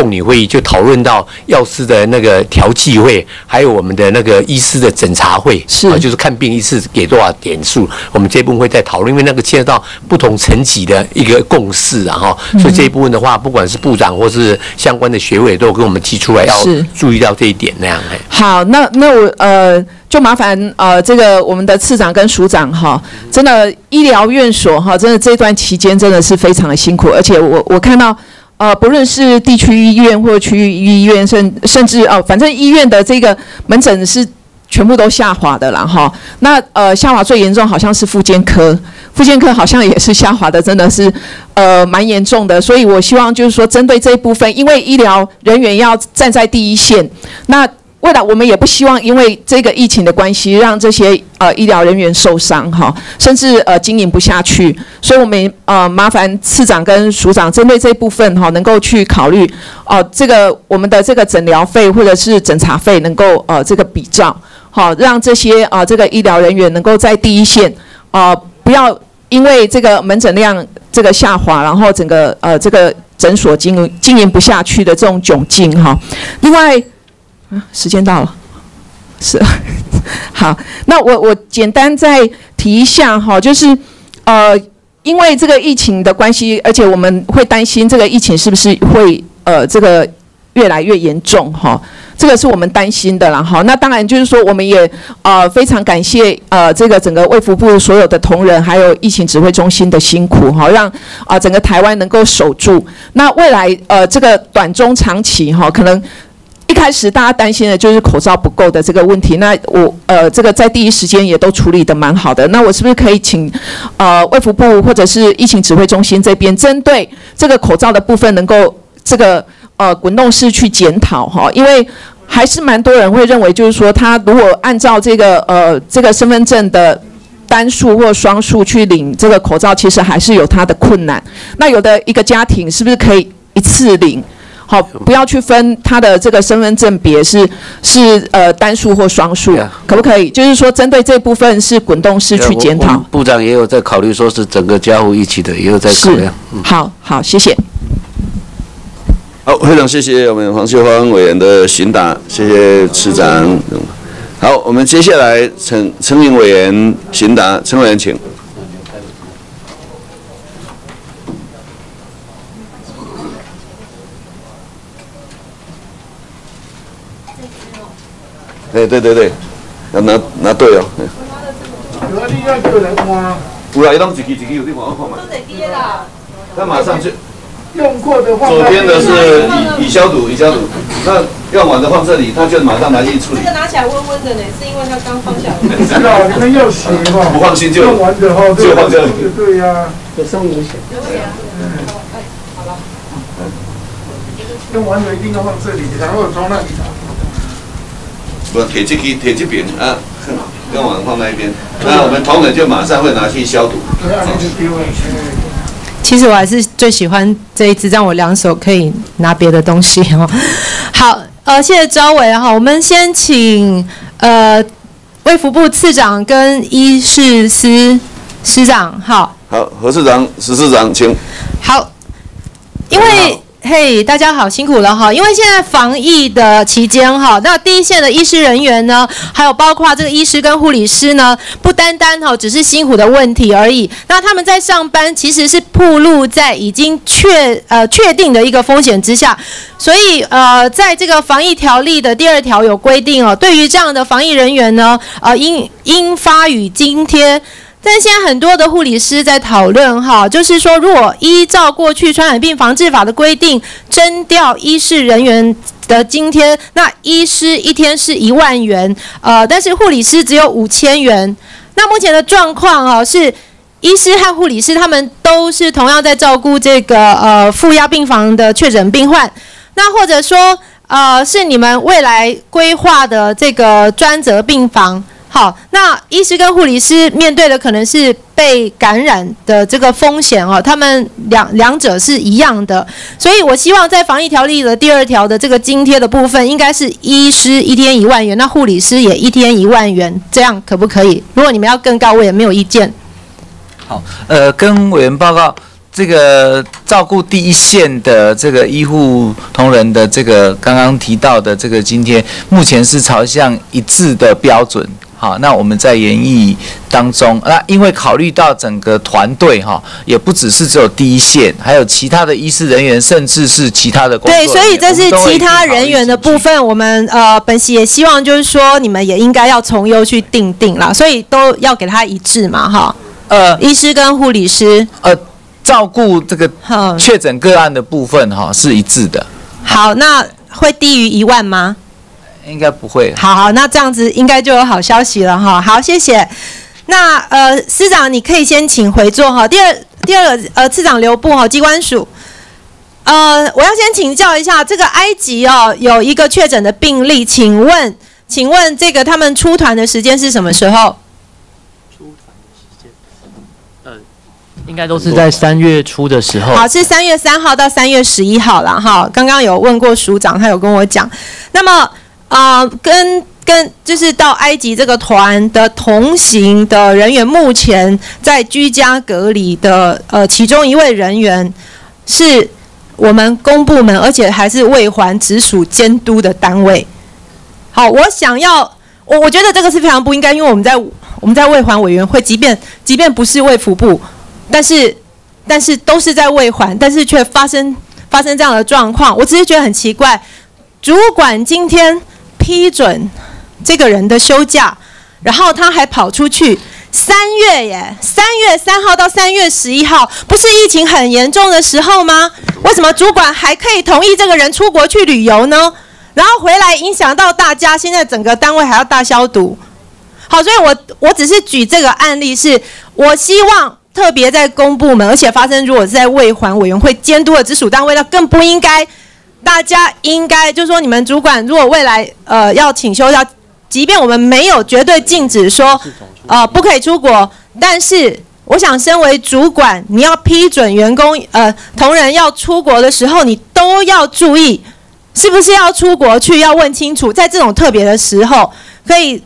共理会议，就讨论到药师的那个调剂会，还有我们的那个医师的诊查会，是。啊，就是看病一次给多少点数，我们这一部分会再讨论，因为那个牵涉到不同层级的一个共识啊哈，嗯所以这一部分的话，不管是部长或是相关的学委都有跟我们提出来要注意到这一点那样哎。好，那那我呃，就麻烦呃，这个我们的次长跟署长哈，真的医疗院所哈，真的这段期间真的是非常的辛苦，而且我我看到呃，不论是地区医院或区域医院，甚甚至哦、反正医院的这个门诊是全部都下滑的啦哈。那呃，下滑最严重好像是妇健科，妇健科好像也是下滑的，真的是呃蛮严重的。所以我希望就是说，针对这一部分，因为医疗人员要站在第一线，那未来我们也不希望因为这个疫情的关系，让这些呃医疗人员受伤哈，甚至呃经营不下去。所以我们呃麻烦次长跟署长针对这一部分哈，能够去考虑哦、这个我们的这个诊疗费或者是诊查费能够呃这个比照，好、让这些啊、呃这个医疗人员能够在第一线啊、不要因为这个门诊量这个下滑，然后整个呃这个诊所经营经营不下去的这种窘境哈。另外，啊，时间到了，是 <laughs> 好，那我我简单再提一下哈，就是呃，因为这个疫情的关系，而且我们会担心这个疫情是不是会呃这个越来越严重哈。这个是我们担心的啦，哈。那当然就是说，我们也呃非常感谢呃这个整个卫福部所有的同仁，还有疫情指挥中心的辛苦哈，让啊、整个台湾能够守住。那未来呃这个短中长期哈，可能一开始大家担心的就是口罩不够的这个问题，那我呃这个在第一时间也都处理的蛮好的。那我是不是可以请呃卫福部或者是疫情指挥中心这边针对这个口罩的部分能够这个呃滚动式去检讨哈？因为还是蛮多人会认为，就是说他如果按照这个呃这个身份证的。单数或双数去领这个口罩，其实还是有它的困难。那有的一个家庭是不是可以一次领？好，不要去分他的这个身份证别是是呃单数或双数，可不可以？就是说针对这部分是滚动式去检讨。部长也有在考虑，说是整个家户一起的，也有在考量。好好，谢谢。好，非常谢谢我们黄秀芳委员的询答，谢谢市长。好，我们接下来陈陈明委员询答，陈委员请。哎，对对对，要拿拿对哦。有啊，你要叫人换。有啦，伊拢一支一支有你看我看嘛。那马上就。用过的话，左边的是已已消毒，已消毒。那用完的放这里，他就马上拿进去处理这。个拿起来温温的呢，是因为它刚放下来。知道你们要学嘛？不放心就用完的话就放这里对呀。有声明显。用完了一定要放这里，然后从那里拿。不，铁这边，铁这边啊，用完放那一边。那我们同仁就马上会拿去消毒。其实我还是最喜欢这一支，让我两手可以拿别的东西哦。好，呃，谢谢周伟哈，我们先请呃卫福部次长跟医事司司长，好，好，何市长、石市长，请。好，因为嘿，大家好，辛苦了哈！因为现在防疫的期间哈，那第一线的医师人员呢，还有包括这个医师跟护理师呢，不单单哈只是辛苦的问题而已。那他们在上班其实是暴露在已经确呃确定的一个风险之下，所以呃，在这个防疫条例的第二条有规定哦，对于这样的防疫人员呢，呃，应应发予津贴。但现在很多的护理师在讨论哈，就是说，如果依照过去传染病防治法的规定，征调医事人员的津贴，那医师一天是一万元，呃，但是护理师只有五千元。那目前的状况啊是。医师和护理师他们都是同样在照顾这个呃负压病房的确诊病患，那或者说呃是你们未来规划的这个专责病房，好，那医师跟护理师面对的可能是被感染的这个风险哦，他们两两者是一样的，所以我希望在防疫条例的第二条的这个津贴的部分，应该是医师一天一万元，那护理师也一天一万元，这样可不可以？如果你们要更高，我也没有意见。好，呃，跟委员报告，这个照顾第一线的这个医护同仁的这个刚刚提到的这个津贴，目前是朝向一致的标准。好，那我们在演绎当中，那因为考虑到整个团队哈，也不只是只有第一线，还有其他的医师人员，甚至是其他的工作对，所以这是其他人员的部分，我们呃本席也希望就是说，你们也应该要从优去定定啦，所以都要给他一致嘛，哈。呃，医师跟护理师，呃，照顾这个确诊个案的部分哈是一致的，好，那会低于一万吗？应该不会。好好，那这样子应该就有好消息了哈。好，谢谢。那呃，司长你可以先请回座哈。第二，第二个呃，次长留步哈，机关署。呃，我要先请教一下，这个埃及哦有一个确诊的病例，请问，请问这个他们出团的时间是什么时候？应该都是在三月初的时候。好，是三月三号到三月十一号了哈。刚刚有问过署长，他有跟我讲。那么，呃，跟跟就是到埃及这个团的同行的人员，目前在居家隔离的呃，其中一位人员是我们公部门，而且还是卫环直属监督的单位。好，我想要，我我觉得这个是非常不应该，因为我们在我们在卫环委员会，即便即便不是卫福部。但是，但是都是在未还，但是却发生发生这样的状况，我只是觉得很奇怪。主管今天批准这个人的休假，然后他还跑出去，三月耶，三月三号到三月十一号，不是疫情很严重的时候吗？为什么主管还可以同意这个人出国去旅游呢？然后回来影响到大家，现在整个单位还要大消毒。好，所以我我只是举这个案例是，我希望。特别在公部门，而且发生如果是在未还委员会监督的直属单位，那更不应该。大家应该就是说，你们主管如果未来呃要请休假，即便我们没有绝对禁止说呃不可以出国，但是我想身为主管，你要批准员工呃同仁要出国的时候，你都要注意是不是要出国去，要问清楚。在这种特别的时候，可以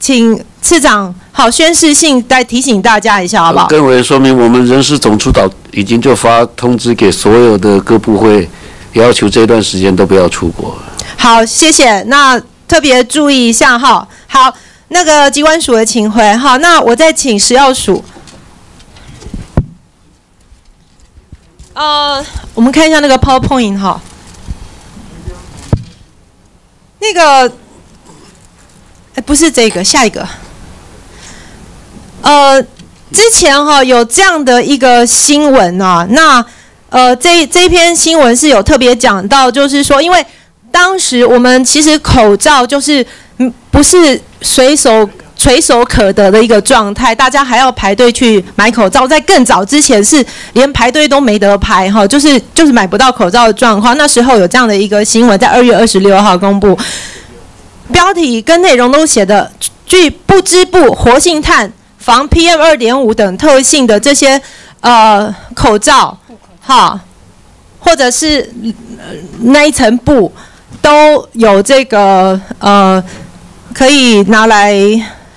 请次长。好，宣誓性再提醒大家一下，好不好？跟委员说明，我们人事总出导已经就发通知给所有的各部会，要求这段时间都不要出国。好，谢谢。那特别注意一下哈。好，那个机关署的请回。好，那我再请食药署。呃，我们看一下那个 PowerPoint 哈。那个，哎，不是这个，下一个。呃，之前哈有这样的一个新闻啊，那呃这这篇新闻是有特别讲到，就是说，因为当时我们其实口罩就是不是随手垂手可得的一个状态，大家还要排队去买口罩，在更早之前是连排队都没得排哈，就是就是买不到口罩的状况。那时候有这样的一个新闻，在二月二十六号公布，标题跟内容都写的，据不织布活性炭。防 PM 二点五等特性的这些呃口罩，哈，或者是那一层布都有这个呃可以拿来，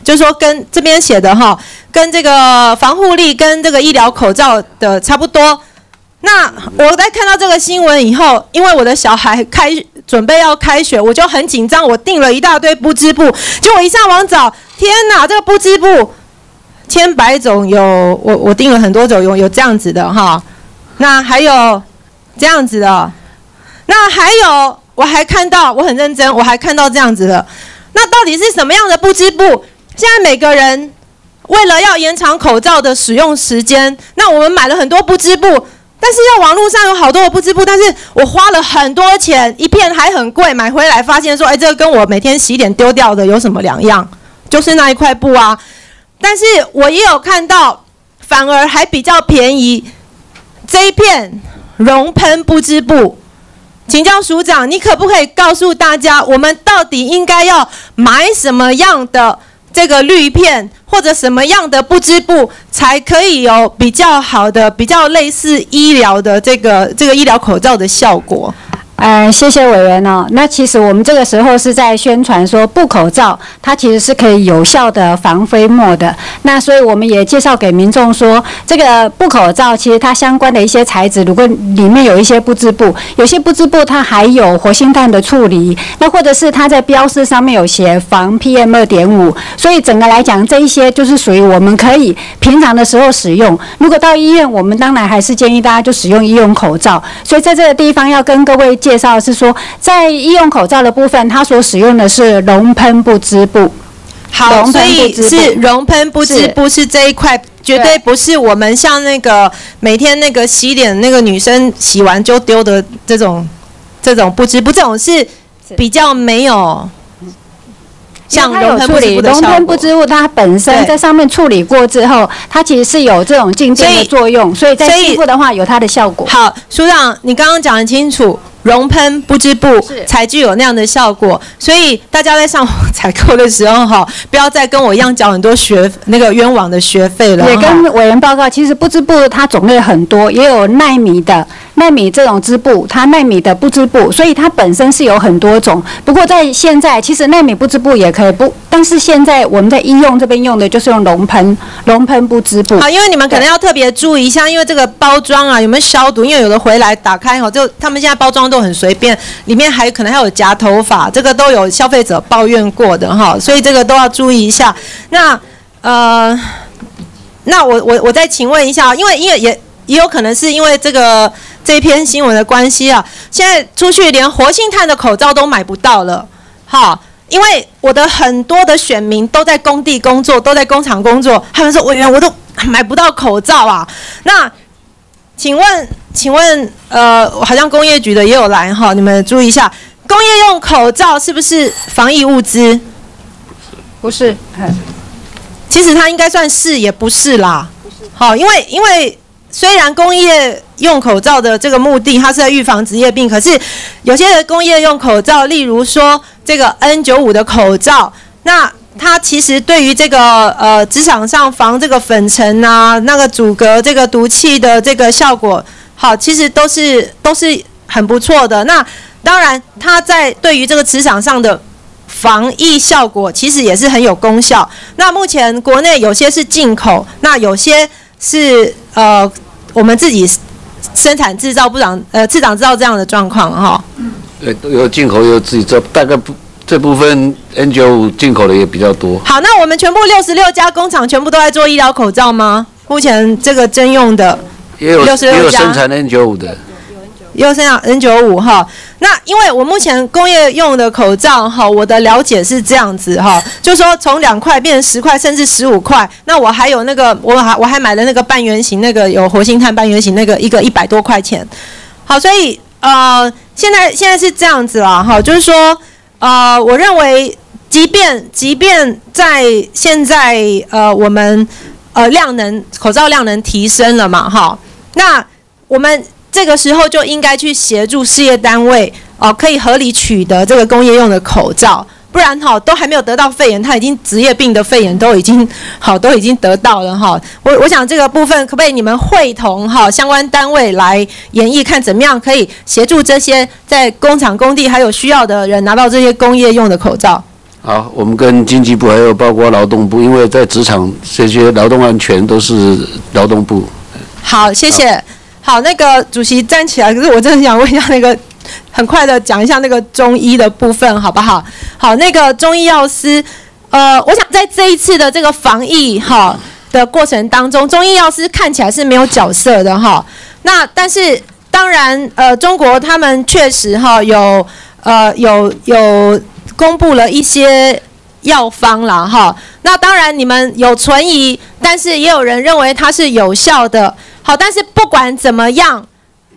就是说跟这边写的哈，跟这个防护力跟这个医疗口罩的差不多。那我在看到这个新闻以后，因为我的小孩开准备要开学，我就很紧张，我订了一大堆不织布，结果一上网找，天哪，这个不织布。千百种有我我订了很多种有有这样子的哈，那还有这样子的，那还有我还看到我很认真我还看到这样子的，那到底是什么样的不织布？现在每个人为了要延长口罩的使用时间，那我们买了很多不织布，但是要网络上有好多的不织布，但是我花了很多钱，一片还很贵，买回来发现说，哎，这个跟我每天洗脸丢掉的有什么两样？就是那一块布啊。但是我也有看到，反而还比较便宜，这一片熔喷不织布，请教署长，你可不可以告诉大家，我们到底应该要买什么样的这个滤片或者什么样的不织布才可以有比较好的、比较类似医疗的这个这个医疗口罩的效果？呃，谢谢委员哦。那其实我们这个时候是在宣传说，布口罩它其实是可以有效的防飞沫的。那所以我们也介绍给民众说，这个布口罩其实它相关的一些材质，如果里面有一些不织布，有些不织布它还有活性炭的处理，那或者是它在标示上面有写防 PM 二点五，所以整个来讲，这一些就是属于我们可以平常的时候使用。如果到医院，我们当然还是建议大家就使用医用口罩。所以在这个地方要跟各位介绍是说，在医用口罩的部分，它所使用的是熔喷不织布。好，所以是熔喷不织布是这一块，绝对不是我们像那个每天那个洗脸那个女生洗完就丢的这种这种不织布，这种是比较没有像它熔喷不织有处理熔布的效果。喷不织布，它本身在上面处理过之后，它其实是有这种静电的作用，所以在吸附的话有它的效果。好，署长，你刚刚讲的清楚，熔喷不织布才具有那样的效果，所以大家在上网采购的时候哈，不要再跟我一样缴很多学那个冤枉的学费了。也跟委员报告，其实不织布它种类很多，也有耐米的纳米这种织布，它纳米的不织布，所以它本身是有很多种。不过在现在，其实纳米不织布也可以不，但是现在我们在医用这边用的就是用熔喷熔喷不织布。好，因为你们可能要特别注意一下，因为这个包装啊有没有消毒？因为有的回来打开后，就他们现在包装都很随便，里面还可能还有夹头发，这个都有消费者抱怨过的哈，所以这个都要注意一下。那呃，那我我我再请问一下，因为因为也也有可能是因为这个这一篇新闻的关系啊，现在出去连活性炭的口罩都买不到了，哈。因为我的很多的选民都在工地工作，都在工厂工作，他们说委员我都买不到口罩啊。那请问，请问，呃，好像工业局的也有来哈，你们注意一下，工业用口罩是不是防疫物资？不是，其实它应该算是，也不是啦。好，因为因为虽然工业用口罩的这个目的，它是在预防职业病，可是有些的工业用口罩，例如说这个 N 九五的口罩，那它其实对于这个呃职场上防这个粉尘啊，那个阻隔这个毒气的这个效果，好，其实都是都是很不错的。那当然，它在对于这个职场上的防疫效果其实也是很有功效。那目前国内有些是进口，那有些是呃我们自己生产制造，部长呃次长制造这样的状况哈。对，都有进口，有自己做，大概不这部分 N 九五进口的也比较多。好，那我们全部六十六家工厂全部都在做医疗口罩吗？目前这个征用的也有66也有家生产 N 九五的，也有生产 N 九五哈。那因为我目前工业用的口罩哈，我的了解是这样子哈，就说从两块变成十块，甚至十五块。那我还有那个，我还我还买了那个半圆形，那个有活性炭半圆形那个一个一百多块钱。好，所以呃，现在现在是这样子啦哈，就是说呃，我认为即便即便在现在呃我们呃量能口罩量能提升了嘛哈，那我们这个时候就应该去协助事业单位哦、可以合理取得这个工业用的口罩，不然哈都还没有得到肺炎，他已经职业病的肺炎都已经好都已经得到了哈。我我想这个部分可不可以你们会同哈相关单位来研议，看怎么样可以协助这些在工厂工地还有需要的人拿到这些工业用的口罩。好，我们跟经济部还有包括劳动部，因为在职场这些劳动安全都是劳动部。好，谢谢。好，那个主席站起来，可是我真的想问一下，那个很快的讲一下那个中医的部分，好不好？好，那个中医药师，呃，我想在这一次的这个防疫哈的过程当中，中医药师看起来是没有角色的哈。那但是当然，呃，中国他们确实哈有呃有有公布了一些药方啦哈。那当然你们有存疑，但是也有人认为它是有效的。好，但是不管怎么样，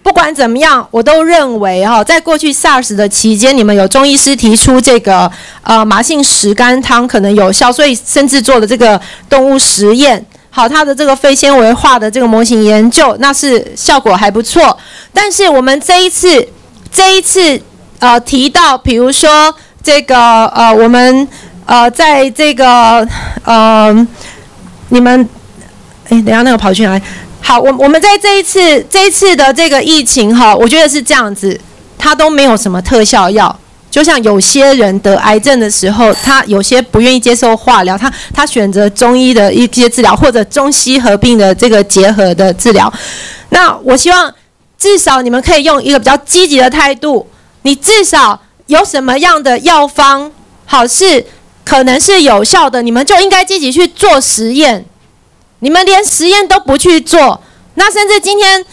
不管怎么样，我都认为哈、在过去 SARS 的期间，你们有中医师提出这个呃麻杏石甘汤可能有效，所以甚至做了这个动物实验。好，它的这个非纤维化的这个模型研究，那是效果还不错。但是我们这一次，这一次呃提到，比如说这个呃我们呃，在这个呃，你们，哎，等下那个跑去哪里？好，我我们在这一次这一次的这个疫情哈，我觉得是这样子，它都没有什么特效药。就像有些人得癌症的时候，他有些不愿意接受化疗，他他选择中医的一些治疗，或者中西合并的这个结合的治疗。那我希望至少你们可以用一个比较积极的态度，你至少有什么样的药方好是可能是有效的，你们就应该积极去做实验。你们连实验都不去做，那甚至今天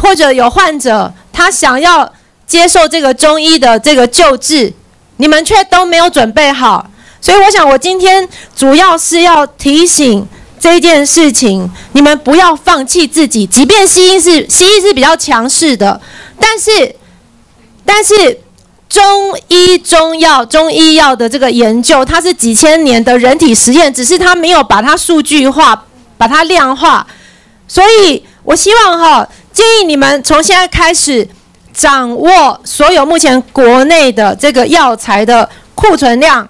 或者有患者他想要。接受这个中医的这个救治，你们却都没有准备好，所以我想我今天主要是要提醒这件事情，你们不要放弃自己。即便西医是西医是比较强势的，但是但是中医中药中医药的这个研究，它是几千年的人体实验，只是它没有把它数据化，把它量化。所以我希望哈，建议你们从现在开始。掌握所有目前国内的这个药材的库存量，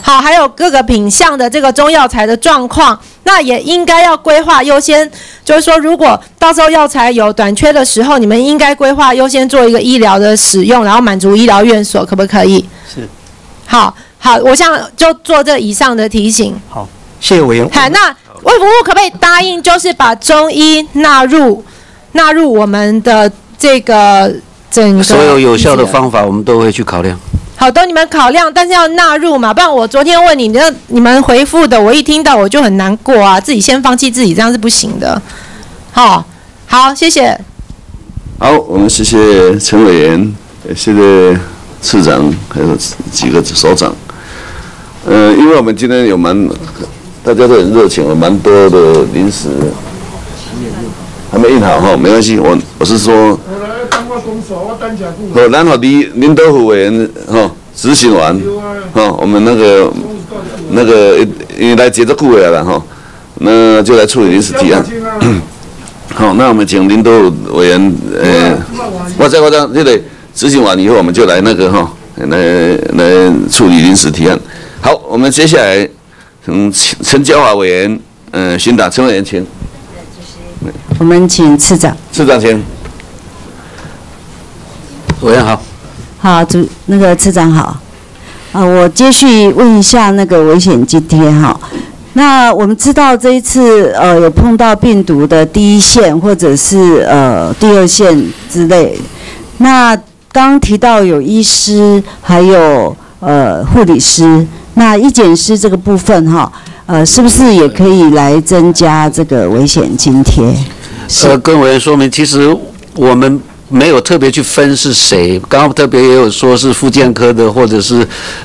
好，还有各个品相的这个中药材的状况，那也应该要规划优先。就是说，如果到时候药材有短缺的时候，你们应该规划优先做一个医疗的使用，然后满足医疗院所，可不可以？是。好，好，我想就做这以上的提醒。好，谢谢委员。好，那卫福部可不可以答应，就是把中医纳入纳入我们的这个整个？所有有效的方法，我们都会去考量。好的，你们考量，但是要纳入嘛，不然我昨天问你，那你们回复的，我一听到我就很难过啊，自己先放弃自己，这样是不行的。好，好，谢谢。好，我们谢谢陈委员，谢谢次长，还有几个首长。呃，因为我们今天有蛮，大家都很热情，有蛮多的临时还没印好哈，没关系，我我是说。好，然后李领导副委员哈执行完，哈，我们那个那个你来接着顾委了哈，那就来处理临时提案。好，那我们请领导委员，呃，我再我再这里执行完以后，我们就来那个哈，来来处理临时提案。好，我们接下来从陈嘉华委员，嗯，询答陈委员请。我们请次长。次长请。委员好，好主那个次长好，啊，我接续问一下那个危险津贴哈。那我们知道这一次呃有碰到病毒的第一线或者是呃第二线之类，那刚提到有医师还有呃护理师，那医检师这个部分哈，呃是不是也可以来增加这个危险津贴？呃，跟委员说明，其实我们。没有特别去分是谁，刚刚特别也有说是复健科的，或者是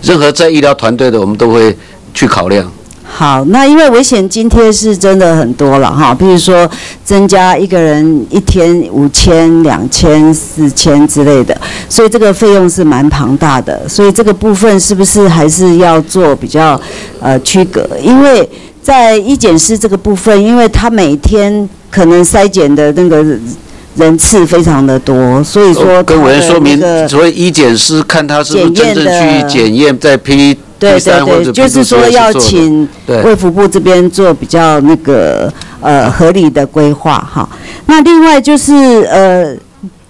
任何在医疗团队的，我们都会去考量。好，那因为危险津贴是真的很多了哈，比如说增加一个人一天五千、两千、四千之类的，所以这个费用是蛮庞大的，所以这个部分是不是还是要做比较呃区隔？因为在医检师这个部分，因为他每天可能筛检的那个。人次非常的多，所以说跟委员说明，所以医检师看他是不是真正去检验，再批对对对，就是说要请卫福部这边做比较那个呃合理的规划哈。那另外就是呃，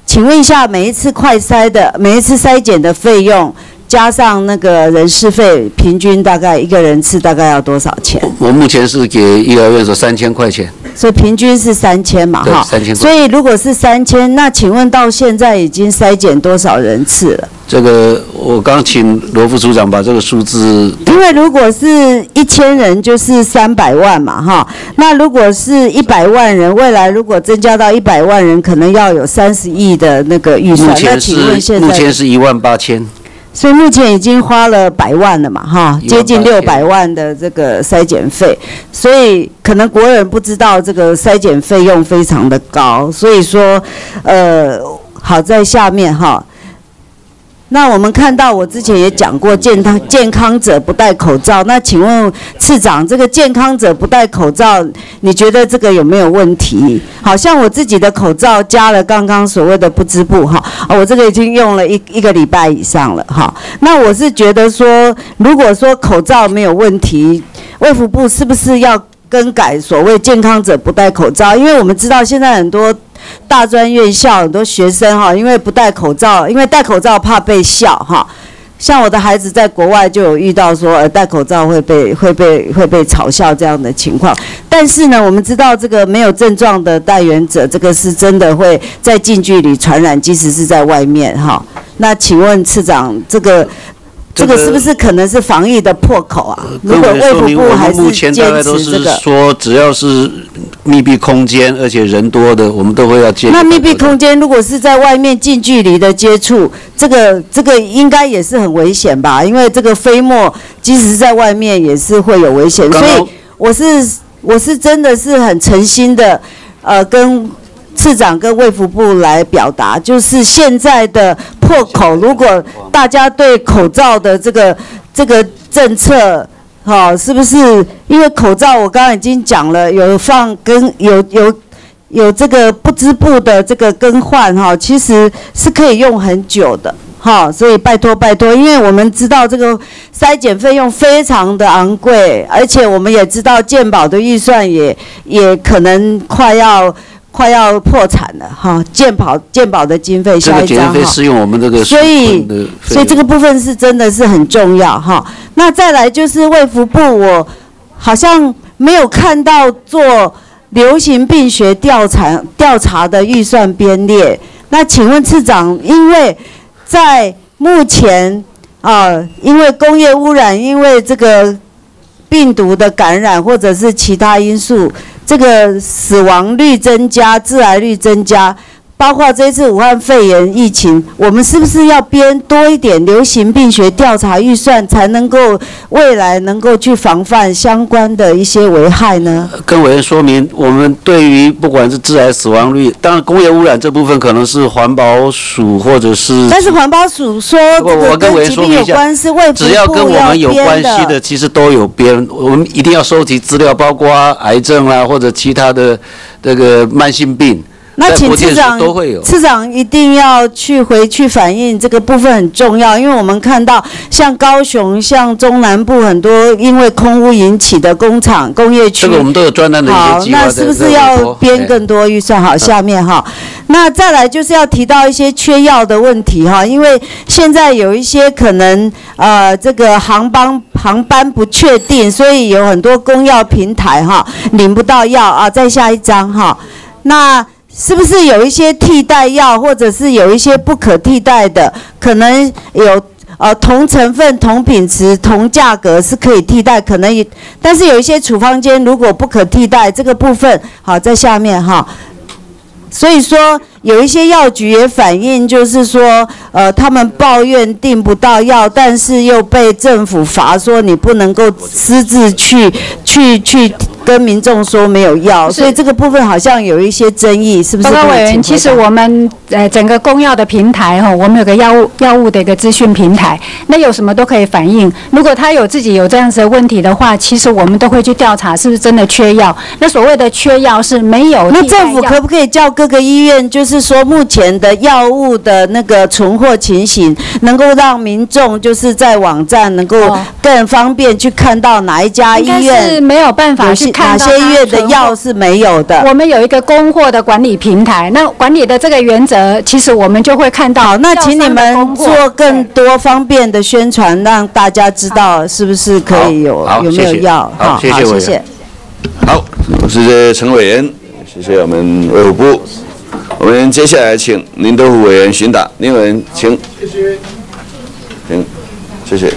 请问一下，每一次快筛的每一次筛检的费用。加上那个人事费，平均大概一个人次大概要多少钱？我目前是给医疗院所三千块钱，所以平均是三千嘛，哈，三千。所以如果是三千，那请问到现在已经筛减多少人次了？这个我刚请罗副组长把这个数字。因为如果是一千人就是三百万嘛，哈，那如果是一百万人，未来如果增加到一百万人，可能要有三十亿的那个预算。目前是目前是一万八千。所以目前已经花了百万了嘛，哈，接近六百万的这个筛检费，所以可能国人不知道这个筛检费用非常的高，所以说，呃，好在下面哈，那我们看到，我之前也讲过，健康健康者不戴口罩。那请问次长，这个健康者不戴口罩，你觉得这个有没有问题？好像我自己的口罩加了刚刚所谓的不织布哈，我这个已经用了一一个礼拜以上了哈。那我是觉得说，如果说口罩没有问题，卫福部是不是要更改所谓健康者不戴口罩？因为我们知道现在很多。大专院校很多学生哈，因为不戴口罩，因为戴口罩怕被笑哈。像我的孩子在国外就有遇到说，呃，戴口罩会被会被会被嘲笑这样的情况。但是呢，我们知道这个没有症状的带源者，这个是真的会在近距离传染，即使是在外面哈。那请问次长，这个这个是不是可能是防疫的破口啊？如果卫说明我福部还是坚前大概都是持这个，说，只要是密闭空间，而且人多的，我们都会要建。那密闭空间如果是在外面近距离的接触，这个这个应该也是很危险吧？因为这个飞沫即使是在外面也是会有危险，所以我是我是真的是很诚心的，呃，跟次长跟卫福部来表达，就是现在的破口，如果大家对口罩的这个这个政策。好、是不是？因为口罩我刚刚已经讲了，有放跟有有有这个不织布的这个更换哈，其实是可以用很久的。哈，所以拜托拜托，因为我们知道这个筛检费用非常的昂贵，而且我们也知道健保的预算也也可能快要快要破产了哈，健保健保的经费下一张哈。费是用我们这个所以所以这个部分是真的是很重要哈。那再来就是卫福部，我好像没有看到做流行病学调查调查的预算编列。那请问次长，因为在目前啊、因为工业污染，因为这个病毒的感染或者是其他因素，这个死亡率增加、致癌率增加，包括这次武汉肺炎疫情，我们是不是要编多一点流行病学调查预算，才能够未来能够去防范相关的一些危害呢？跟委员说明，我们对于不管是致癌死亡率，当然工业污染这部分可能是环保署或者是，但是环保署说这我我个跟委员跟疾病说明一下有关，是卫福只要跟我们有关系的，其实都有编。我们一定要收集资料，包括癌症啦或者其他的这个慢性病，那请在国健署次长都会有。次长一定要去回去反映这个部分很重要，因为我们看到像高雄、像中南部很多因为空污引起的工厂、工业区，这个我们都有专案的一好些，计划在。那是不是要编更多预算？好，下面哈，那再来就是要提到一些缺药的问题哈，因为现在有一些可能呃这个航班航班不确定，所以有很多公药平台哈领不到药啊。再下一张哈，那。是不是有一些替代药，或者是有一些不可替代的，可能有呃同成分、同品质、同价格是可以替代，可能也，但是有一些处方间如果不可替代，这个部分好在下面哈。所以说，有一些药局也反映，就是说，呃，他们抱怨订不到药，但是又被政府罚说你不能够私自去去去跟民众说没有药，所以这个部分好像有一些争议，是不是？报告委员，其实我们呃整个公药的平台哈，我们有个药物药物的一个资讯平台，那有什么都可以反映。如果他有自己有这样子的问题的话，其实我们都会去调查是不是真的缺药。那所谓的缺药是没有那政府可不可以叫各个医院，就是说目前的药物的那个存货情形，能够让民众就是在网站能够更方便去看到哪一家医院是没有办法去哪些医院的药是没有的。我们有一个供货的管理平台，那管理的这个原则，其实我们就会看到。好，那请你们做更多方便的宣传，让大家知道是不是可以有有没有药？好谢谢。好，谢谢陈委员，谢谢我们卫福部。我们接下来请林德虎委员询答，林委员请，谢谢。请，谢谢。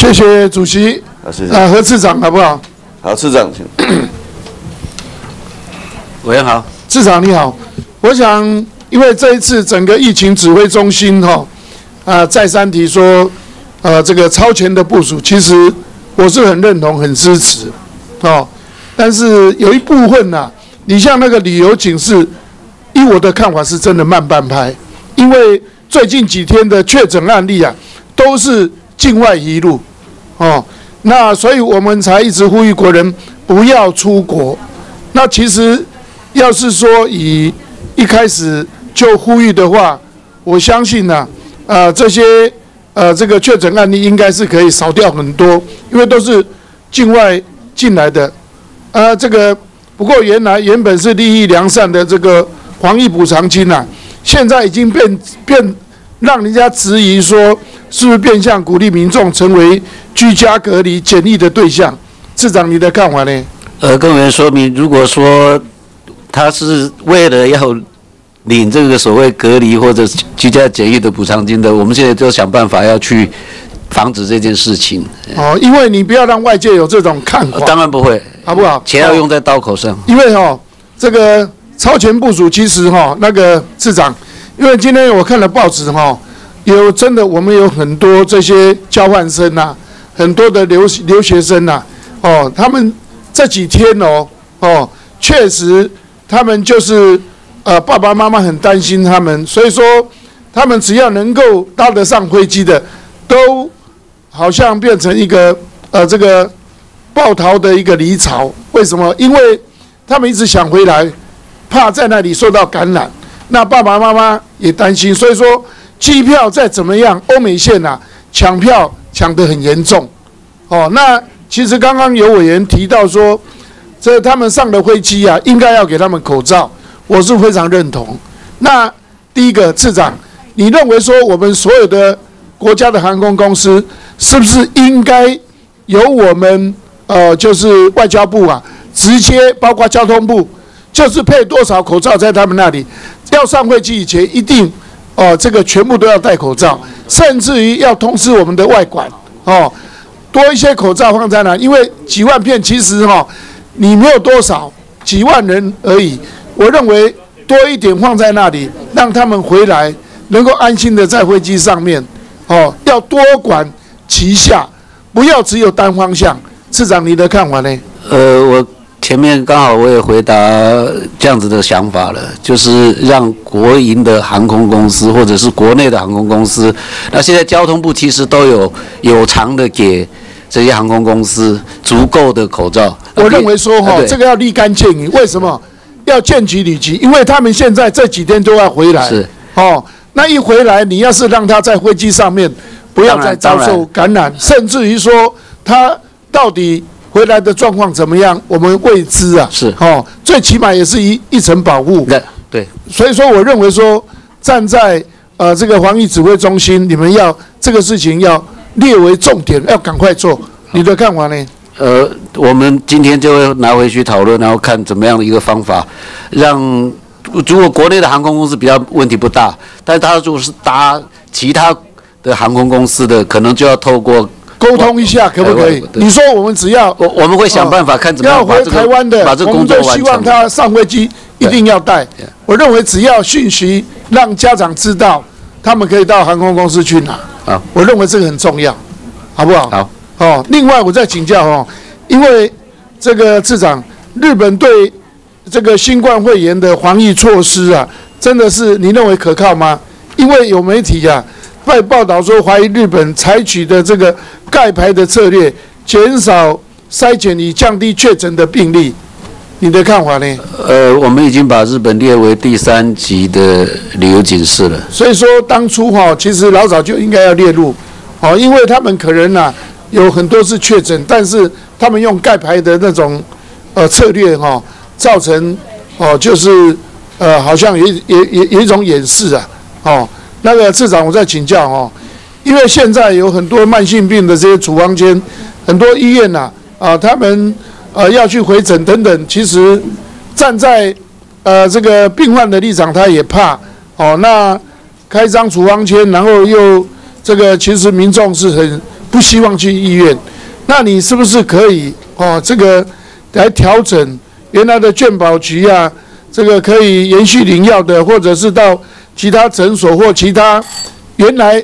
谢谢主席，好，谢谢。啊，何市长好不好？好，市长请。<coughs> 委员好，市长你好，我想因为这一次整个疫情指挥中心哈，啊再三提说，呃这个超前的部署，其实我是很认同、很支持，哦。但是有一部分呐、你像那个旅游警示，依我的看法是真的慢半拍，因为最近几天的确诊案例啊，都是境外一路，哦，那所以我们才一直呼吁国人不要出国。那其实要是说以一开始就呼吁的话，我相信呢、呃，这些呃这个确诊案例应该是可以少掉很多，因为都是境外进来的。呃，这个不过原来原本是利益良善的这个防疫补偿金啊，现在已经变变让人家质疑说，是不是变相鼓励民众成为居家隔离检疫的对象？市长，你的看法呢？呃，跟委员说明，如果说他是为了要领这个所谓隔离或者居家检疫的补偿金的，我们现在就想办法要去防止这件事情。哦，因为你不要让外界有这种看法，当然不会，好不好？钱要用在刀口上。因为哈、这个超前部署，其实哈、那个市长，因为今天我看了报纸哈、有真的我们有很多这些交换生呐、很多的留留学生呐、哦，他们这几天哦哦，确实他们就是呃爸爸妈妈很担心他们，所以说他们只要能够搭得上飞机的，都好像变成一个呃这个暴逃的一个离巢。为什么？因为他们一直想回来，怕在那里受到感染。那爸爸妈妈也担心，所以说机票再怎么样，欧美线啊抢票抢得很严重。哦，那其实刚刚有委员提到说，这他们上的飞机啊，应该要给他们口罩，我是非常认同。那第一个次长，你认为说我们所有的国家的航空公司是不是应该由我们呃，就是外交部啊，直接包括交通部，就是配多少口罩在他们那里，要上飞机以前一定哦、这个全部都要戴口罩，甚至于要通知我们的外管哦，多一些口罩放在那，因为几万片其实哈、你没有多少，几万人而已。我认为多一点放在那里，让他们回来能够安心的在飞机上面，哦，要多管齐下，不要只有单方向。市长，你的看法呢？呃，我前面刚好我也回答这样子的想法了，就是让国营的航空公司或者是国内的航空公司，那现在交通部其实都有有偿的给这些航空公司足够的口罩。我认为说哈、这个要立竿见影。为什么？要见机履机，因为他们现在这几天都要回来。是。哦，那一回来，你要是让他在飞机上面不要再遭受感染，甚至于说他到底回来的状况怎么样，我们未知啊。是。哦，最起码也是一一层保护。对对。所以说，我认为说站在呃这个防疫指挥中心，你们要这个事情要列为重点，要赶快做。你的看法呢？呃，我们今天就会拿回去讨论，然后看怎么样的一个方法，让如果国内的航空公司比较问题不大，但是他如果是搭其他的航空公司的，可能就要透过沟通一下，可不可以？你说我们只要我我们会想办法看怎么样要回把这个台湾的，把这工作。希望他上飞机一定要带。我认为只要讯息让家长知道，他们可以到航空公司去拿。啊，我认为这个很重要，好不好？好。哦，另外我再请教哦，因为这个市长，日本对这个新冠肺炎的防疫措施啊，真的是你认为可靠吗？因为有媒体啊在报道说，怀疑日本采取的这个盖牌的策略，减少筛检以降低确诊的病例，你的看法呢？呃，我们已经把日本列为第三级的旅游警示了。所以说当初哈、其实老早就应该要列入，哦，因为他们可能呐、有很多是确诊，但是他们用盖牌的那种呃策略哈、造成哦就是呃好像也也也有一种掩饰啊，哦，那个市长我再请教哦，因为现在有很多慢性病的这些处方间，很多医院呐啊他们呃要去回诊等等，其实站在呃这个病患的立场，他也怕哦，那开张处方签，然后又这个其实民众是很不希望去医院，那你是不是可以哦这个来调整原来的健保局啊，这个可以延续领药的，或者是到其他诊所或其他原来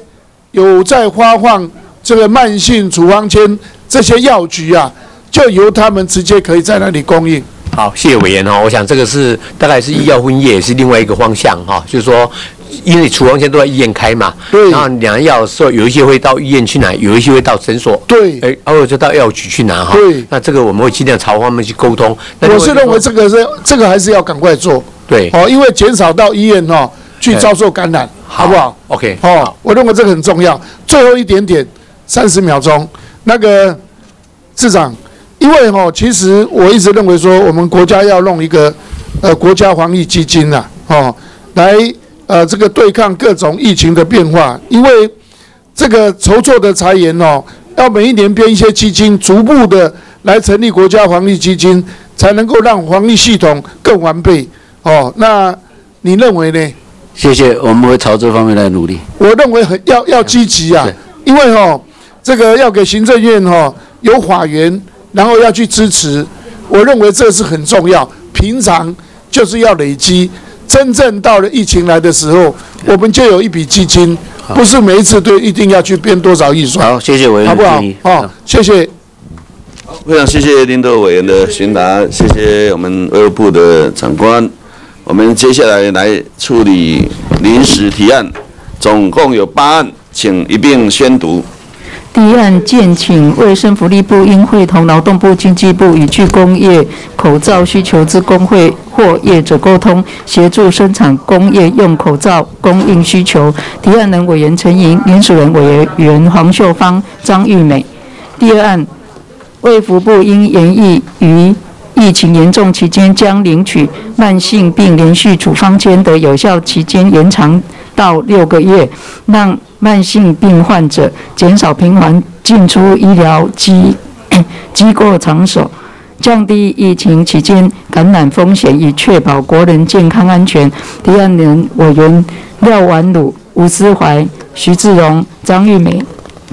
有在发放这个慢性处方签这些药局啊，就由他们直接可以在那里供应。好，谢谢委员哈。我想这个是大概是医药分业是另外一个方向哈，就是说，因为处方签都在医院开嘛，对，然后两药的时候有一些会到医院去拿，有一些会到诊所，对，哎，偶尔就到药局去拿哈。对，那这个我们会尽量朝方面去沟通。那我是认为这个是这个还是要赶快做，对，哦，因为减少到医院哦去遭受感染，好不好？OK，哦，我认为这个很重要。最后一点点，三十秒钟，那个市长。因为哈，其实我一直认为说，我们国家要弄一个呃国家防疫基金呐，哦，来呃这个对抗各种疫情的变化。因为这个筹措的财源哦，要每一年编一些基金，逐步的来成立国家防疫基金，才能够让防疫系统更完备。哦，那你认为呢？谢谢，我们会朝这方面来努力。我认为很要要积极啊，因为哦，这个要给行政院哦有法源。然后要去支持，我认为这是很重要。平常就是要累积，真正到了疫情来的时候，我们就有一笔基金，不是每一次都一定要去编多少预算。好，谢谢委员，好不好？哦，谢谢。非常谢谢林德委员的询答，谢谢我们卫务部的长官。我们接下来来处理临时提案，总共有八案，请一并宣读。第一案建请卫生福利部应会同劳动部、经济部与具工业口罩需求之工会或业者沟通，协助生产工业用口罩供应需求。提案人委员陈莹，联署人委员黄秀芳、张玉美。第二案，卫福部应研议于疫情严重期间，将领取慢性病连续处方签的有效期间延长到六个月，让。慢性病患者减少频繁进出医疗机 <coughs> 机构场所，降低疫情期间感染风险，以确保国人健康安全。提案人委员廖婉汝、吴思怀、徐志荣、张玉美、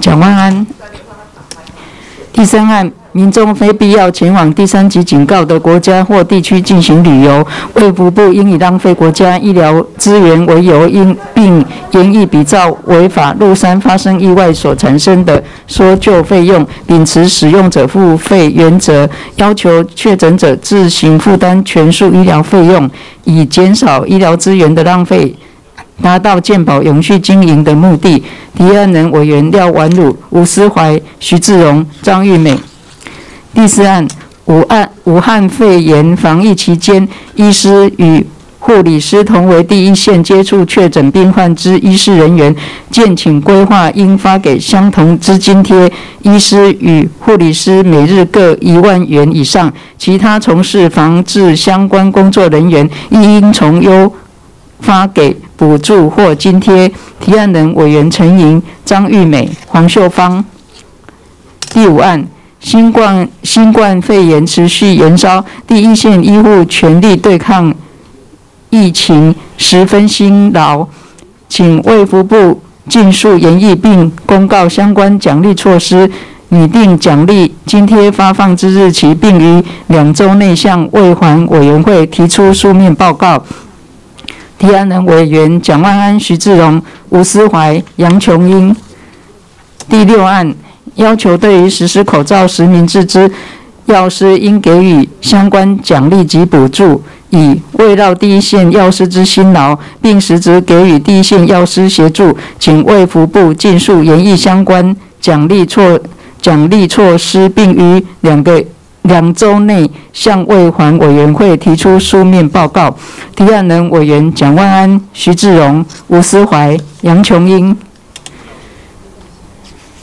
蒋万安。第三案。民众非必要前往第三级警告的国家或地区进行旅游，卫福部应以浪费国家医疗资源为由，应并严议比照违法入山发生意外所产生的搜救费用，秉持使用者付费原则，要求确诊者自行负担全数医疗费用，以减少医疗资源的浪费，达到健保永续经营的目的。提案人委员廖婉汝、吴思怀、徐志荣、张玉美。第四案，武案武汉肺炎防疫期间，医师与护理师同为第一线接触确诊病患之医师人员，建请规划应发给相同之津贴，医师与护理师每日各一万元以上，其他从事防治相关工作人员亦应从优发给补助或津贴。提案人委员陈莹、张玉美、黄秀芳。第五案。新冠新冠肺炎持续延烧，第一线医护全力对抗疫情，十分辛劳，请卫福部尽速研议并公告相关奖励措施，拟定奖励津贴发放之日期，并于两周内向卫环委员会提出书面报告。提案人委员蒋万安、徐志荣、吴思怀、杨琼英。第六案。要求对于实施口罩实名制之药师，应给予相关奖励及补助，以慰劳第一线药师之辛劳，并实质给予第一线药师协助。请卫福部尽速研议相关奖励措奖励措施，并于两个两周内向卫环委员会提出书面报告。提案人委员蒋万安、徐志荣、吴思怀、杨琼英。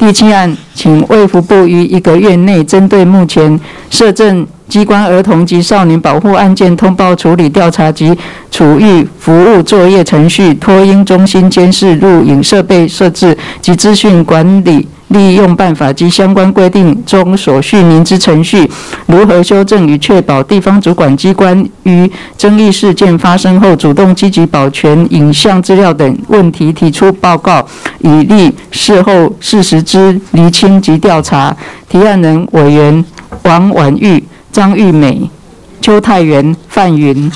第七案，请卫福部于一个月内，针对目前涉政机关儿童及少年保护案件通报处理调查及处遇服务作业程序、托婴中心监视录影设备设置及资讯管理。利用办法及相关规定中所叙明之程序，如何修正与确保地方主管机关于争议事件发生后主动积极保全影像资料等问题提出报告，以利事后事实之厘清及调查。提案人委员王婉玉、张玉美、邱泰元、范云。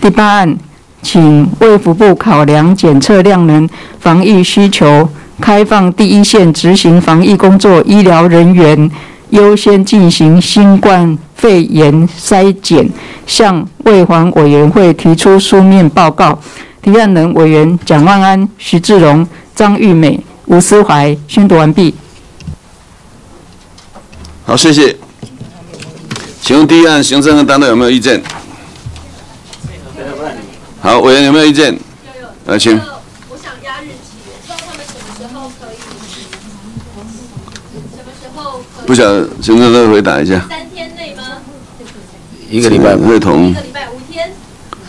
第八案，请卫福部考量检测量能、防疫需求。开放第一线执行防疫工作医疗人员优先进行新冠肺炎筛检，向卫环委员会提出书面报告。提案人委员蒋万安、徐志荣、张玉美、吴思怀宣读完毕。好，谢谢。请问第一案行政单位有没有意见？好，委员有没有意见？来，请。不晓得行政单位回答一下。三天内吗？一个礼拜会同。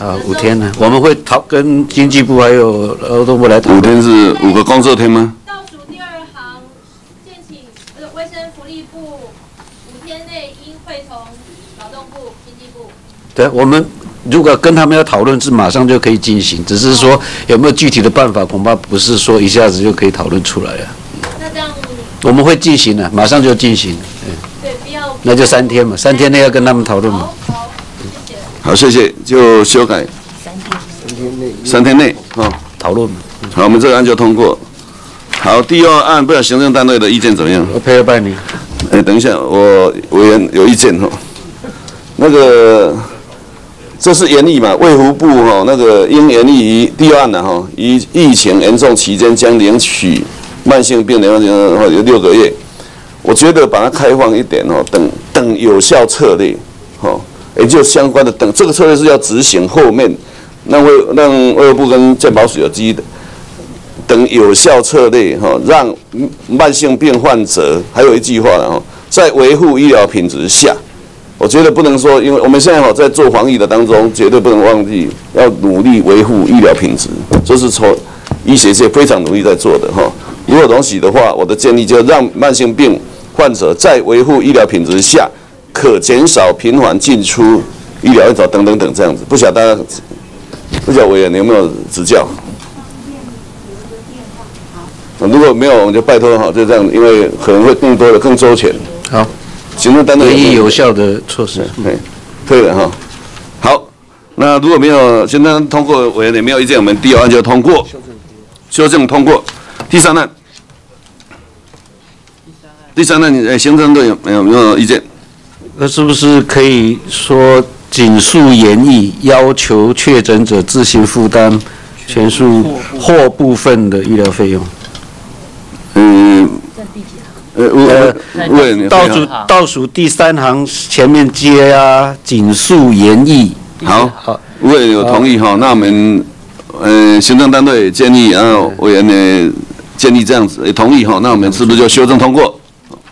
啊，五天呢？我们会讨跟经济部还有劳动部来讨。五天是五个工作天吗？倒数第二行，建请呃卫生福利部五天内应会同劳动部、经济部。对，我们如果跟他们要讨论，是马上就可以进行，只是说有没有具体的办法，恐怕不是说一下子就可以讨论出来了。我们会进行的，马上就进行。对，不要。那就三天嘛，三天内要跟他们讨论嘛。好，谢谢，就修改。三天。三天内。三天内，哦，讨论。好，我们这个案就通过。好，第二案，不知道行政单位的意见怎么样？我配合办理。哎，等一下，我委员有意见哈。那个，这是严厉嘛？卫福部哈，那个因严厉于第二案的哈，于疫情严重期间将领取慢性病的话有六个月。我觉得把它开放一点哦，等等有效策略，哈。也就相关的等这个策略是要执行后面，让卫让卫生部跟健保署有机的等有效策略哈，让慢性病患者还有一句话了哈，在维护医疗品质下，我觉得不能说，因为我们现在哈在做防疫的当中，绝对不能忘记要努力维护医疗品质，这是从医学界非常努力在做的哈。如果容许的话，我的建议就让慢性病患者在维护医疗品质下。可减少频繁进出医疗院所等等等这样子，不晓得大家，不晓得委员你有没有指教？如果没有，我们就拜托哈，就这样，因为可能会更多的、更周全。好，行政单位唯一有效的措施，对，可以的哈。好，那如果没有现在通过委员也没有意见，我们第二案就通过，修正通过。第三案，第三案，你行政队有没有没有意见？那是不是可以说紧速严议，要求确诊者自行负担全数或部分的医疗费用？嗯，呃，呃，倒数倒数第三行前面接啊，紧速严议。好，好，委员有同意哈，那我们呃行政单位建议，然后委员呢建立这样子也同意哈，那我们是不是就修正通过？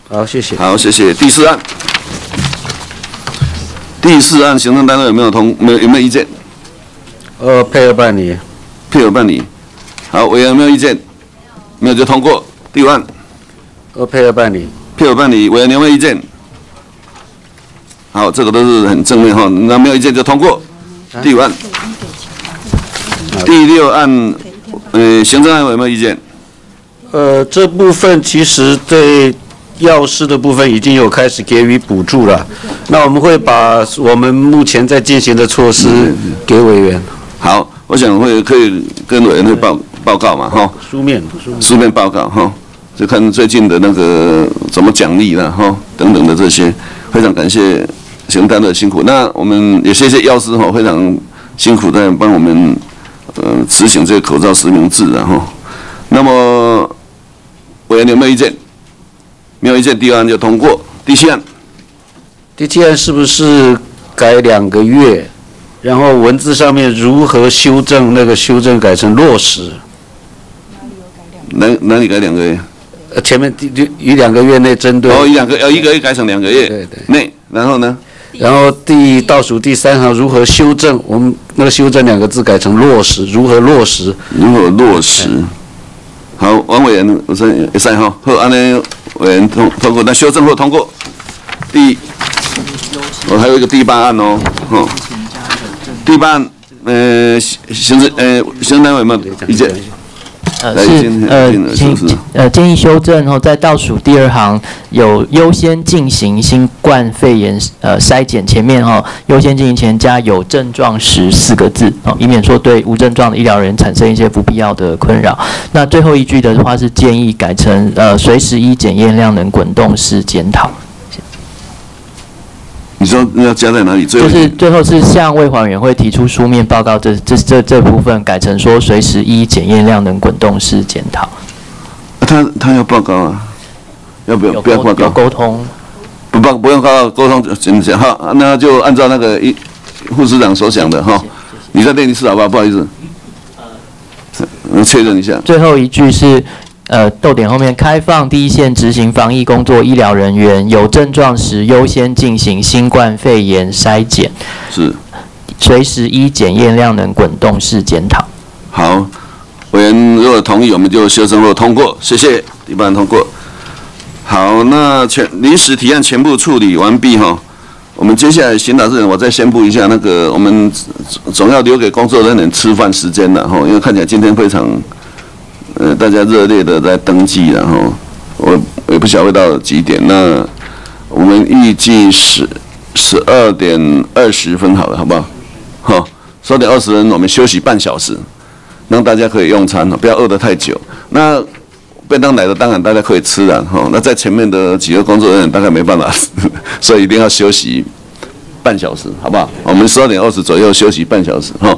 好，谢谢。好，谢谢。第四案。第四案行政单位有没有同没有有没有意见？呃，配合办理，配合办理。好，委员有没有意见？没有就通过。第五案，呃，配合办理，配合办理。委员有没有意见？好，这个都是很正面哈，那没有意见就通过。第五案，第六案，呃，行政案有没有意见？呃，这部分其实对。药师的部分已经有开始给予补助了，那我们会把我们目前在进行的措施给委员。好，我想会可以跟委员会报报告嘛，哈。书面，书面报告哈，就看最近的那个怎么奖励了哈，等等的这些，非常感谢行单的辛苦。那我们也谢谢药师哈，非常辛苦在帮我们呃执行这个口罩实名制然后，那么委员有没有意见？没有意见，第二案就通过。第七案，第七案是不是改两个月？然后文字上面如何修正？那个修正改成落实。哪哪里改两个月？呃，前面第第一两个月内针对。哦，一两个要一个月改成两个月。对对。内，然后呢？然后第倒数第三行如何修正？我们那个修正两个字改成落实，如何落实？如何落实？好，王委员，我说一三号，好，安尼。委员通通过，那修正后通过。第，我还有一个第八案哦，哦，第八案，呃，行政，呃，行政单位嘛，已经？呃，是，呃，请，呃，建议修正后，在倒数第二行有优先进行新冠肺炎呃筛检，前面哈优先进行前加有症状时四个字哦，以免说对无症状的医疗人产生一些不必要的困扰。那最后一句的话是建议改成呃随时依检验量能滚动式检讨。你说要加在哪里？最后就是最后是向卫环委员会提出书面报告，这这这这部分改成说随时一检验量能滚动式检讨。他他要报告啊，要不要不要报告？有沟通。不报不用报告，沟通行行好，那就按照那个一护士长所讲的哈，你再念一次好不好？不好意思，嗯，确认一下。最后一句是，呃，逗点后面开放第一线执行防疫工作医疗人员有症状时优先进行新冠肺炎筛检，是，随时依检验量能滚动式检讨。好，委员如果同意，我们就修正后通过，谢谢，一般通过。好，那全临时提案全部处理完毕哈。我们接下来行导人，我再宣布一下，那个我们总要留给工作人员吃饭时间的哈，因为看起来今天非常，呃，大家热烈的在登记然后我也不晓得会到几点。那我们预计十十二点二十分好了，好不好？好，十二点二十分我们休息半小时，让大家可以用餐，不要饿得太久。那便当来的当然大家可以吃了哈，那在前面的几个工作人员大概没办法，<laughs> 所以一定要休息半小时，好不好？我们十二点二十左右休息半小时哈，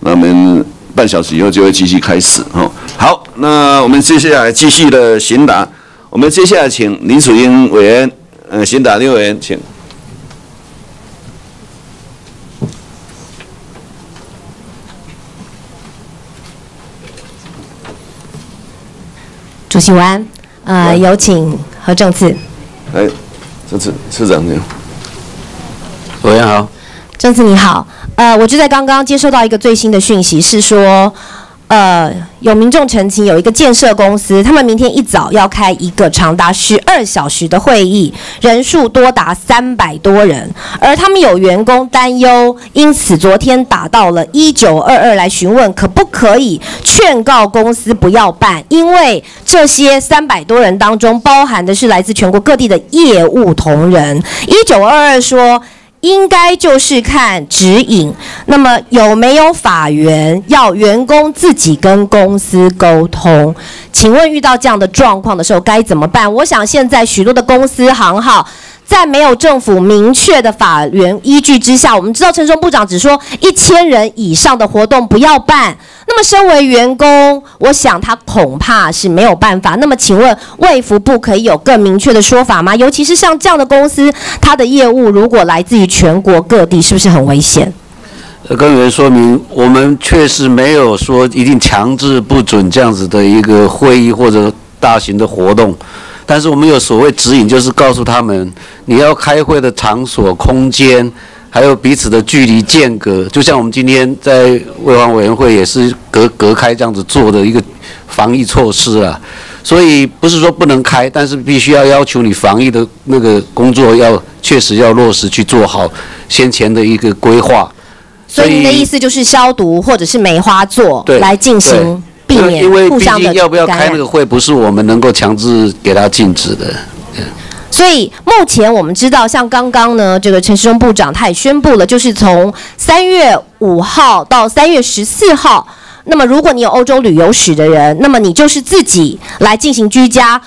那我们半小时以后就会继续开始哈。好，那我们接下来继续的询答，我们接下来请林楚英委员，呃，询答六委员，请。主席晚安，呃，有请何正次。哎，这次次长你好。委员好。正次你好，呃，我就在刚刚接收到一个最新的讯息，是说。呃，有民众澄清，有一个建设公司，他们明天一早要开一个长达十二小时的会议，人数多达三百多人，而他们有员工担忧，因此昨天打到了一九二二来询问，可不可以劝告公司不要办，因为这些三百多人当中包含的是来自全国各地的业务同仁。一九二二说。应该就是看指引，那么有没有法源要员工自己跟公司沟通？请问遇到这样的状况的时候该怎么办？我想现在许多的公司行号。在没有政府明确的法源依据之下，我们知道陈松部长只说一千人以上的活动不要办。那么，身为员工，我想他恐怕是没有办法。那么，请问卫福部可以有更明确的说法吗？尤其是像这样的公司，它的业务如果来自于全国各地，是不是很危险？呃，跟人说明，我们确实没有说一定强制不准这样子的一个会议或者大型的活动。但是我们有所谓指引，就是告诉他们，你要开会的场所、空间，还有彼此的距离间隔，就像我们今天在卫环委员会也是隔隔开这样子做的一个防疫措施啊。所以不是说不能开，但是必须要要求你防疫的那个工作要确实要落实去做好先前的一个规划。所以您的意思就是消毒或者是梅花座来进行。避免因为毕互相的竟要不要开那个会，不是我们能够强制给他禁止的。所以目前我们知道，像刚刚呢，这个陈时中部长他也宣布了，就是从三月五号到三月十四号，那么如果你有欧洲旅游史的人，那么你就是自己来进行居家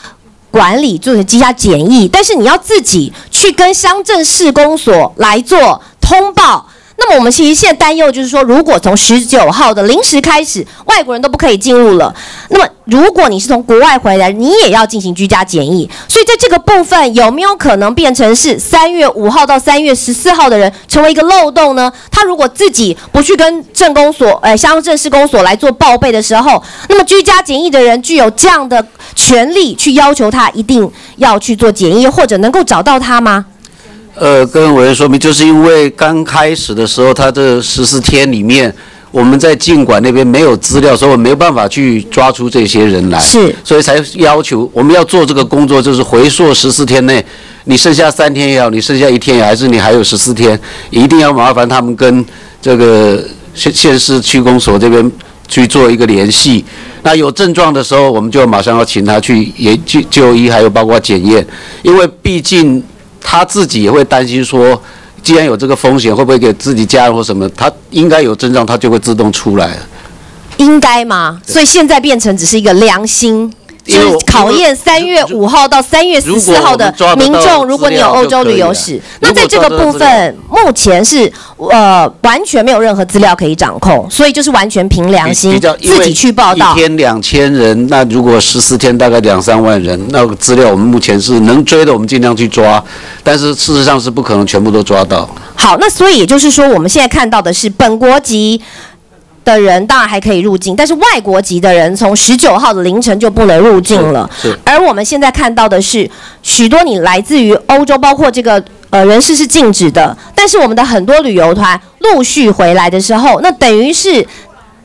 管理，做居家检疫，但是你要自己去跟乡镇市公所来做通报。那么我们其实现在担忧就是说，如果从十九号的零时开始，外国人都不可以进入了，那么如果你是从国外回来，你也要进行居家检疫。所以在这个部分，有没有可能变成是三月五号到三月十四号的人成为一个漏洞呢？他如果自己不去跟镇公所、呃乡镇市公所来做报备的时候，那么居家检疫的人具有这样的权利去要求他一定要去做检疫，或者能够找到他吗？呃，跟委员说明，就是因为刚开始的时候，他这十四天里面，我们在尽管那边没有资料，所以我没有办法去抓出这些人来，是，所以才要求我们要做这个工作，就是回溯十四天内，你剩下三天也好，你剩下一天也好，还是你还有十四天，一定要麻烦他们跟这个县县市区公所这边去做一个联系。那有症状的时候，我们就马上要请他去也就就医，还有包括检验，因为毕竟。他自己也会担心说，既然有这个风险，会不会给自己家人或什么？他应该有症状，他就会自动出来。应该吗？所以现在变成只是一个良心就是考验三月五号到三月十四号的民众，如果你有欧洲旅游史，那在这个部分目前是呃完全没有任何资料可以掌控，所以就是完全凭良心自己去报道一。天两千人，那如果十四天大概两三万人，那个资料我们目前是能追的，我们尽量去抓，但是事实上是不可能全部都抓到。好，那所以也就是说，我们现在看到的是本国籍。的人当然还可以入境，但是外国籍的人从十九号的凌晨就不能入境了。是而我们现在看到的是，许多你来自于欧洲，包括这个呃人士是禁止的，但是我们的很多旅游团陆续回来的时候，那等于是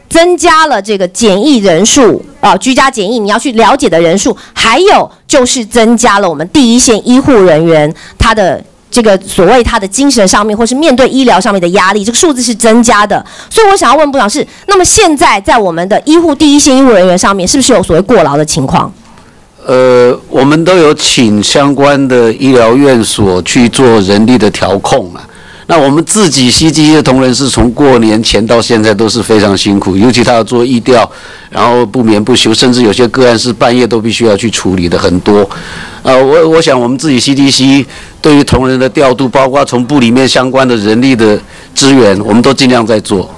增加了这个检疫人数啊、居家检疫你要去了解的人数，还有就是增加了我们第一线医护人员他的。这个所谓他的精神上面，或是面对医疗上面的压力，这个数字是增加的。所以我想要问部长是，那么现在在我们的医护第一线医护人员上面，是不是有所谓过劳的情况？呃，我们都有请相关的医疗院所去做人力的调控啊。那我们自己 CG 的同仁是从过年前到现在都是非常辛苦，尤其他要做疫调，然后不眠不休，甚至有些个案是半夜都必须要去处理的很多。呃，我我想我们自己 CDC 对于同仁的调度，包括从部里面相关的人力的资源，我们都尽量在做。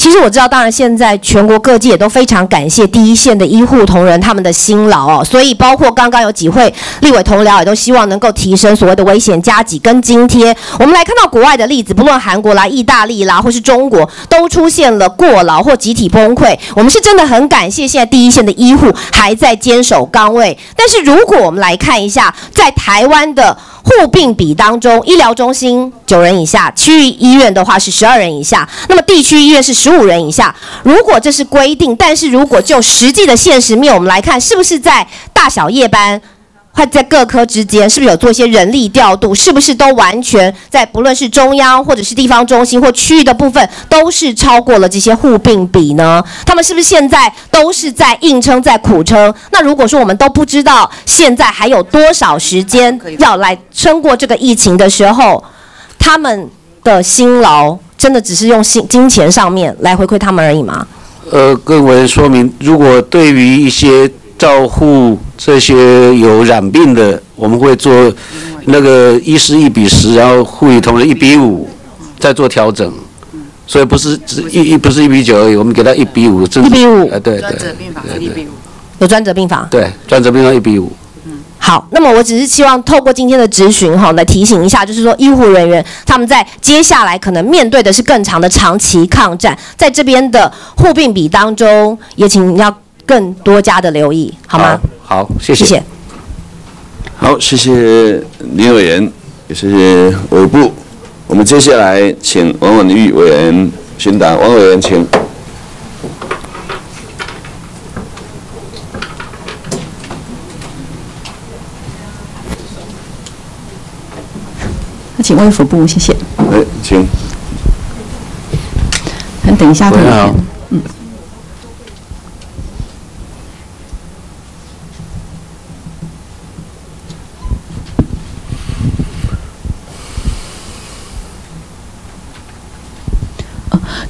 其实我知道，当然现在全国各地也都非常感谢第一线的医护同仁他们的辛劳哦，所以包括刚刚有几位立委同僚也都希望能够提升所谓的危险加给跟津贴。我们来看到国外的例子，不论韩国啦、意大利啦，或是中国，都出现了过劳或集体崩溃。我们是真的很感谢现在第一线的医护还在坚守岗位。但是如果我们来看一下，在台湾的护病比当中，医疗中心九人以下，区域医院的话是十二人以下，那么地区医院是十五人以下。如果这是规定，但是如果就实际的现实面我们来看，是不是在大小夜班？或在各科之间，是不是有做一些人力调度？是不是都完全在不论是中央或者是地方中心或区域的部分，都是超过了这些互并比呢？他们是不是现在都是在硬撑、在苦撑？那如果说我们都不知道现在还有多少时间要来撑过这个疫情的时候，他们的辛劳真的只是用金金钱上面来回馈他们而已吗？呃，更为说明，如果对于一些照护这些有染病的，我们会做那个医师一比十，然后护理同仁一比五，再做调整。所以不是只一一不是一比九而已，我们给他一比五，甚至1比五呃，对对，有专责病房。对，专责病房一比五。好，那么我只是希望透过今天的咨询哈，来提醒一下，就是说医护人员他们在接下来可能面对的是更长的长期抗战，在这边的护病比当中，也请要更多加的留意，好吗？好，谢谢。谢谢。好，谢谢林委员，也谢谢委部。我们接下来请王文玉委员宣答。王委员，请。那请卫福部，谢谢。哎，请。那等一下，等一下。嗯。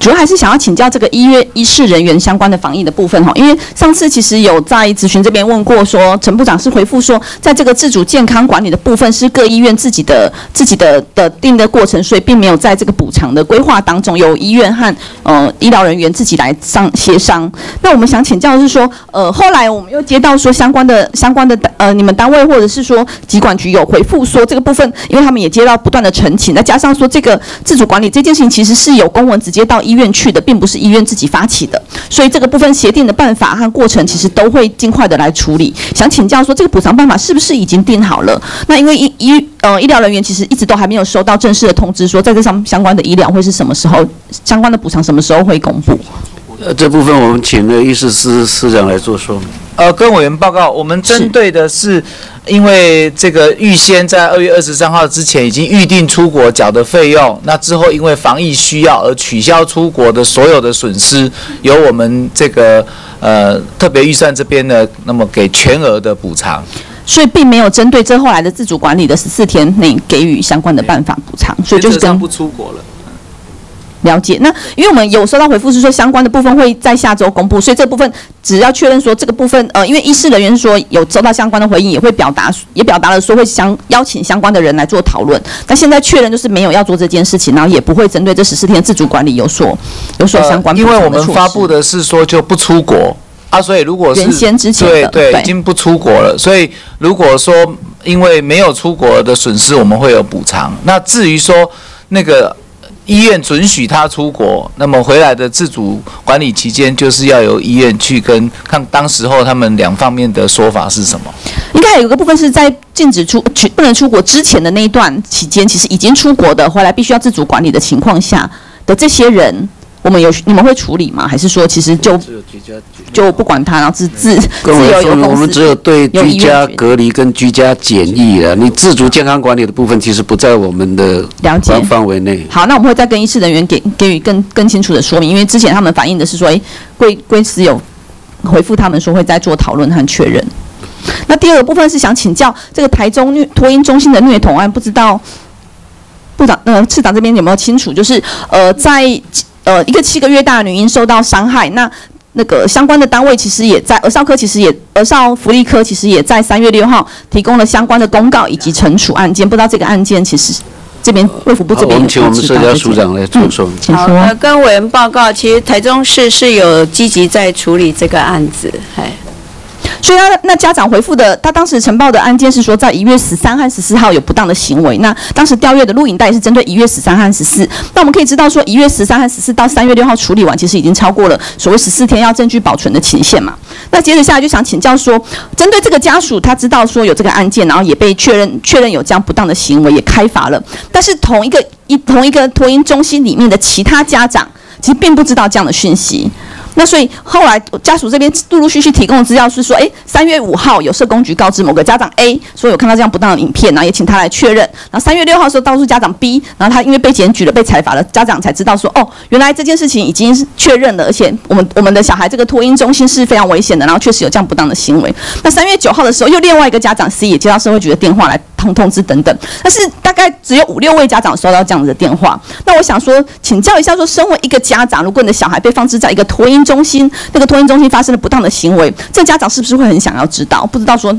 主要还是想要请教这个医院医事人员相关的防疫的部分哈，因为上次其实有在咨询这边问过说，陈部长是回复说，在这个自主健康管理的部分是各医院自己的自己的的定的过程，所以并没有在这个补偿的规划当中由医院和呃医疗人员自己来商协商。那我们想请教的是说，呃，后来我们又接到说相关的相关的呃你们单位或者是说疾管局有回复说这个部分，因为他们也接到不断的澄清，再加上说这个自主管理这件事情其实是有公文直接到医医院去的，并不是医院自己发起的，所以这个部分协定的办法和过程其实都会尽快的来处理。想请教说，这个补偿办法是不是已经定好了？那因为医医呃医疗人员其实一直都还没有收到正式的通知，说在这上相关的医疗会是什么时候，相关的补偿什么时候会公布？呃，这部分我们请了医师司司长来做说明。呃，跟委员报告，我们针对的是，因为这个预先在二月二十三号之前已经预定出国缴的费用，那之后因为防疫需要而取消出国的所有的损失，由我们这个呃特别预算这边呢，那么给全额的补偿。所以并没有针对这后来的自主管理的十四天内给予相关的办法补偿，所以就是这样不出国了。了解。那因为我们有收到回复是说相关的部分会在下周公布，所以这部分只要确认说这个部分，呃，因为医师人员说有收到相关的回应，也会表达也表达了说会相邀请相关的人来做讨论。但现在确认就是没有要做这件事情，然后也不会针对这十四天的自主管理有所有所相关、呃因为我们发布的是说就不出国啊，所以如果是原先之前的对对对已经不出国了，所以如果说因为没有出国的损失，我们会有补偿。那至于说那个医院准许他出国，那么回来的自主管理期间，就是要由医院去跟看当时候他们两方面的说法是什么。应该有一个部分是在禁止出去不能出国之前的那一段期间，其实已经出国的回来必须要自主管理的情况下的这些人，我们有你们会处理吗？还是说其实就就不管他，然后自自自跟我说，我们只有对居家隔离跟居家检疫了，你自主健康管理的部分其实不在我们的了解范范围内。好，那我们会再跟医师人员给给予更更清楚的说明，因为之前他们反映的是说，哎，贵贵司有回复他们说会再做讨论和确认。那第二个部分是想请教这个台中虐托婴中心的虐童案，不知道部长呃市长这边有没有清楚？就是呃在呃一个七个月大的女婴受到伤害，那那个相关的单位其实也在儿少科，其实也儿少福利科其实也在三月六号提供了相关的公告以及惩处案件。不知道这个案件其实这边卫福部这边，我们请我们社交署长来做说明。好，呃，跟委员报告，其实台中市是有积极在处理这个案子，哎。所以他那家长回复的，他当时呈报的案件是说，在一月十三和十四号有不当的行为。那当时调阅的录影带是针对一月十三和十四。那我们可以知道说，一月十三和十四到三月六号处理完，其实已经超过了所谓十四天要证据保存的期限嘛。那接着下来就想请教说，针对这个家属，他知道说有这个案件，然后也被确认确认有这样不当的行为，也开罚了。但是同一个一同一个托婴中心里面的其他家长，其实并不知道这样的讯息。那所以后来家属这边陆陆续续提供的资料是说，哎，三月五号有社工局告知某个家长 A 说有看到这样不当的影片，然后也请他来确认。然后三月六号的时候告诉家长 B，然后他因为被检举了被裁罚了，家长才知道说，哦，原来这件事情已经确认了，而且我们我们的小孩这个托婴中心是非常危险的，然后确实有这样不当的行为。那三月九号的时候，又另外一个家长 C 也接到社会局的电话来通通知等等，但是大概只有五六位家长收到这样子的电话。那我想说，请教一下，说身为一个家长，如果你的小孩被放置在一个托婴中心，那个托婴中心发生了不当的行为，这家长是不是会很想要知道？不知道说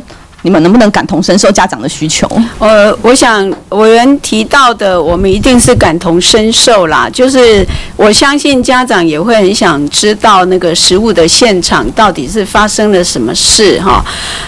你们能不能感同身受家长的需求？呃，我想委员提到的，我们一定是感同身受啦。就是我相信家长也会很想知道那个食物的现场到底是发生了什么事哈。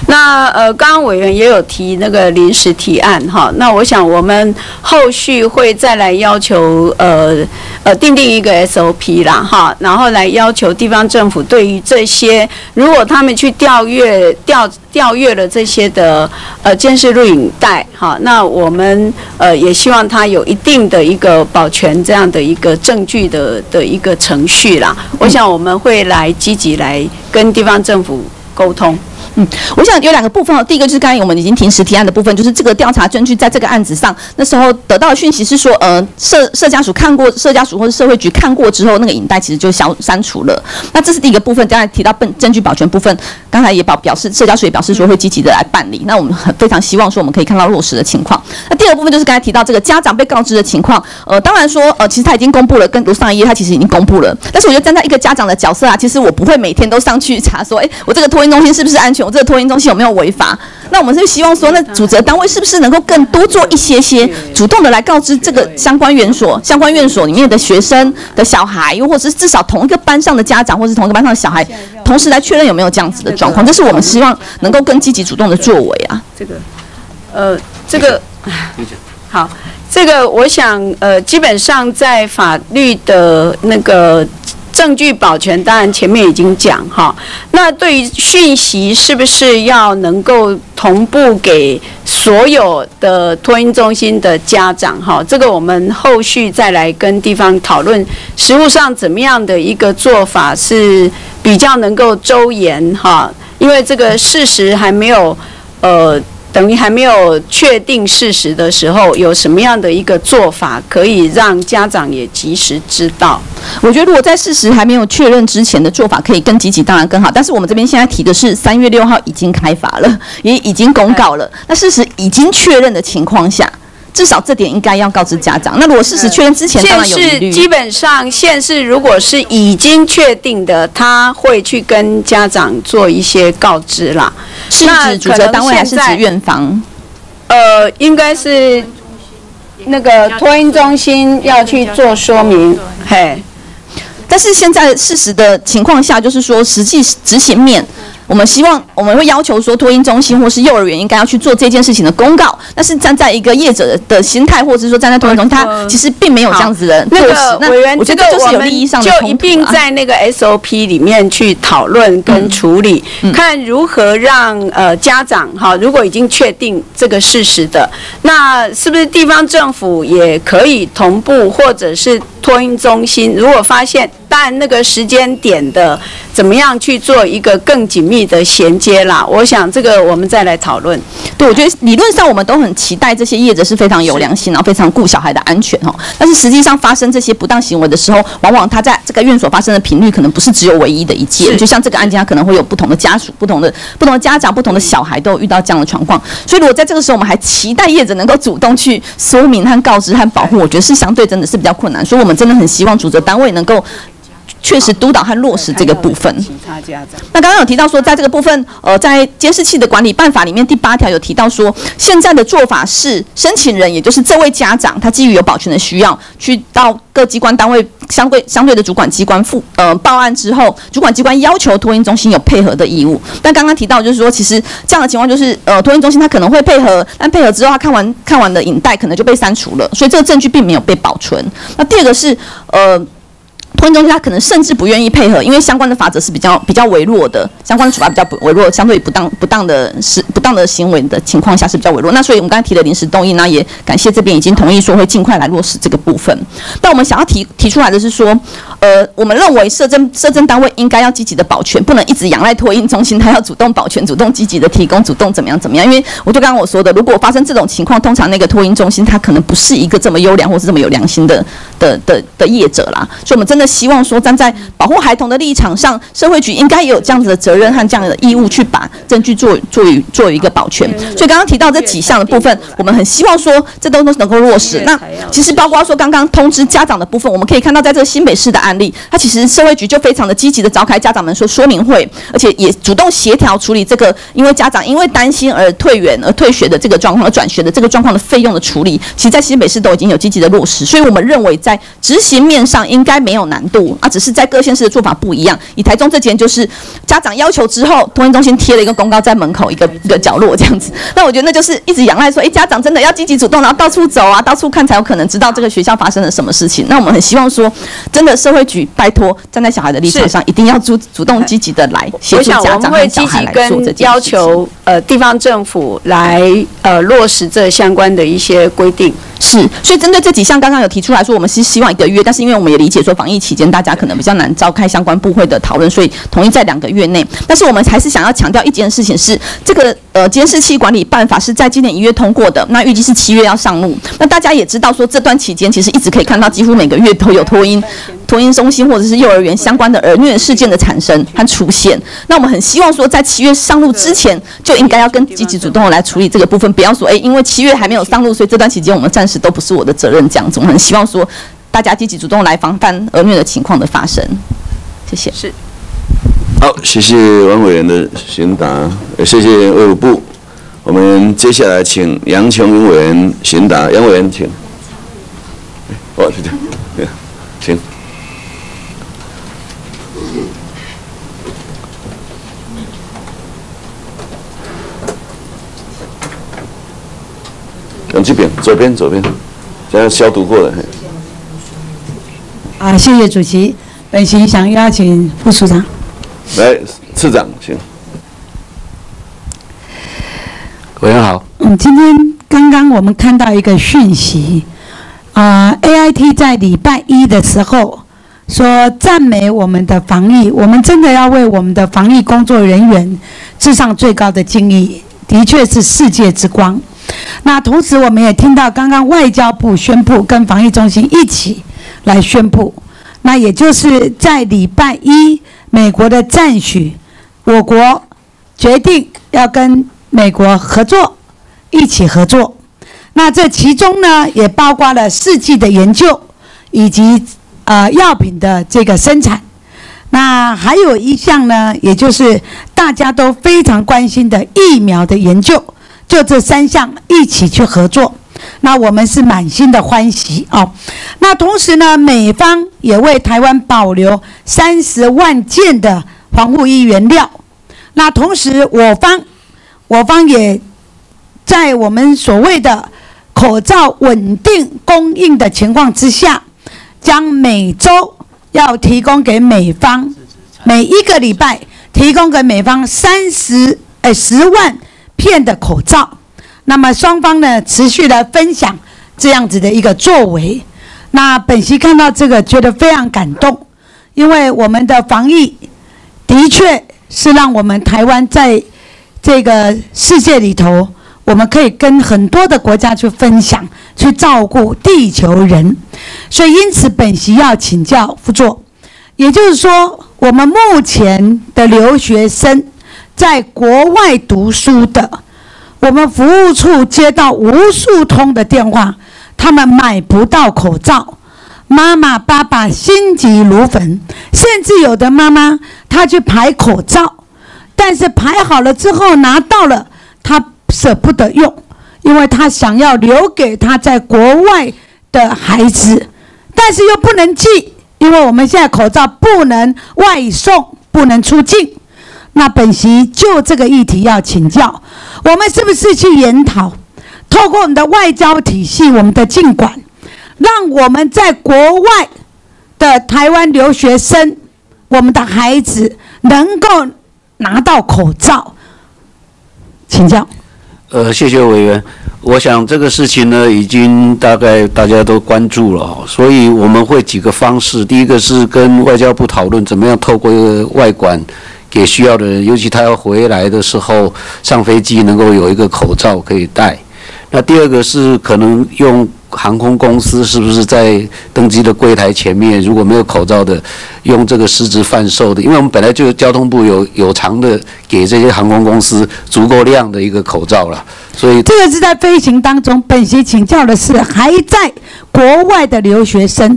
那呃，刚刚委员也有提那个临时提案哈。那我想我们后续会再来要求呃呃定定一个 SOP 啦哈，然后来要求地方政府对于这些如果他们去调阅调调阅了这些的呃监视录影带哈，那我们呃也希望它有一定的一个保全这样的一个证据的的一个程序啦。我想我们会来积极来跟地方政府沟通。嗯，我想有两个部分哦。第一个就是刚才我们已经停实提案的部分，就是这个调查证据在这个案子上，那时候得到的讯息是说，呃，社社家属看过，社家属或者社会局看过之后，那个影带其实就消删除了。那这是第一个部分。刚才提到证证据保全部分，刚才也表表示社家属也表示说会积极的来办理。那我们很非常希望说我们可以看到落实的情况。那第二部分就是刚才提到这个家长被告知的情况，呃，当然说呃，其实他已经公布了，跟读上一页他其实已经公布了。但是我觉得站在一个家长的角色啊，其实我不会每天都上去查说，哎，我这个托婴中心是不是安全？我这个托婴中心有没有违法？那我们是希望说，那主责单位是不是能够更多做一些些，主动的来告知这个相关院所、相关院所里面的学生的小孩，又或者是至少同一个班上的家长，或是同一个班上的小孩，同时来确认有没有这样子的状况，这是我们希望能够更积极主动的作为啊。这个，呃，这个好，这个我想，呃，基本上在法律的那个证据保全，当然前面已经讲哈。那对于讯息，是不是要能够同步给所有的托婴中心的家长哈？这个我们后续再来跟地方讨论，实务上怎么样的一个做法是比较能够周延哈？因为这个事实还没有，呃。等于还没有确定事实的时候，有什么样的一个做法可以让家长也及时知道？我觉得如果在事实还没有确认之前的做法可以更积极，当然更好。但是我们这边现在提的是三月六号已经开罚了，也已经公告了。那事实已经确认的情况下，至少这点应该要告知家长。那如果事实确认之前，当然有疑虑。县市基本上，县市如果是已经确定的，他会去跟家长做一些告知啦。是指主责单位还是指院方？呃，应该是那个托婴中心要去做说明，嘿。但是现在事实的情况下，就是说实际执行面。我们希望我们会要求说，托婴中心或是幼儿园应该要去做这件事情的公告。但是站在一个业者的心态，或者是说站在托婴中心，他其实并没有这样子的那个委员，我觉得就是有利益上的就一并在那个 SOP 里面去讨论跟处理，看如何让呃家长哈，如果已经确定这个事实的，那是不是地方政府也可以同步，或者是托婴中心，如果发现，当然那个时间点的怎么样去做一个更紧密。的衔接啦，我想这个我们再来讨论。对，我觉得理论上我们都很期待这些业者是非常有良心，然后非常顾小孩的安全哦。但是实际上发生这些不当行为的时候，往往他在这个院所发生的频率可能不是只有唯一的一件。就像这个案件，他可能会有不同的家属、不同的不同的家长、不同的小孩都遇到这样的状况。所以如果在这个时候我们还期待业者能够主动去说明和告知和保护，我觉得是相对真的是比较困难。所以我们真的很希望主责单位能够。确实督导和落实这个部分。那刚刚有提到说，在这个部分，呃，在监视器的管理办法里面第八条有提到说，现在的做法是，申请人也就是这位家长，他基于有保全的需要，去到各机关单位相对相对的主管机关负呃报案之后，主管机关要求托婴中心有配合的义务。但刚刚提到就是说，其实这样的情况就是，呃，托婴中心他可能会配合，但配合之后他看完看完的影带可能就被删除了，所以这个证据并没有被保存。那第二个是，呃。托婴中心他可能甚至不愿意配合，因为相关的法则是比较比较微弱的，相关的处罚比较不微弱，相对于不当不当的是不当的行为的情况下是比较微弱。那所以我们刚才提的临时动议，那也感谢这边已经同意说会尽快来落实这个部分。但我们想要提提出来的是说，呃，我们认为社政社政单位应该要积极的保全，不能一直仰赖托婴中心，他要主动保全，主动积极的提供，主动怎么样怎么样？因为我就刚刚我说的，如果发生这种情况，通常那个托婴中心他可能不是一个这么优良或是这么有良心的的的的业者啦。所以我们真的。希望说站在保护孩童的立场上，社会局应该也有这样子的责任和这样的义务，去把证据做做于做一个保全。所以刚刚提到这几项的部分，我们很希望说这都都能够落实。那其实包括说刚刚通知家长的部分，我们可以看到在这个新北市的案例，它其实社会局就非常的积极的召开家长们说说明会，而且也主动协调处理这个因为家长因为担心而退园而退学的这个状况，而转学的这个状况的费用的处理，其实在新北市都已经有积极的落实。所以我们认为在执行面上应该没有难度啊，只是在各县市的做法不一样。以台中这间就是家长要求之后，托婴中心贴了一个公告在门口一个一个角落这样子。那我觉得那就是一直仰赖说，哎，家长真的要积极主动，然后到处走啊，到处看才有可能知道这个学校发生了什么事情。那我们很希望说，真的社会局拜托站在小孩的立场上，一定要主主动积极的来协助家长跟小孩来做这件事。要求呃地方政府来呃落实这相关的一些规定。是，所以针对这几项，刚刚有提出来说，我们是希望一个月，但是因为我们也理解说防疫期间大家可能比较难召开相关部会的讨论，所以同意在两个月内。但是我们还是想要强调一件事情是，这个呃监视器管理办法是在今年一月通过的，那预计是七月要上路。那大家也知道说，这段期间其实一直可以看到，几乎每个月都有托婴。托婴中心或者是幼儿园相关的儿虐事件的产生和出现，那我们很希望说，在七月上路之前，就应该要跟积极主动的来处理这个部分，不要说，哎，因为七月还没有上路，所以这段期间我们暂时都不是我的责任这样子。我很希望说，大家积极主动来防范儿虐的情况的发生。谢谢。是。好，谢谢王委员的询答，也谢谢卫务部。我们接下来请杨琼云委员询答，杨委员请。哦，是这样，<laughs> 请。往这边，左边，左边，这样消毒过了。啊，谢谢主席。本席想邀请副处长。来，次长，请。委员好。嗯，今天刚刚我们看到一个讯息，啊，A I T 在礼拜一的时候说赞美我们的防疫，我们真的要为我们的防疫工作人员致上最高的敬意，的确是世界之光。那同时，我们也听到刚刚外交部宣布跟防疫中心一起来宣布，那也就是在礼拜一，美国的赞许，我国决定要跟美国合作，一起合作。那这其中呢，也包括了试剂的研究，以及呃药品的这个生产。那还有一项呢，也就是大家都非常关心的疫苗的研究，就这三项一起去合作。那我们是满心的欢喜哦。那同时呢，美方也为台湾保留三十万件的防护衣原料。那同时，我方我方也在我们所谓的口罩稳定供应的情况之下，将每周要提供给美方每一个礼拜提供给美方三十呃十万片的口罩。那么双方呢持续的分享这样子的一个作为。那本席看到这个觉得非常感动，因为我们的防疫的确是让我们台湾在这个世界里头，我们可以跟很多的国家去分享，去照顾地球人。所以因此本席要请教副座，也就是说，我们目前的留学生在国外读书的。我们服务处接到无数通的电话，他们买不到口罩，妈妈爸爸心急如焚，甚至有的妈妈她去排口罩，但是排好了之后拿到了，她舍不得用，因为她想要留给她在国外的孩子，但是又不能寄，因为我们现在口罩不能外送，不能出境。那本席就这个议题要请教，我们是不是去研讨，透过我们的外交体系，我们的尽管，让我们在国外的台湾留学生，我们的孩子能够拿到口罩？请教。呃，谢谢委员。我想这个事情呢，已经大概大家都关注了，所以我们会几个方式。第一个是跟外交部讨论，怎么样透过一个外管。给需要的人，尤其他要回来的时候上飞机能够有一个口罩可以戴。那第二个是可能用航空公司是不是在登机的柜台前面如果没有口罩的，用这个实质贩售的？因为我们本来就交通部有有偿的给这些航空公司足够量的一个口罩了，所以这个是在飞行当中。本席请教的是还在国外的留学生，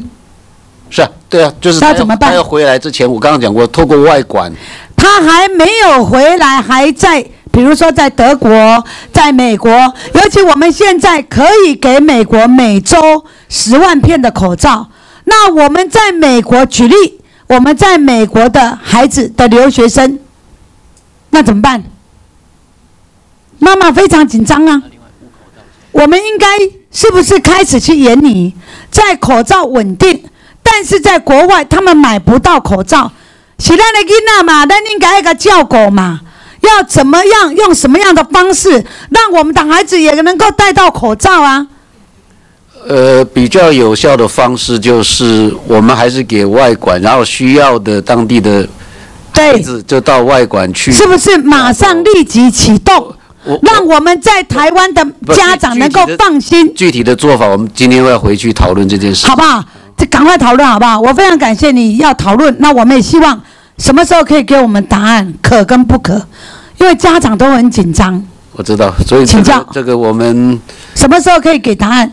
是啊，对啊，就是他怎么办？他要回来之前，我刚刚讲过，透过外管。他还没有回来，还在，比如说在德国，在美国，尤其我们现在可以给美国每周十万片的口罩。那我们在美国举例，我们在美国的孩子的留学生，那怎么办？妈妈非常紧张啊。我们应该是不是开始去研拟，在口罩稳定，但是在国外他们买不到口罩。是咱的囡仔嘛，咱应该一个教狗嘛，要怎么样用什么样的方式，让我们的孩子也能够戴到口罩啊？呃，比较有效的方式就是我们还是给外管，然后需要的当地的孩子就到外管去，是不是马上立即启动，让我们在台湾的家长能够放心？具体的做法，我们今天要回去讨论这件事，好不好？这赶快讨论好不好？我非常感谢你要讨论，那我们也希望什么时候可以给我们答案，可跟不可，因为家长都很紧张。我知道，所以请教这个我们什么时候可以给答案？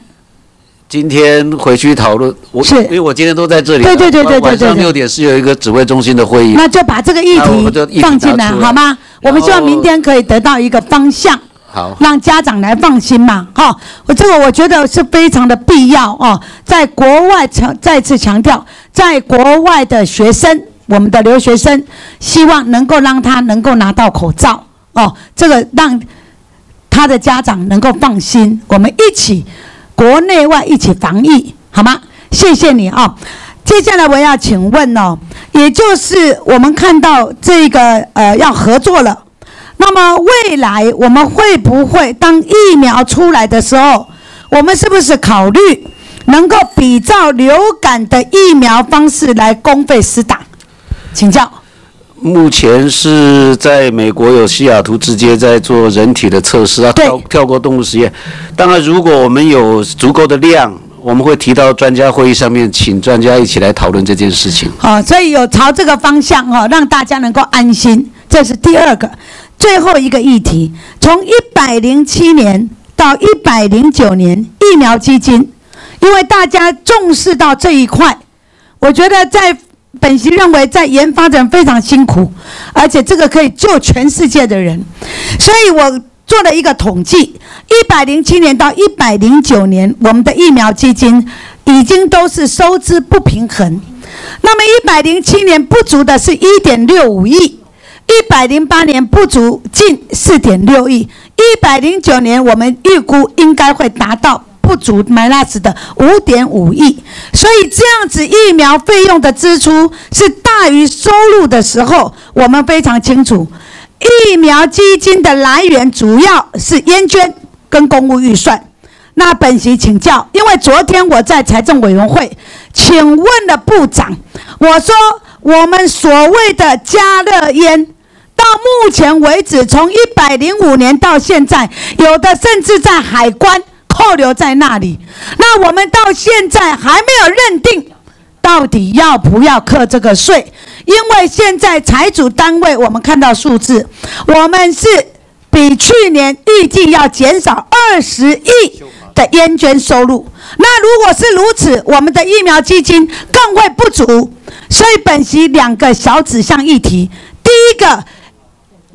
今天回去讨论，我是因为我今天都在这里。对对对对对对。晚上六点是有一个指挥中心的会议，那就把这个议题放进来好吗？我们希望明天可以得到一个方向。让家长来放心嘛，哈，我这个我觉得是非常的必要哦。在国外强再次强调，在国外的学生，我们的留学生，希望能够让他能够拿到口罩哦，这个让他的家长能够放心。我们一起国内外一起防疫，好吗？谢谢你啊。接下来我要请问哦，也就是我们看到这个呃要合作了。那么未来我们会不会当疫苗出来的时候，我们是不是考虑能够比照流感的疫苗方式来公费施打？请教。目前是在美国有西雅图直接在做人体的测试啊，跳跳过动物实验。当然，如果我们有足够的量，我们会提到专家会议上面，请专家一起来讨论这件事情。好，所以有朝这个方向哈，让大家能够安心。这是第二个。最后一个议题，从一百零七年到一百零九年疫苗基金，因为大家重视到这一块，我觉得在本席认为在研发的人非常辛苦，而且这个可以救全世界的人，所以我做了一个统计，一百零七年到一百零九年，我们的疫苗基金已经都是收支不平衡。那么一百零七年不足的是一点六五亿，一百零八年不足近四点六亿，一百零九年我们预估应该会达到不足 minus 的五点五亿，所以这样子疫苗费用的支出是大于收入的时候，我们非常清楚，疫苗基金的来源主要是烟捐跟公务预算。那本席请教，因为昨天我在财政委员会请问了部长，我说我们所谓的加热烟，到目前为止，从一百零五年到现在，有的甚至在海关扣留在那里，那我们到现在还没有认定到底要不要课这个税，因为现在财主单位我们看到数字，我们是比去年预计要减少二十亿。的烟捐收入，那如果是如此，我们的疫苗基金更会不足。所以本席两个小指向议题：第一个，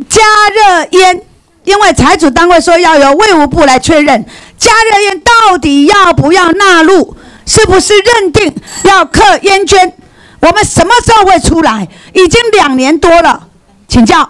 加热烟，因为财主单位说要由卫务部来确认加热烟到底要不要纳入，是不是认定要克烟捐？我们什么时候会出来？已经两年多了，请教。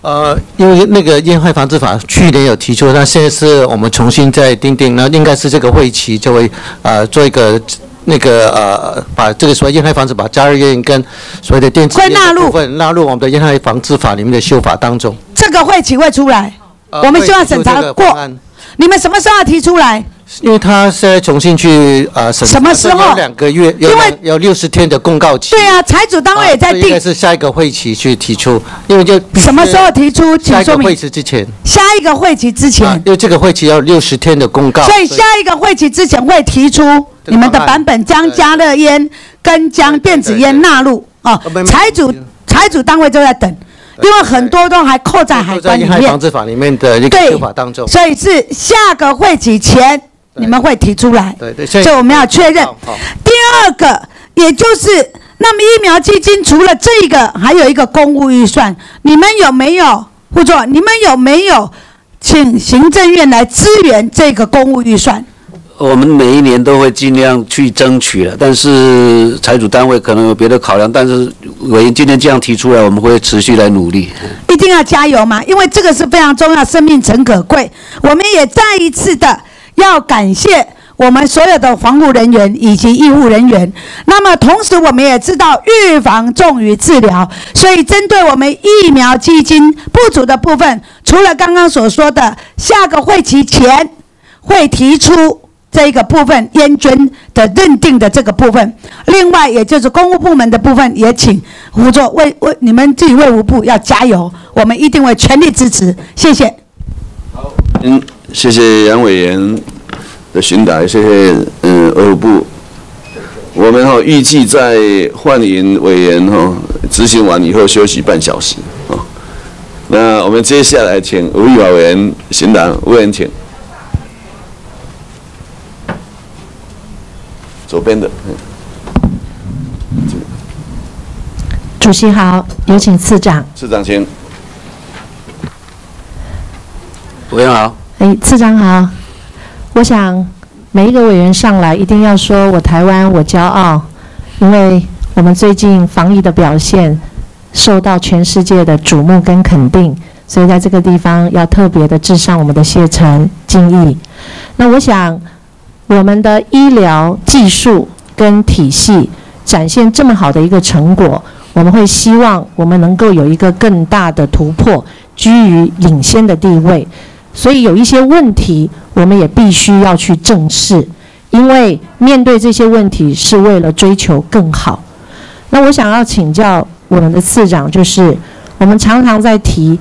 呃，因为那个烟害防治法去年有提出，那现在是我们重新再定定，那应该是这个会期就会呃做一个那个呃把这个所谓烟害防治把加热烟跟所谓的电子烟的部分纳入我们的烟害防治法里面的修法当中。这个会请会出来，我们希望审查过。你们什么时候要提出来？因为他现在重新去呃审什么时候？两个月，因为有六十天的公告期。对啊，财主单位也在定。应该是下一个会期去提出，因为就什么时候提出？下一个会期之前。下一个会期之前。因为这个会期要六十天的公告。所以下一个会期之前会提出你们的版本，将加热烟跟将电子烟纳入啊。财主财主单位都在等，因为很多都还扣在海关里面。防治法里面的一个修法当中。所以是下个会期前。你们会提出来，对对，所以我们要确认。第二个，也就是那么疫苗基金除了这个，还有一个公务预算，你们有没有？或者你们有没有请行政院来支援这个公务预算？我们每一年都会尽量去争取了，但是财主单位可能有别的考量，但是委员今天这样提出来，我们会持续来努力。一定要加油嘛，因为这个是非常重要，生命诚可贵。我们也再一次的。要感谢我们所有的防护人员以及医护人员。那么，同时我们也知道预防重于治疗，所以针对我们疫苗基金不足的部分，除了刚刚所说的下个会期前会提出这个部分烟捐的认定的这个部分，另外也就是公务部门的部分，也请胡作为为你们自己卫务部要加油，我们一定会全力支持。谢谢。好，嗯。谢谢杨委员的询答，谢谢嗯，卫务部。我们哈预计在欢迎委员哈执行完以后休息半小时啊。那我们接下来请吴玉华委员询答，委员请。左边的。主席好，有请次长。次长请。委员好。哎，次长好，我想每一个委员上来一定要说我台湾我骄傲，因为我们最近防疫的表现受到全世界的瞩目跟肯定，所以在这个地方要特别的致上我们的谢忱敬意。那我想我们的医疗技术跟体系展现这么好的一个成果，我们会希望我们能够有一个更大的突破，居于领先的地位。所以有一些问题，我们也必须要去正视，因为面对这些问题是为了追求更好。那我想要请教我们的次长，就是我们常常在提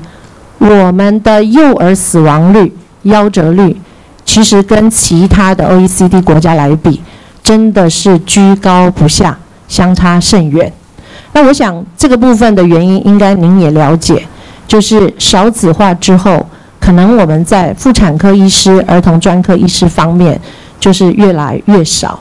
我们的幼儿死亡率、夭折率，其实跟其他的 OECD 国家来比，真的是居高不下，相差甚远。那我想这个部分的原因，应该您也了解，就是少子化之后。可能我们在妇产科医师、儿童专科医师方面就是越来越少。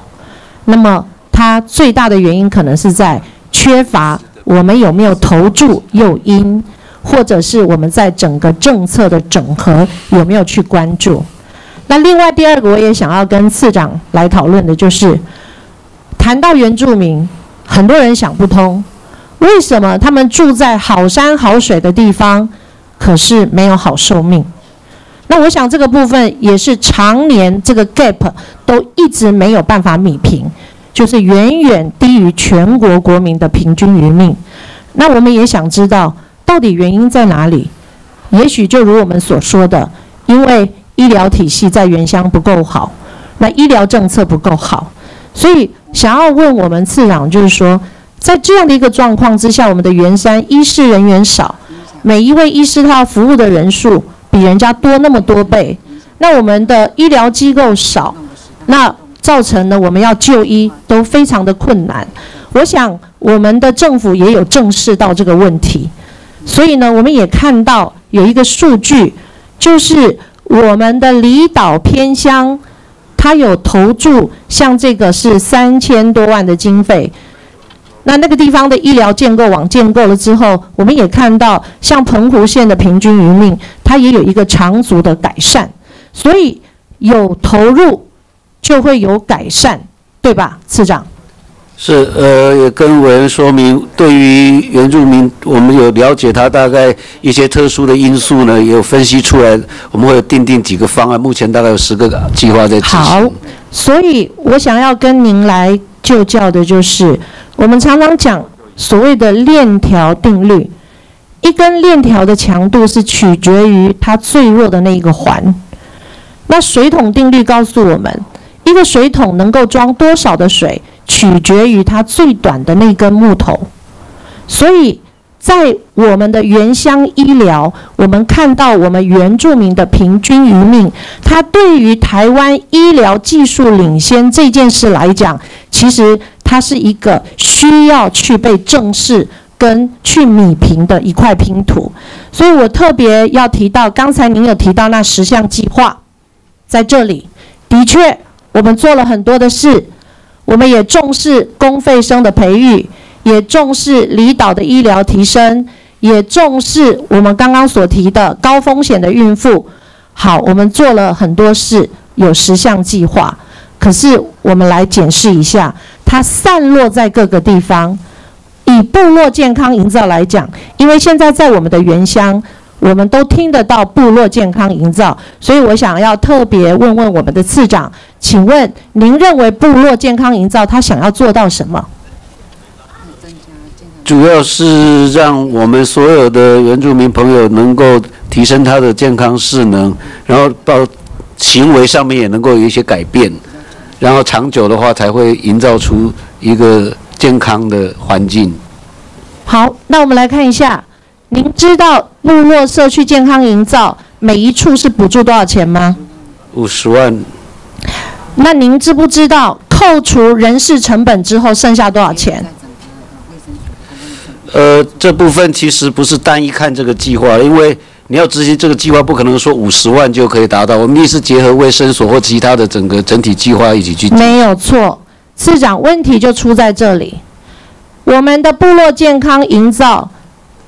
那么它最大的原因可能是在缺乏我们有没有投注诱因，或者是我们在整个政策的整合有没有去关注。那另外第二个，我也想要跟次长来讨论的就是，谈到原住民，很多人想不通，为什么他们住在好山好水的地方，可是没有好寿命？那我想这个部分也是常年这个 gap 都一直没有办法弭平，就是远远低于全国国民的平均余命。那我们也想知道，到底原因在哪里？也许就如我们所说的，因为医疗体系在原乡不够好，那医疗政策不够好，所以想要问我们次长，就是说，在这样的一个状况之下，我们的原山医师人员少，每一位医师他要服务的人数比人家多那么多倍，那我们的医疗机构少，那造成了我们要就医都非常的困难。我想我们的政府也有正视到这个问题，所以呢，我们也看到有一个数据，就是。我们的离岛偏乡，它有投注，像这个是三千多万的经费。那那个地方的医疗建构网建构了之后，我们也看到，像澎湖县的平均余命，它也有一个长足的改善。所以有投入，就会有改善，对吧，次长？是，呃，也跟委员说明，对于原住民，我们有了解他大概一些特殊的因素呢，也有分析出来，我们会定定几个方案，目前大概有十个计划在执行。好，所以我想要跟您来就教的就是，我们常常讲所谓的链条定律，一根链条的强度是取决于它最弱的那一个环。那水桶定律告诉我们，一个水桶能够装多少的水？取决于它最短的那根木头，所以在我们的原乡医疗，我们看到我们原住民的平均余命，它对于台湾医疗技术领先这件事来讲，其实它是一个需要去被正视跟去弭平的一块拼图。所以我特别要提到，刚才您有提到那十项计划，在这里的确我们做了很多的事。我们也重视公费生的培育，也重视离岛的医疗提升，也重视我们刚刚所提的高风险的孕妇。好，我们做了很多事，有十项计划。可是我们来检视一下，它散落在各个地方。以部落健康营造来讲，因为现在在我们的原乡。我们都听得到部落健康营造，所以我想要特别问问我们的次长，请问您认为部落健康营造他想要做到什么？主要是让我们所有的原住民朋友能够提升他的健康势能，然后到行为上面也能够有一些改变，然后长久的话才会营造出一个健康的环境。好，那我们来看一下。您知道部落社区健康营造每一处是补助多少钱吗？五十万。那您知不知道扣除人事成本之后剩下多少钱？呃，这部分其实不是单一看这个计划，因为你要执行这个计划，不可能说五十万就可以达到。我们也是结合卫生所或其他的整个整体计划一起去。没有错，市长，问题就出在这里。我们的部落健康营造。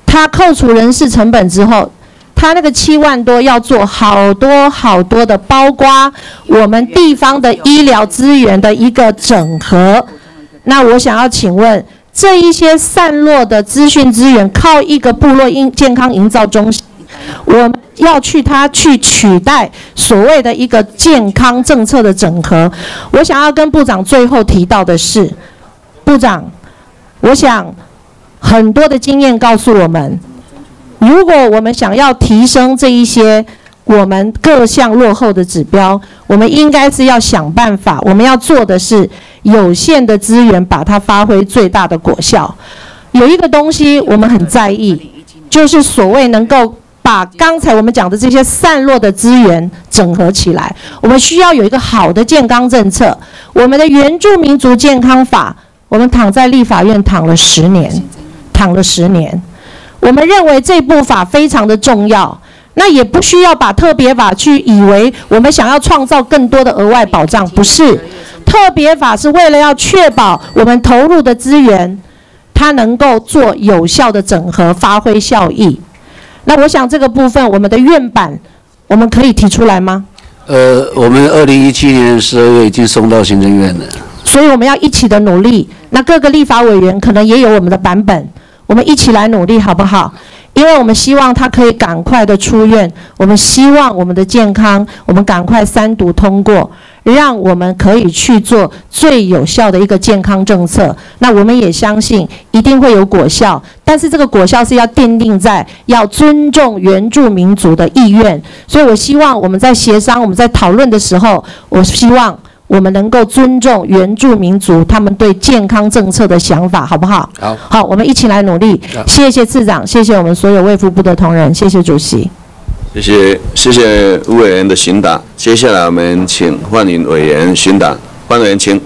他扣除人事成本之后，他那个七万多要做好多好多的，包括我们地方的医疗资源的一个整合。那我想要请问，这一些散落的资讯资源，靠一个部落营健康营造中心，我们要去它去取代所谓的一个健康政策的整合。我想要跟部长最后提到的是，部长，我想。很多的经验告诉我们，如果我们想要提升这一些我们各项落后的指标，我们应该是要想办法。我们要做的是有限的资源，把它发挥最大的果效。有一个东西我们很在意，就是所谓能够把刚才我们讲的这些散落的资源整合起来。我们需要有一个好的健康政策。我们的原住民族健康法，我们躺在立法院躺了十年。躺了十年，我们认为这部法非常的重要。那也不需要把特别法去以为我们想要创造更多的额外保障，不是。特别法是为了要确保我们投入的资源，它能够做有效的整合，发挥效益。那我想这个部分，我们的院版我们可以提出来吗？呃，我们二零一七年十二月已经送到行政院了。所以我们要一起的努力。那各个立法委员可能也有我们的版本，我们一起来努力，好不好？因为我们希望他可以赶快的出院，我们希望我们的健康，我们赶快三读通过，让我们可以去做最有效的一个健康政策。那我们也相信一定会有果效，但是这个果效是要奠定在要尊重原住民族的意愿。所以我希望我们在协商、我们在讨论的时候，我希望。我们能够尊重原住民族他们对健康政策的想法，好不好？好，好，我们一起来努力。谢谢次长，谢谢我们所有卫福部的同仁，谢谢主席。谢谢谢谢吴委员的询答。接下来我们请欢迎委员询答，欢委员请。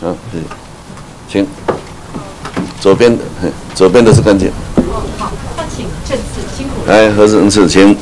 好，请左边的，左边的是干净。好，那请正次辛苦。来，何正次，请。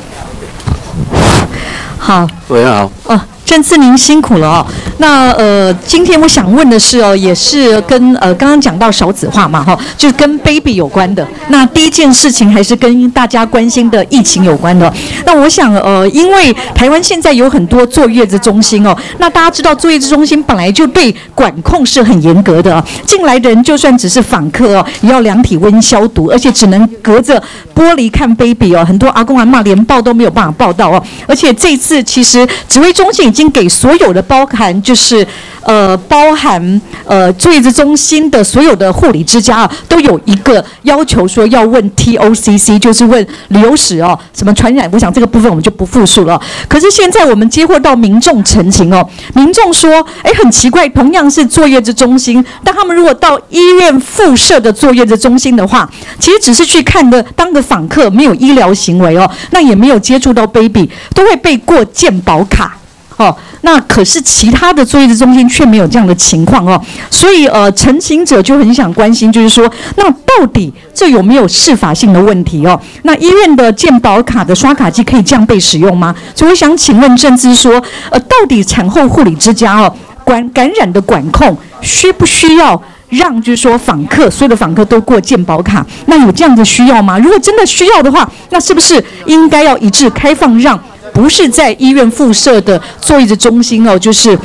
好，喂，好。哦，郑次您辛苦了哦。那呃，今天我想问的是哦，也是跟呃刚刚讲到少子化嘛哈，就是跟 baby 有关的。那第一件事情还是跟大家关心的疫情有关的。那我想呃，因为台湾现在有很多坐月子中心哦，那大家知道坐月子中心本来就对管控是很严格的，进来的人就算只是访客哦，也要量体温消毒，而且只能隔着玻璃看 baby 哦。很多阿公阿妈连报都没有办法报到哦。而且这次其实指挥中心已经给所有的包含就是呃包含呃坐月子中心的所有的护理之家啊，都有一个要求说要问 TOCC，就是问流史哦，什么传染。我想这个部分我们就不复述了。可是现在我们接获到民众陈情哦，民众说，哎，很奇怪，同样是坐月子中心，但他们如果到医院附设的坐月子中心的话，其实只是去看的当个访客，没有医疗行为哦，那也没有接触到 baby，都会被过健保卡。哦，那可是其他的坐月子中心却没有这样的情况哦，所以呃，陈情者就很想关心，就是说，那到底这有没有适法性的问题哦？那医院的健保卡的刷卡机可以这样被使用吗？所以我想请问郑资说，呃，到底产后护理之家哦，管感染的管控需不需要让就是说访客所有的访客都过健保卡？那有这样的需要吗？如果真的需要的话，那是不是应该要一致开放让？不是在医院附设的坐月子中心哦，就是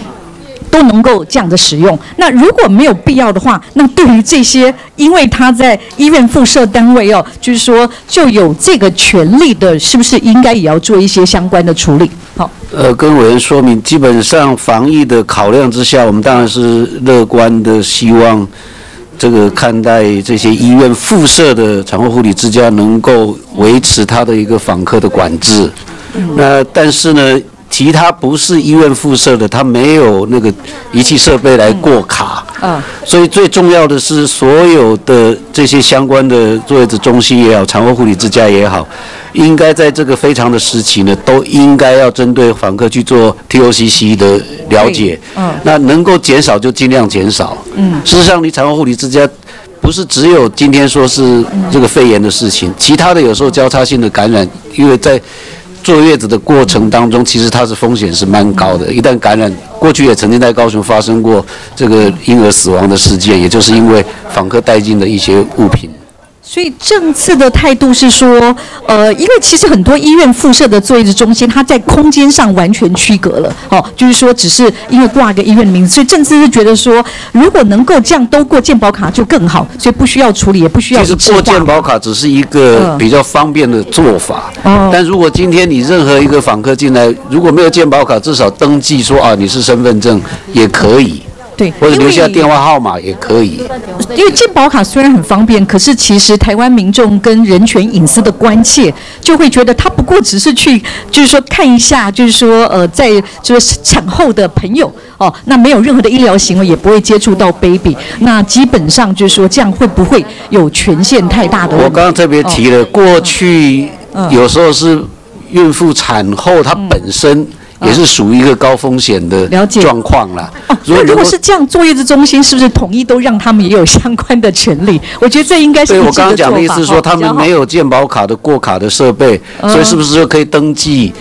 都能够这样的使用。那如果没有必要的话，那对于这些因为他在医院附设单位哦，就是说就有这个权利的，是不是应该也要做一些相关的处理？好，呃，跟委员说明，基本上防疫的考量之下，我们当然是乐观的，希望这个看待这些医院附设的产后护理之家能够维持它的一个访客的管制。那但是呢，其他不是医院附设的，它没有那个仪器设备来过卡。嗯。所以最重要的是，所有的这些相关的坐月子中心也好，产后护理之家也好，应该在这个非常的时期呢，都应该要针对访客去做 TOCC 的了解。嗯。那能够减少就尽量减少。嗯。事实上，你产后护理之家不是只有今天说是这个肺炎的事情，其他的有时候交叉性的感染，因为在坐月子的过程当中，其实它是风险是蛮高的。一旦感染，过去也曾经在高雄发生过这个婴儿死亡的事件，也就是因为访客带进的一些物品。所以政次的态度是说，呃，因为其实很多医院附设的坐月子中心，它在空间上完全区隔了，哦，就是说只是因为挂个医院的名字，所以政次是觉得说，如果能够这样都过健保卡就更好，所以不需要处理，也不需要其实过健保卡只是一个比较方便的做法，哦。但如果今天你任何一个访客进来，如果没有健保卡，至少登记说啊你是身份证也可以，对，或者留下电话号码也可以。因为健保卡虽然很方便，可是其实台湾民众跟人权隐私的关切，就会觉得他不过只是去，就是说看一下，就是说呃，在就是产后的朋友哦，那没有任何的医疗行为，也不会接触到 baby，那基本上就是说这样会不会有权限太大的？我刚刚特别提了，过去嗯有时候是孕妇产后她本身也是属于一个高风险的状况啦。所以如果是这样，作业的中心是不是统一都让他们也有相关的权利？我觉得这应该是对我一致的刚刚讲的意思是说，他们没有健保卡的过卡的设备，嗯所以是不是就可以登记？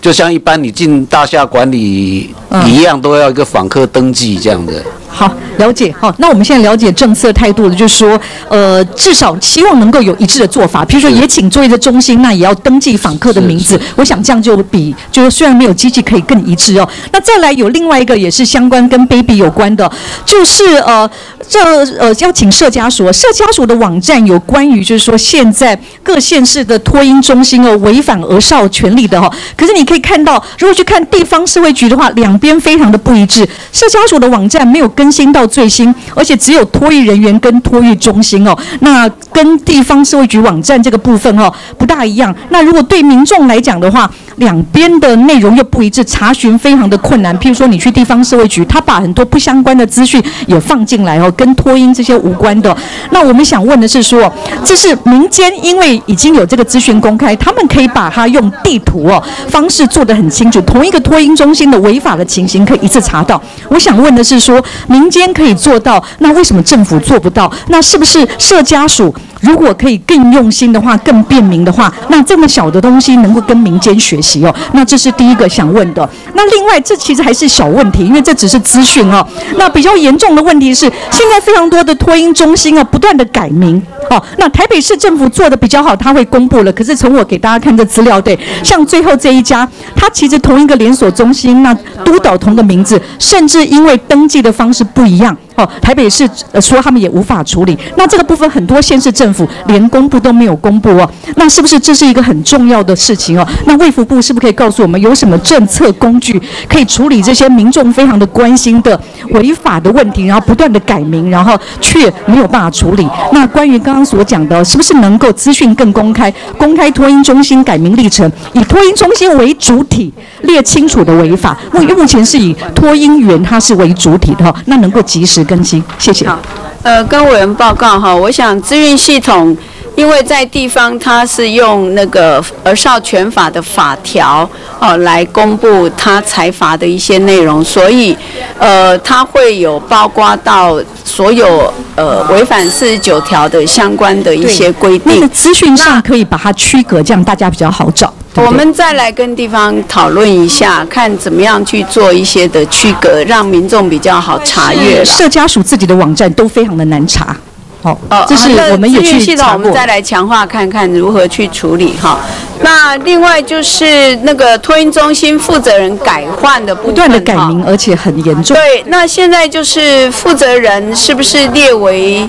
就像一般你进大厦管理嗯一样，都要一个访客登记这样的。好，了解。好，那我们现在了解政策态度了，就是说，呃，至少希望能够有一致的做法。比如说，也请作业的中心，那也要登记访客的名字。我想这样就比就是虽然没有机器可以更一致哦。那再来有另外一个也是相关跟 baby 有关的，就是呃，这呃要请社家属，社家属的网站有关于就是说现在各县市的托婴中心哦违反儿少权利的哈、可是你可以看到，如果去看地方社会局的话，两边非常的不一致。社家属的网站没有跟更新到最新，而且只有托育人员跟托育中心哦，那跟地方社会局网站这个部分哦不大一样。那如果对民众来讲的话，两边的内容又不一致，查询非常的困难。譬如说你去地方社会局，他把很多不相关的资讯也放进来哦，跟托婴这些无关的。那我们想问的是说，这是民间因为已经有这个资讯公开，他们可以把它用地图哦方式做得很清楚，同一个托婴中心的违法的情形可以一次查到。我想问的是说，民间可以做到，那为什么政府做不到？那是不是社家属如果可以更用心的话，更便民的话，那这么小的东西能够跟民间学习哦？那这是第一个想问的。那另外，这其实还是小问题，因为这只是资讯哦。那比较严重的问题是，现在非常多的托婴中心啊，不断的改名哦。那台北市政府做的比较好，他会公布了。可是从我给大家看这资料，对，像最后这一家，它其实同一个连锁中心，那督导同个名字，甚至因为登记的方式不一样。哦，台北市、说他们也无法处理，那这个部分很多县市政府连公布都没有公布哦，那是不是这是一个很重要的事情哦？那卫福部是不是可以告诉我们有什么政策工具可以处理这些民众非常的关心的违法的问题，然后不断的改名，然后却没有办法处理？那关于刚刚所讲的，是不是能够资讯更公开，公开托婴中心改名历程，以托婴中心为主体，列清楚的违法？目目前是以托婴员他是为主体的哈，那能够及时更新，谢谢。好呃，跟委员报告哈，我想资讯系统，因为在地方它是用那个儿少权法的法条哦来公布他裁罚的一些内容，所以呃，它会有包括到所有呃违反四十九条的相关的一些规定。那个资讯上可以把它区隔，这样大家比较好找。我们再来跟地方讨论一下，看怎么样去做一些的区隔，让民众比较好查阅啦。社家属自己的网站都非常的难查。好、哦这是我们也去查过系统我们。再来强化看看如何去处理哈。那另外就是那个托运中心负责人改换的部分，不断的改名，而且很严重。对，那现在就是负责人是不是列为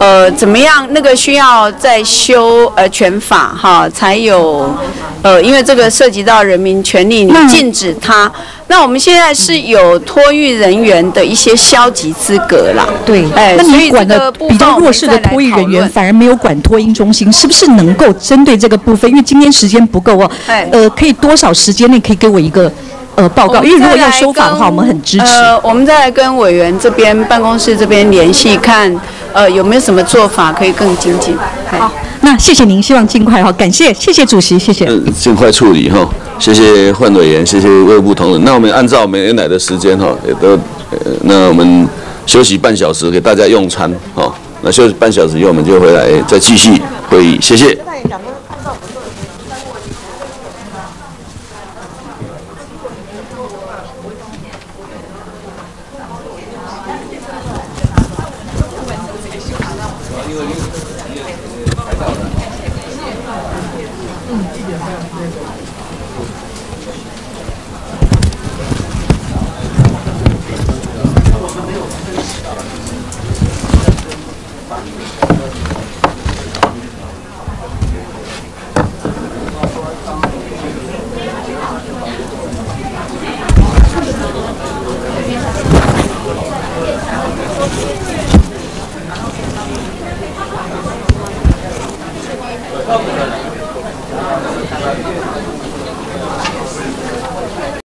呃怎么样？那个需要再修呃权法哈，才有呃，因为这个涉及到人民权利，你禁止他。那我们现在是有托育人员的一些消极资格啦。对，哎，那你管的这个比较弱势的托育人员，反而没有管托婴中心，是不是能够针对这个部分？因为今天时间不够哦，呃，可以多少时间内可以给我一个呃报告？因为如果要修法的话，我们很支持。呃，我们再来跟委员这边办公室这边联系，看呃有没有什么做法可以更精进。好，那谢谢您，希望尽快哈，感谢谢谢主席，谢谢。嗯，尽快处理哈。谢谢范委员，谢谢卫部同仁。那我们按照我们原来的时间哈，也都呃，那我们休息半小时给大家用餐哈。那休息半小时以后，我们就回来再继续会议。谢谢。